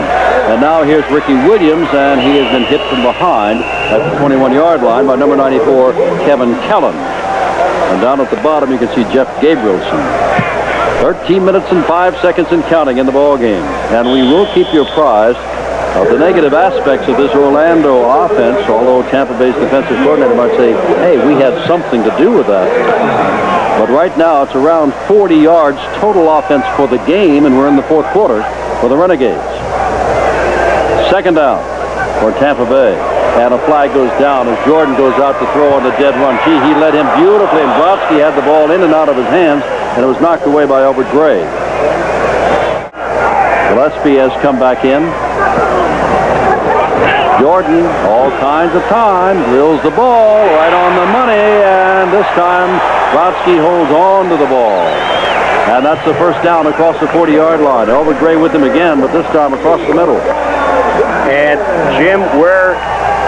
And now here's Ricky Williams, and he has been hit from behind at the 21-yard line by number 94, Kevin Kellen. And down at the bottom, you can see Jeff Gabrielson. 13 minutes and 5 seconds and counting in the ball game. And we will keep you apprised of the negative aspects of this Orlando offense, although Tampa Bay's defensive coordinator might say, hey, we had something to do with that. But right now, it's around 40 yards total offense for the game, and we're in the fourth quarter for the Renegades. Second down for Tampa Bay. And a flag goes down as Jordan goes out to throw on the dead run. Gee, he led him beautifully, and Brodsky had the ball in and out of his hands, and it was knocked away by Albert Gray. Gillespie has come back in. Jordan, all kinds of time, drills the ball right on the money, and this time Brodsky holds on to the ball. And that's the first down across the 40-yard line. Albert Gray with him again, but this time across the middle. And Jim, where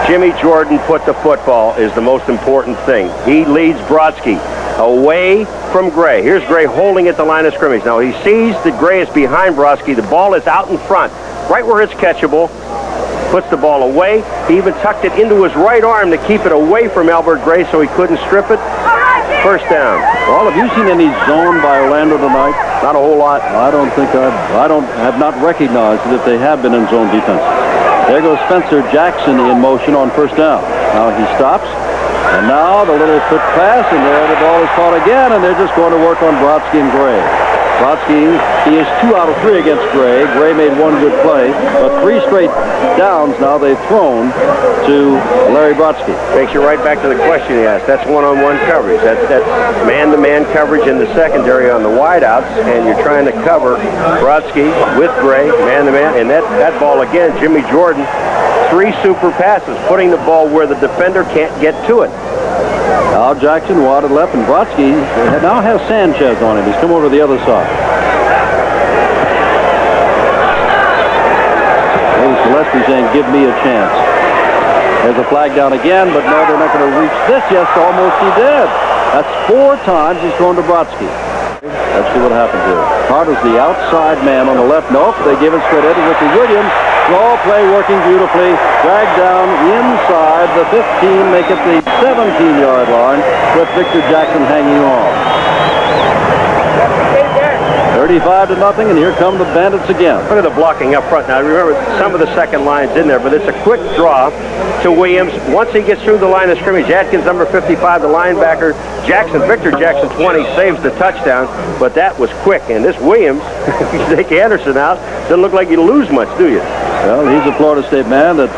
Jimmy Jordan put the football is the most important thing. He leads Brodsky away from Gray. Here's Gray holding at the line of scrimmage. Now he sees that Gray is behind Brodsky. The ball is out in front, right where it's catchable. Puts the ball away. He even tucked it into his right arm to keep it away from Albert Gray so he couldn't strip it. First down. Well, have you seen any zone by Orlando tonight? Not a whole lot. I don't think I've, I don't have not recognized that they have been in zone defense. There goes Spencer Jackson in motion on first down. Now he stops. And now the little foot pass, and there the ball is caught again, and they're just going to work on Brodsky and Gray. Brodsky, he is two out of three against Gray. Gray made one good play, but three straight downs now they've thrown to Larry Brodsky. Takes you right back to the question he asked. That's one-on-one coverage. That's man-to-man coverage in the secondary on the wideouts, and you're trying to cover Brodsky with Gray, man-to-man, and that, that ball again, Jimmy Jordan, three super passes, putting the ball where the defender can't get to it. Al Jackson wadded left, and Brodsky now has Sanchez on him. He's come over to the other side. There's Gillespie saying, give me a chance. There's a flag down again, but no, they're not going to reach this. Yes, almost he did. That's four times he's thrown to Brodsky. Let's see what happens here. Carter's the outside man on the left. Nope, they give it straight into Ricky Williams. Small play working beautifully. Dragged down inside the 15, make it the 17-yard line with Victor Jackson hanging on. 35 to nothing, and here come the Bandits again. Look at the blocking up front. Now, remember, some of the second line's in there, but it's a quick draw to Williams. Once he gets through the line of scrimmage, Atkins, number 55, the linebacker, Jackson, Victor Jackson, 20, saves the touchdown, but that was quick. And this Williams, if you take Anderson out, doesn't look like you lose much, do you? Well, he's a Florida State man that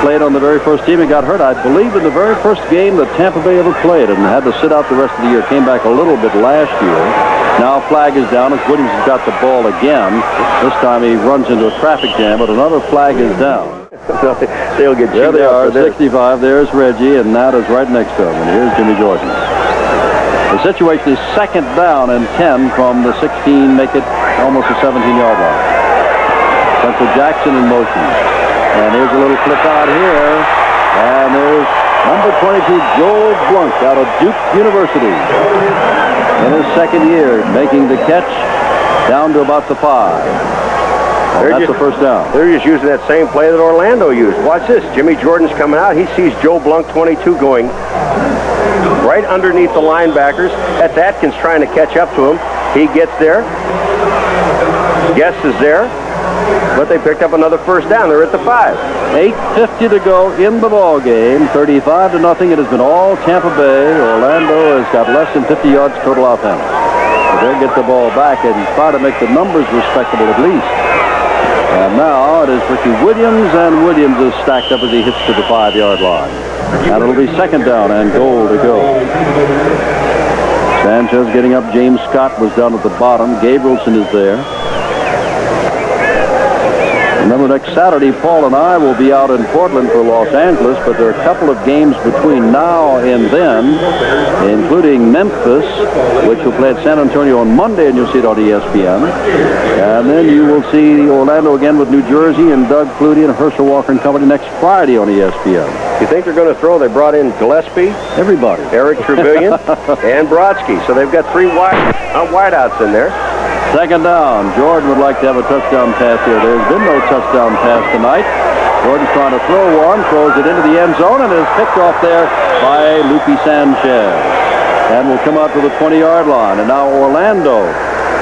played on the very first team and got hurt, I believe, in the very first game that Tampa Bay ever played and had to sit out the rest of the year. Came back a little bit last year. Now flag is down as Williams has got the ball again. This time he runs into a traffic jam, but another flag is down. They'll get There they are, 65. There's Reggie, and that is right next to him. And here's Jimmy Jordan. The situation is second down and 10 from the 16, make it almost a 17-yard line. Spencer Jackson in motion. And here's a little flip out here. And there's number 22, Joel Blunk out of Duke University. In his second year, making the catch down to about the five. That's just- the first down. They're just using that same play that Orlando used. Watch this. Jimmy Jordan's coming out. He sees Joe Blunk 22 going right underneath the linebackers. That's Atkins trying to catch up to him. He gets there. Guest is there, but they picked up another first down. They're at the five. 8.50 to go in the ball game. 35 to nothing. It has been all Tampa Bay. Orlando has got less than 50 yards total offense. So they'll get the ball back and try to make the numbers respectable at least. And now it is Ricky Williams, and Williams is stacked up as he hits to the five-yard line. And it'll be second down and goal to go. Sanchez getting up. James Scott was down at the bottom. Gabrielson is there. Remember, next Saturday, Paul and I will be out in Portland for Los Angeles, but there are a couple of games between now and then, including Memphis, which will play at San Antonio on Monday, and you'll see it on ESPN. And then you will see Orlando again with New Jersey and Doug Flutie and Herschel Walker and company next Friday on ESPN. You think they're going to throw? They brought in Gillespie, Everybody. Eric Truvillion, and Brodsky. So they've got three wide, uh, wideouts in there. Second down. Jordan would like to have a touchdown pass here. There's been no touchdown pass tonight. Jordan's trying to throw one, throws it into the end zone, and is picked off there by Lupe Sanchez. And will come out to the 20-yard line. And now Orlando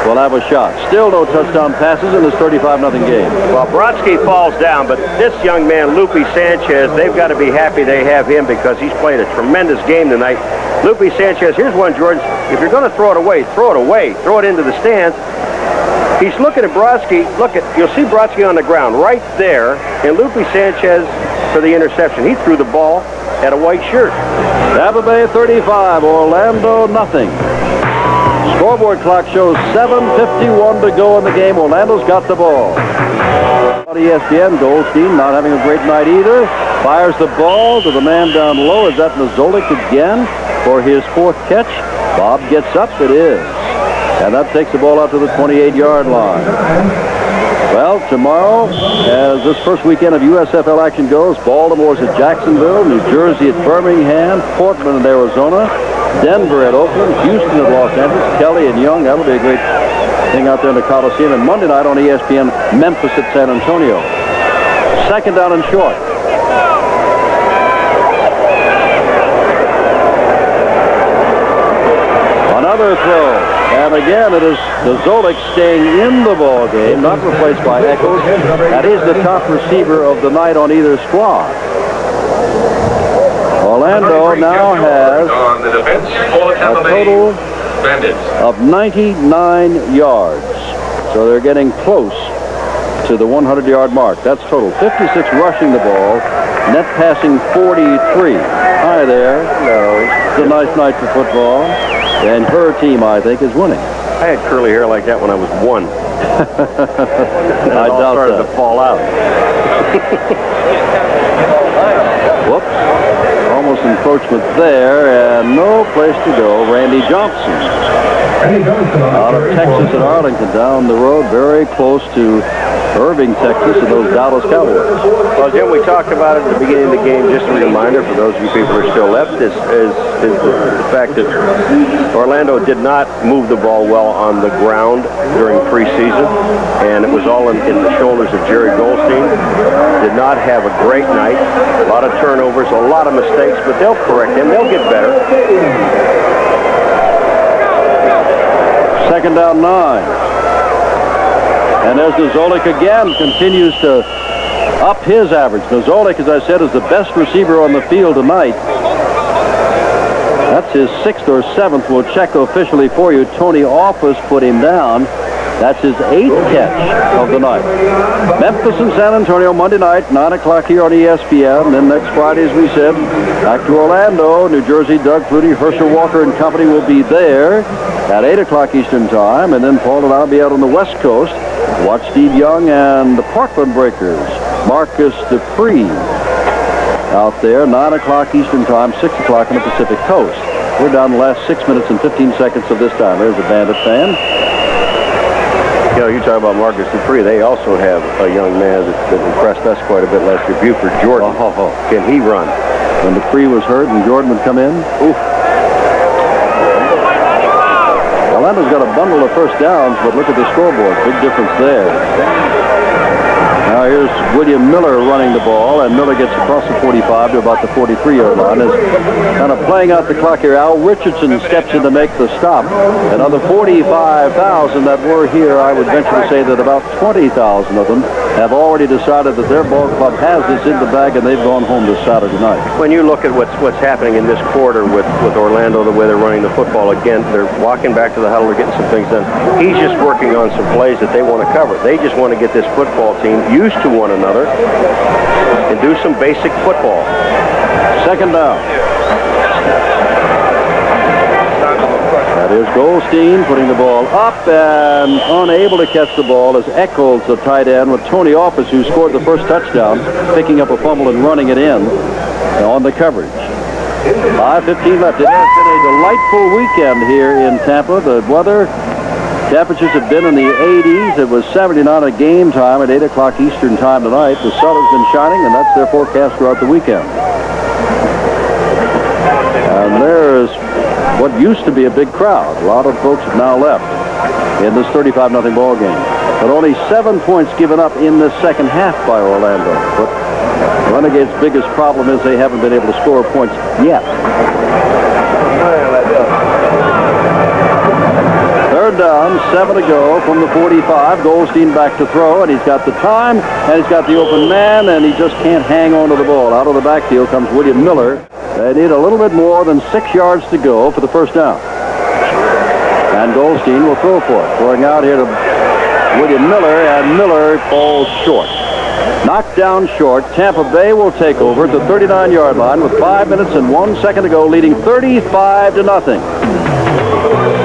will have a shot. Still no touchdown passes in this 35-0 game. Well, Brodsky falls down, but this young man, Lupe Sanchez, they've got to be happy they have him because he's played a tremendous game tonight. Lupe Sanchez, here's one, George. If you're going to throw it away, throw it away. Throw it into the stands. He's looking at Brodsky. Look at, you'll see Brodsky on the ground right there, and Lupe Sanchez for the interception. He threw the ball at a white shirt. Tampa Bay 35, Orlando nothing. Scoreboard clock shows 7.51 to go in the game. Orlando's got the ball. On ESPN, Golsteyn not having a great night either. Fires the ball to the man down low. Is that Niziolek again for his fourth catch? Bob gets up. It is. And that takes the ball out to the 28-yard line. Well, tomorrow, as this first weekend of USFL action goes, Baltimore's at Jacksonville, New Jersey at Birmingham, Portland at Arizona, Denver at Oakland, Houston at Los Angeles, Kelly and Young. That'll be a great thing out there in the Coliseum. And Monday night on ESPN, Memphis at San Antonio. Second down and short. Another throw. And again, it is Zolik staying in the ball game, not replaced by Echols. That is the top receiver of the night on either squad. Orlando now has on the defense for a total Bandits. of 99 yards. So they're getting close to the 100-yard mark. That's total. 56 rushing the ball, net passing 43. Hi there. Hello. It's a nice night for football. And her team, I think, is winning. I had curly hair like that when I was one. And I all doubt started that. to fall out. Whoops. Almost encroachment there, and no place to go. Randy Johnson out of Texas at Arlington, down the road, very close to Irving, Texas, and those Dallas Cowboys. Well, Jim, we talked about it at the beginning of the game. Just a reminder for those of you people who are still left is, is, is the, the fact that Orlando did not move the ball well on the ground during preseason, and it was all in, in the shoulders of Jerry Golsteyn. Did not have a great night. A lot of turnovers, a lot of mistakes, but they'll correct them. They'll get better. Second down nine. And as Niziolek again continues to up his average. Niziolek, as I said, is the best receiver on the field tonight. That's his sixth or seventh. We'll check officially for you. Tony Office put him down. That's his eighth catch of the night. Memphis and San Antonio Monday night, 9 o'clock here on ESPN. Then next Friday, as we said, back to Orlando, New Jersey. Doug Flutie, Herschel Walker and company will be there at 8 o'clock Eastern Time. And then Paul and I will be out on the West Coast. Watch Steve Young and the Portland Breakers. Marcus Dupree out there, 9 o'clock Eastern Time, 6 o'clock on the Pacific Coast. We're down the last 6 minutes and 15 seconds of this time. There's a Bandit fan. You know, you talk about Marcus Dupree. They also have a young man that, that impressed us quite a bit last year, Buford Jordan. Oh, Can he run? when Dupree was hurt and Jordan would come in. Oof. Orlando's got a bundle of first downs, but look at the scoreboard. Big difference there. Here's William Miller running the ball, and Miller gets across the 45 to about the 43-yard line. Is kind of playing out the clock here. Al Richardson steps in to make the stop. And of the 45,000 that were here, I would venture to say that about 20,000 of them have already decided that their ball club has this in the bag, and they've gone home this Saturday night. When you look at what's what's happening in this quarter with, with Orlando, the way they're running the football, again, they're walking back to the huddle, they're getting some things done. He's just working on some plays that they want to cover. They just want to get this football team used to one another and do some basic football. Second down. That is Golsteyn putting the ball up and unable to catch the ball as Echols, the tight end, with Tony Office, who scored the first touchdown, picking up a fumble and running it in on the coverage. 5.15 left. It has been a delightful weekend here in Tampa. The weather Temperatures have been in the 80s. It was 79 at game time at 8 o'clock Eastern time tonight. The sun has been shining, and that's their forecast throughout the weekend. And there's what used to be a big crowd. A lot of folks have now left in this 35-0 ball game. But only seven points given up in the second half by Orlando. But Renegades' biggest problem is they haven't been able to score points yet. Down, seven to go from the 45. Golsteyn back to throw, and he's got the time, and he's got the open man, and he just can't hang on to the ball. Out of the backfield comes William Miller. They need a little bit more than six yards to go for the first down. And Golsteyn will throw for it. Throwing out here to William Miller, and Miller falls short. Knocked down short. Tampa Bay will take over at the 39-yard line with five minutes and one second to go, leading 35 to nothing.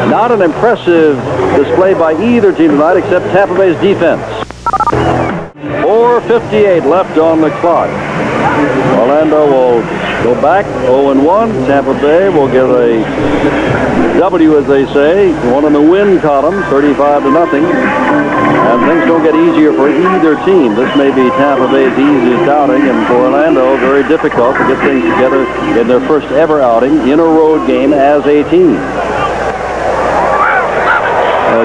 Not an impressive display by either team tonight except Tampa Bay's defense. 4.58 left on the clock. Orlando will go back 0-1. Tampa Bay will get a W, as they say, one in the win column, 35 to nothing. And things don't get easier for either team. This may be Tampa Bay's easiest outing, and for Orlando, very difficult to get things together in their first ever outing in a road game as a team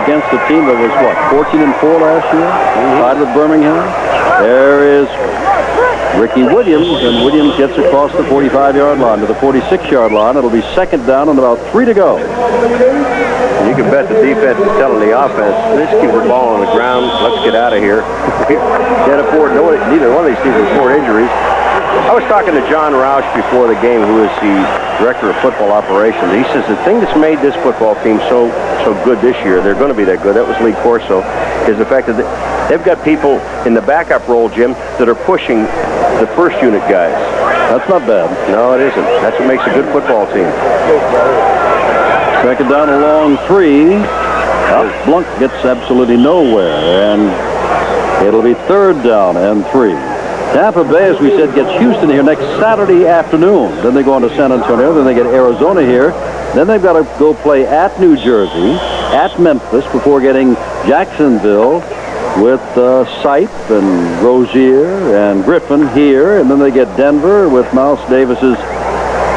against a team that was, what, 14 and 4 last year? Mm-hmm. Tied with Birmingham. There is Ricky Williams, and Williams gets across the 45-yard line to the 46-yard line. It'll be second down and about three to go. You can bet the defense is telling the offense, let's keep the ball on the ground. Let's get out of here. Can't afford, no, neither one of these teams afford injuries. I was talking to John Roush before the game, who is the director of football operations. He says the thing that's made this football team so so good this year, they're going to be that good. That was Lee Corso, is the fact that they've got people in the backup role, Jim, that are pushing the first unit guys. That's not bad. No, it isn't. That's what makes a good football team. Second down a long three. Up, Blunk gets absolutely nowhere, and it'll be third down and three. Tampa Bay, as we said, gets Houston here next Saturday afternoon. Then they go on to San Antonio. Then they get Arizona here. Then they've got to go play at New Jersey, at Memphis, before getting Jacksonville with uh, Sipe and Rozier and Griffin here. And then they get Denver with Mouse Davis's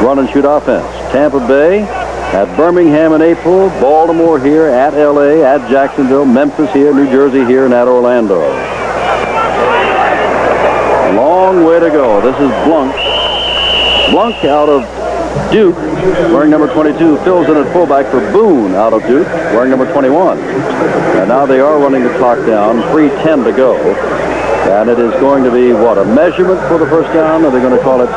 run and shoot offense. Tampa Bay at Birmingham in April, Baltimore here, at L.A., at Jacksonville, Memphis here, New Jersey here, and at Orlando long way to go. This is Blunk. Blunk out of Duke, wearing number 22, fills in at fullback for Boone out of Duke, wearing number 21. And now they are running the clock down, 3.10 to go. And it is going to be, what, a measurement for the first down? Or they're going to call it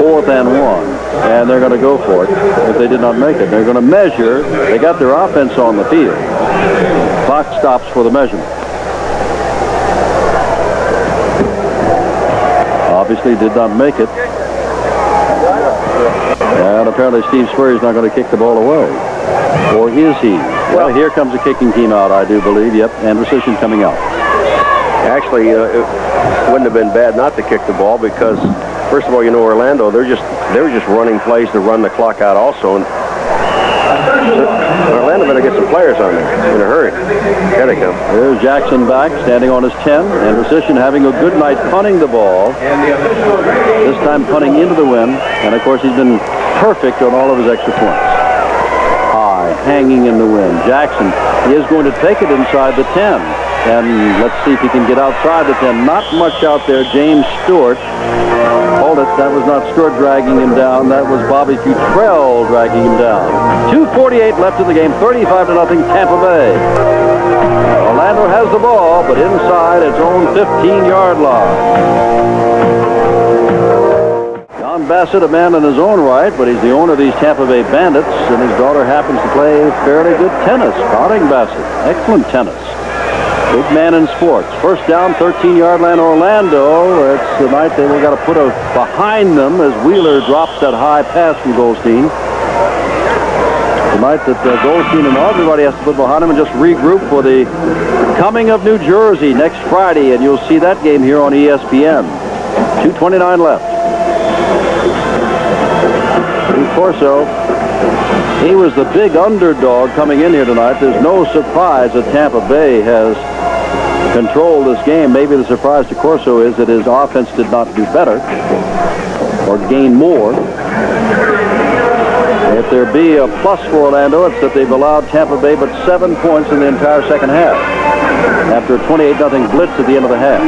fourth and one. And they're going to go for it if they did not make it. They're going to measure. They got their offense on the field. Clock stops for the measurement. Obviously did not make it. And apparently Steve Spurrier is not going to kick the ball away. Or is he? Well, here comes the kicking team out, I do believe. Yep, Andrusyshyn coming out. Actually, uh, it wouldn't have been bad not to kick the ball because, first of all, you know Orlando, they're just they're just running plays to run the clock out also. And Orlando better get some players on there in a hurry. Here they come. There's Jackson back, standing on his 10, Andrusyshyn having a good night punting the ball. This time punting into the wind, and of course he's been perfect on all of his extra points. High, hanging in the wind. Jackson is going to take it inside the 10. And let's see if he can get outside the 10. Not much out there. James Stewart. Hold it. That was not Stewart dragging him down. That was Bobby Futrell dragging him down. 2.48 left in the game. 35 to nothing Tampa Bay. Orlando has the ball, but inside its own 15-yard line. John Bassett, a man in his own right, but he's the owner of these Tampa Bay Bandits, and his daughter happens to play fairly good tennis. Carling Bassett, excellent tennis. Big man in sports. First down, 13-yard line, Orlando. It's the night they got to put a behind them as Wheeler drops that high pass from Golsteyn. The night that uh, Golsteyn and everybody has to put behind him and just regroup for the coming of New Jersey next Friday, and you'll see that game here on ESPN. 2.29 left. Corso. He was the big underdog coming in here tonight. There's no surprise that Tampa Bay has controlled this game. Maybe the surprise to Corso is that his offense did not do better or gain more. If there be a plus for Orlando, it's that they've allowed Tampa Bay but seven points in the entire second half after a 28-0 blitz at the end of the half.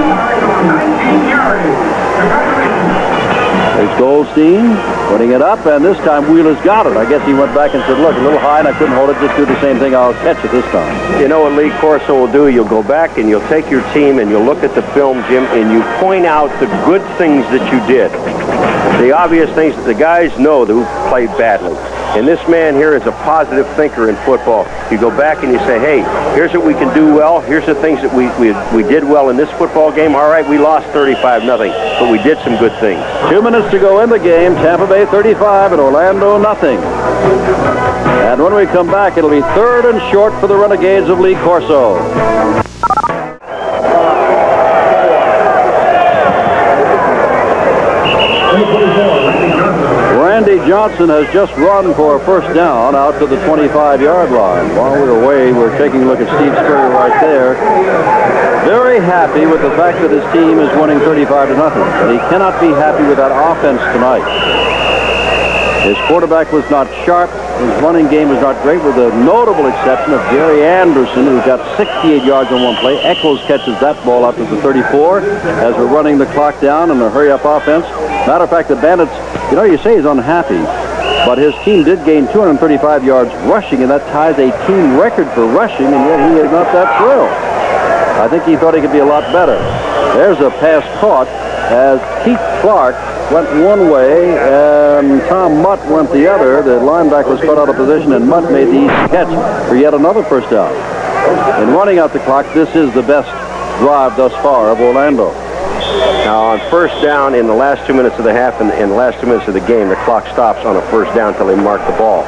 There's Golsteyn putting it up, and this time Wheeler's got it. I guess he went back and said, look, a little high, and I couldn't hold it. Just do the same thing. I'll catch it this time. You know what Lee Corso will do? You'll go back and you'll take your team and you'll look at the film, Jim, and you point out the good things that you did. The obvious things that the guys know who played badly. And this man here is a positive thinker in football. You go back and you say, hey, here's what we can do well. Here's the things that we, we, we did well in this football game. All right, we lost 35 nothing, but we did some good things. Two minutes to go in the game. Tampa Bay 35 and Orlando nothing. And when we come back, it'll be third and short for the Renegades of Lee Corso. Randy Johnson has just run for a first down out to the 25-yard line. While we're away, we're taking a look at Steve Spurrier right there. Very happy with the fact that his team is winning 35 to nothing. But he cannot be happy with that offense tonight. His quarterback was not sharp. His running game was not great, with a notable exception of Gary Anderson, who got 68 yards on one play. Echols catches that ball up to the 34 as we're running the clock down in a hurry-up offense. Matter of fact, the Bandits, you know, you say he's unhappy, but his team did gain 235 yards rushing, and that ties a team record for rushing, and yet he is not that thrilled. I think he thought he could be a lot better. There's a pass caught as Keith Clark went one way and Tom Mutt went the other. The linebacker was caught out of position and Mutt made the catch for yet another first down. In running out the clock, this is the best drive thus far of Orlando. Now on first down in the last two minutes of the half and in the last two minutes of the game, the clock stops on a first down until they mark the ball.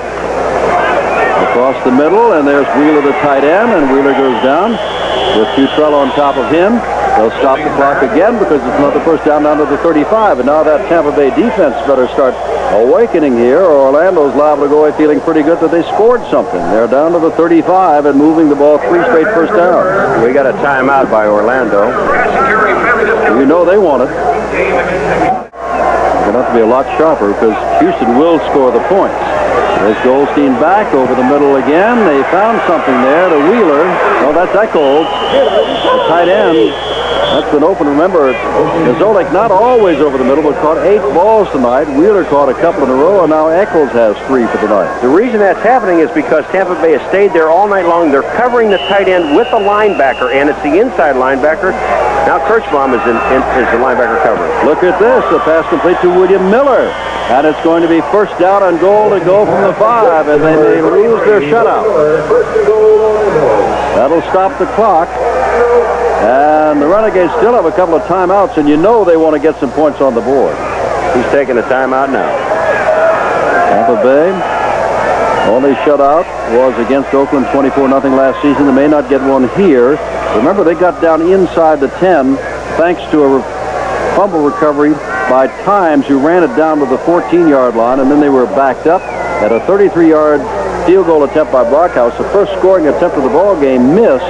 Across the middle, and there's Wheeler the tight end, and Wheeler goes down with Futrell on top of him. They'll stop the clock again because it's another first down down to the 35. And now that Tampa Bay defense better start awakening here, or Orlando's liable to go away feeling pretty good that they scored something. They're down to the 35 and moving the ball three straight first downs. We got a timeout by Orlando. You know they want it. Going to have to be a lot sharper because Houston will score the points. There's Golsteyn back over the middle again. They found something there to Wheeler. Oh, that's Echols. The tight end. That's been open. Remember, Zolik not always over the middle, but caught eight balls tonight. Wheeler caught a couple in a row, and now Echols has three for the night. The reason that's happening is because Tampa Bay has stayed there all night long. They're covering the tight end with the linebacker, and it's the inside linebacker. Now Kirchbaum is, in, in, is the linebacker covering. Look at this. The pass complete to William Miller. And it's going to be first down and goal to go from the five, and they may lose their shutout. That'll stop the clock. And the Renegades still have a couple of timeouts, and you know they want to get some points on the board. He's taking a timeout now. Tampa Bay, only shutout was against Oakland 24-0 last season. They may not get one here. Remember, they got down inside the 10 thanks to a fumble recovery by Times, who ran it down to the 14-yard line, and then they were backed up at a 33-yard field goal attempt by Brockhaus. The first scoring attempt of the ball game missed,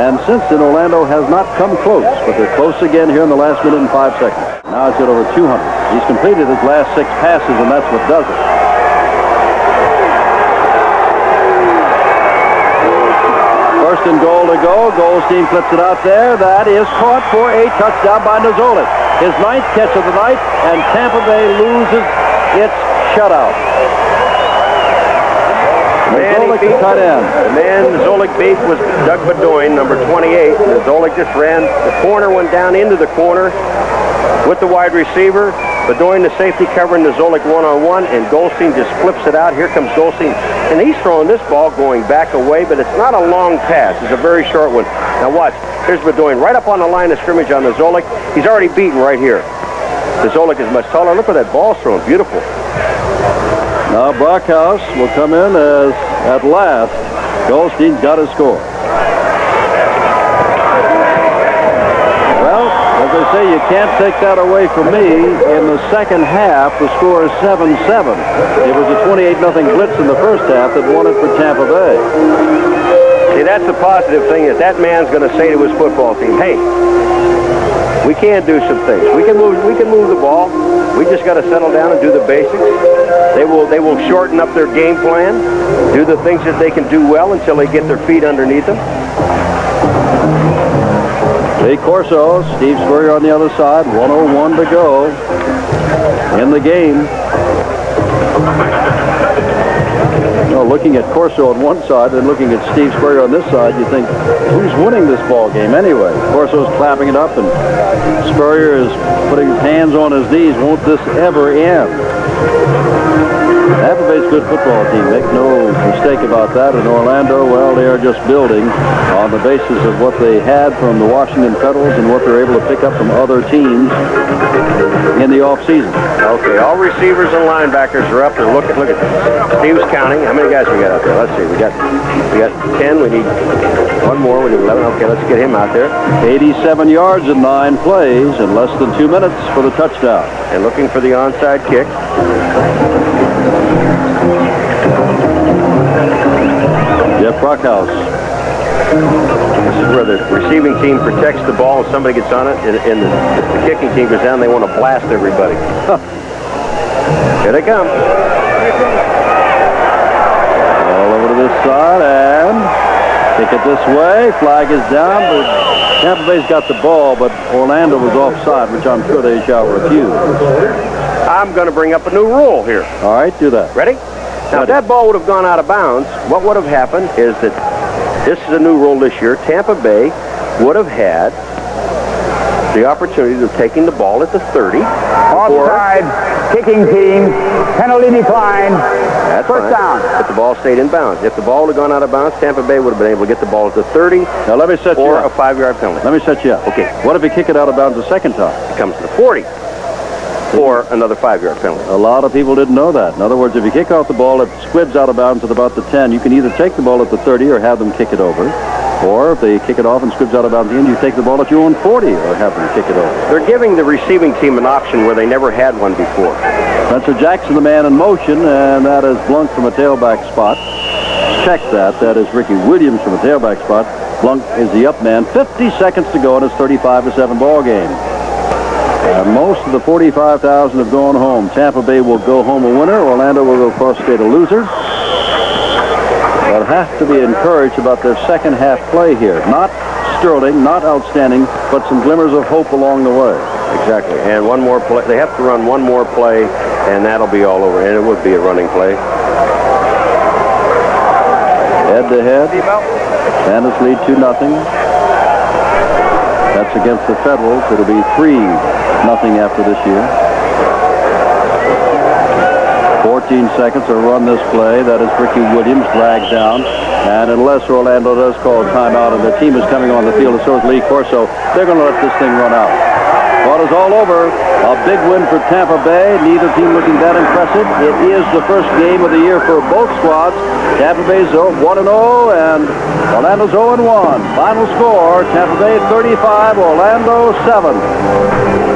and since then Orlando has not come close, but they're close again here in the last minute and five seconds. Now it's at over 200. He's completed his last six passes, and that's what does it. First and goal to go. Golsteyn flips it out there. That is caught for a touchdown by Niziolek. His ninth catch of the night, and Tampa Bay loses its shutout. Niziolek, the tight end. The man Zolik beat was Doug Bedoin, number 28. And Zolik just ran. The corner went down into the corner with the wide receiver. Bedoin, the safety, covering the Zolik one-on-one, and Golsteyn just flips it out. Here comes Golsteyn, and he's throwing this ball going back away, but it's not a long pass. It's a very short one. Now watch. Here's Bedoin right up on the line of scrimmage on the Zolik. He's already beaten right here. The Zolik is much taller. Look where that ball's thrown. Beautiful. Now Brockhaus will come in as, at last, Golsteyn's got his score. Well, as I say, you can't take that away from me. In the second half, the score is 7-7. It was a 28-0 blitz in the first half that won it for Tampa Bay. See, that's the positive thing is that man's going to say to his football team, hey, we can do some things. We can move. We can move the ball. We just got to settle down and do the basics. They will. They will shorten up their game plan, do the things that they can do well until they get their feet underneath them. Lee Corso, Steve Spurrier on the other side, 101 to go in the game. You looking at Corso on one side and looking at Steve Spurrier on this side, you think, who's winning this ball game anyway? Corso's clapping it up, and Spurrier is putting his hands on his knees. Won't this ever end? Bay's a good football team. Make no mistake about that. In Orlando, well, they are just building on the basis of what they had from the Washington Federals and what they're able to pick up from other teams in the offseason. Okay, all receivers and linebackers are up. They're looking. Look at Steve's counting. How many guys we got out there? Let's see. We got we got 10. We need one more. We need 11. Okay, let's get him out there. 87 yards in nine plays in less than two minutes for the touchdown. And looking for the onside kick. Brockhaus. This is where the receiving team protects the ball. If somebody gets on it, and, and the, the, kicking team goes down, they want to blast everybody. Here they come. All over to this side, and kick it this way. Flag is down, but Tampa Bay's got the ball, but Orlando was offside, which I'm sure they shall refuse. I'm going to bring up a new rule here. All right, do that. Ready? Now, if that ball would have gone out of bounds, what would have happened is that this is a new rule this year. Tampa Bay would have had the opportunity of taking the ball at the 30. Offside, kicking team, penalty decline, That's first fine. down. But the ball stayed in bounds. If the ball would have gone out of bounds, Tampa Bay would have been able to get the ball at the 30 Now let me set you or a up. five-yard penalty. Let me set you up. Okay. What if you kick it out of bounds a second time? It comes to the 40 or another five-yard penalty. A lot of people didn't know that. In other words, if you kick off the ball, it squibs out of bounds at about the 10. You can either take the ball at the 30 or have them kick it over. Or if they kick it off and squibs out of bounds again, you take the ball at your own 40 or have them kick it over. They're giving the receiving team an option where they never had one before. Spencer Jackson, the man in motion, and that is Blunk from a tailback spot. Check that. That is Ricky Williams from a tailback spot. Blunk is the up man. 50 seconds to go in his 35 to 7 ball game. And most of the 45,000 have gone home. Tampa Bay will go home a winner. Orlando will go cross state a loser. They'll have to be encouraged about their second half play here. Not sterling, not outstanding, but some glimmers of hope along the way. Exactly. And one more play. They have to run one more play, and that'll be all over. And it would be a running play. Head to head. Bandits lead 2 nothing. That's against the Federals. It'll be 3 nothing after this year. 14 seconds to run this play. That is Ricky Williams dragged down. And unless Orlando does call timeout and the team is coming on the field, and so is Lee Corso, they're going to let this thing run out. Is all over. A big win for Tampa Bay. Neither team looking that impressive. It is the first game of the year for both squads. Tampa Bay's 1-0 and Orlando's 0-1. Final score, Tampa Bay 35, Orlando 7.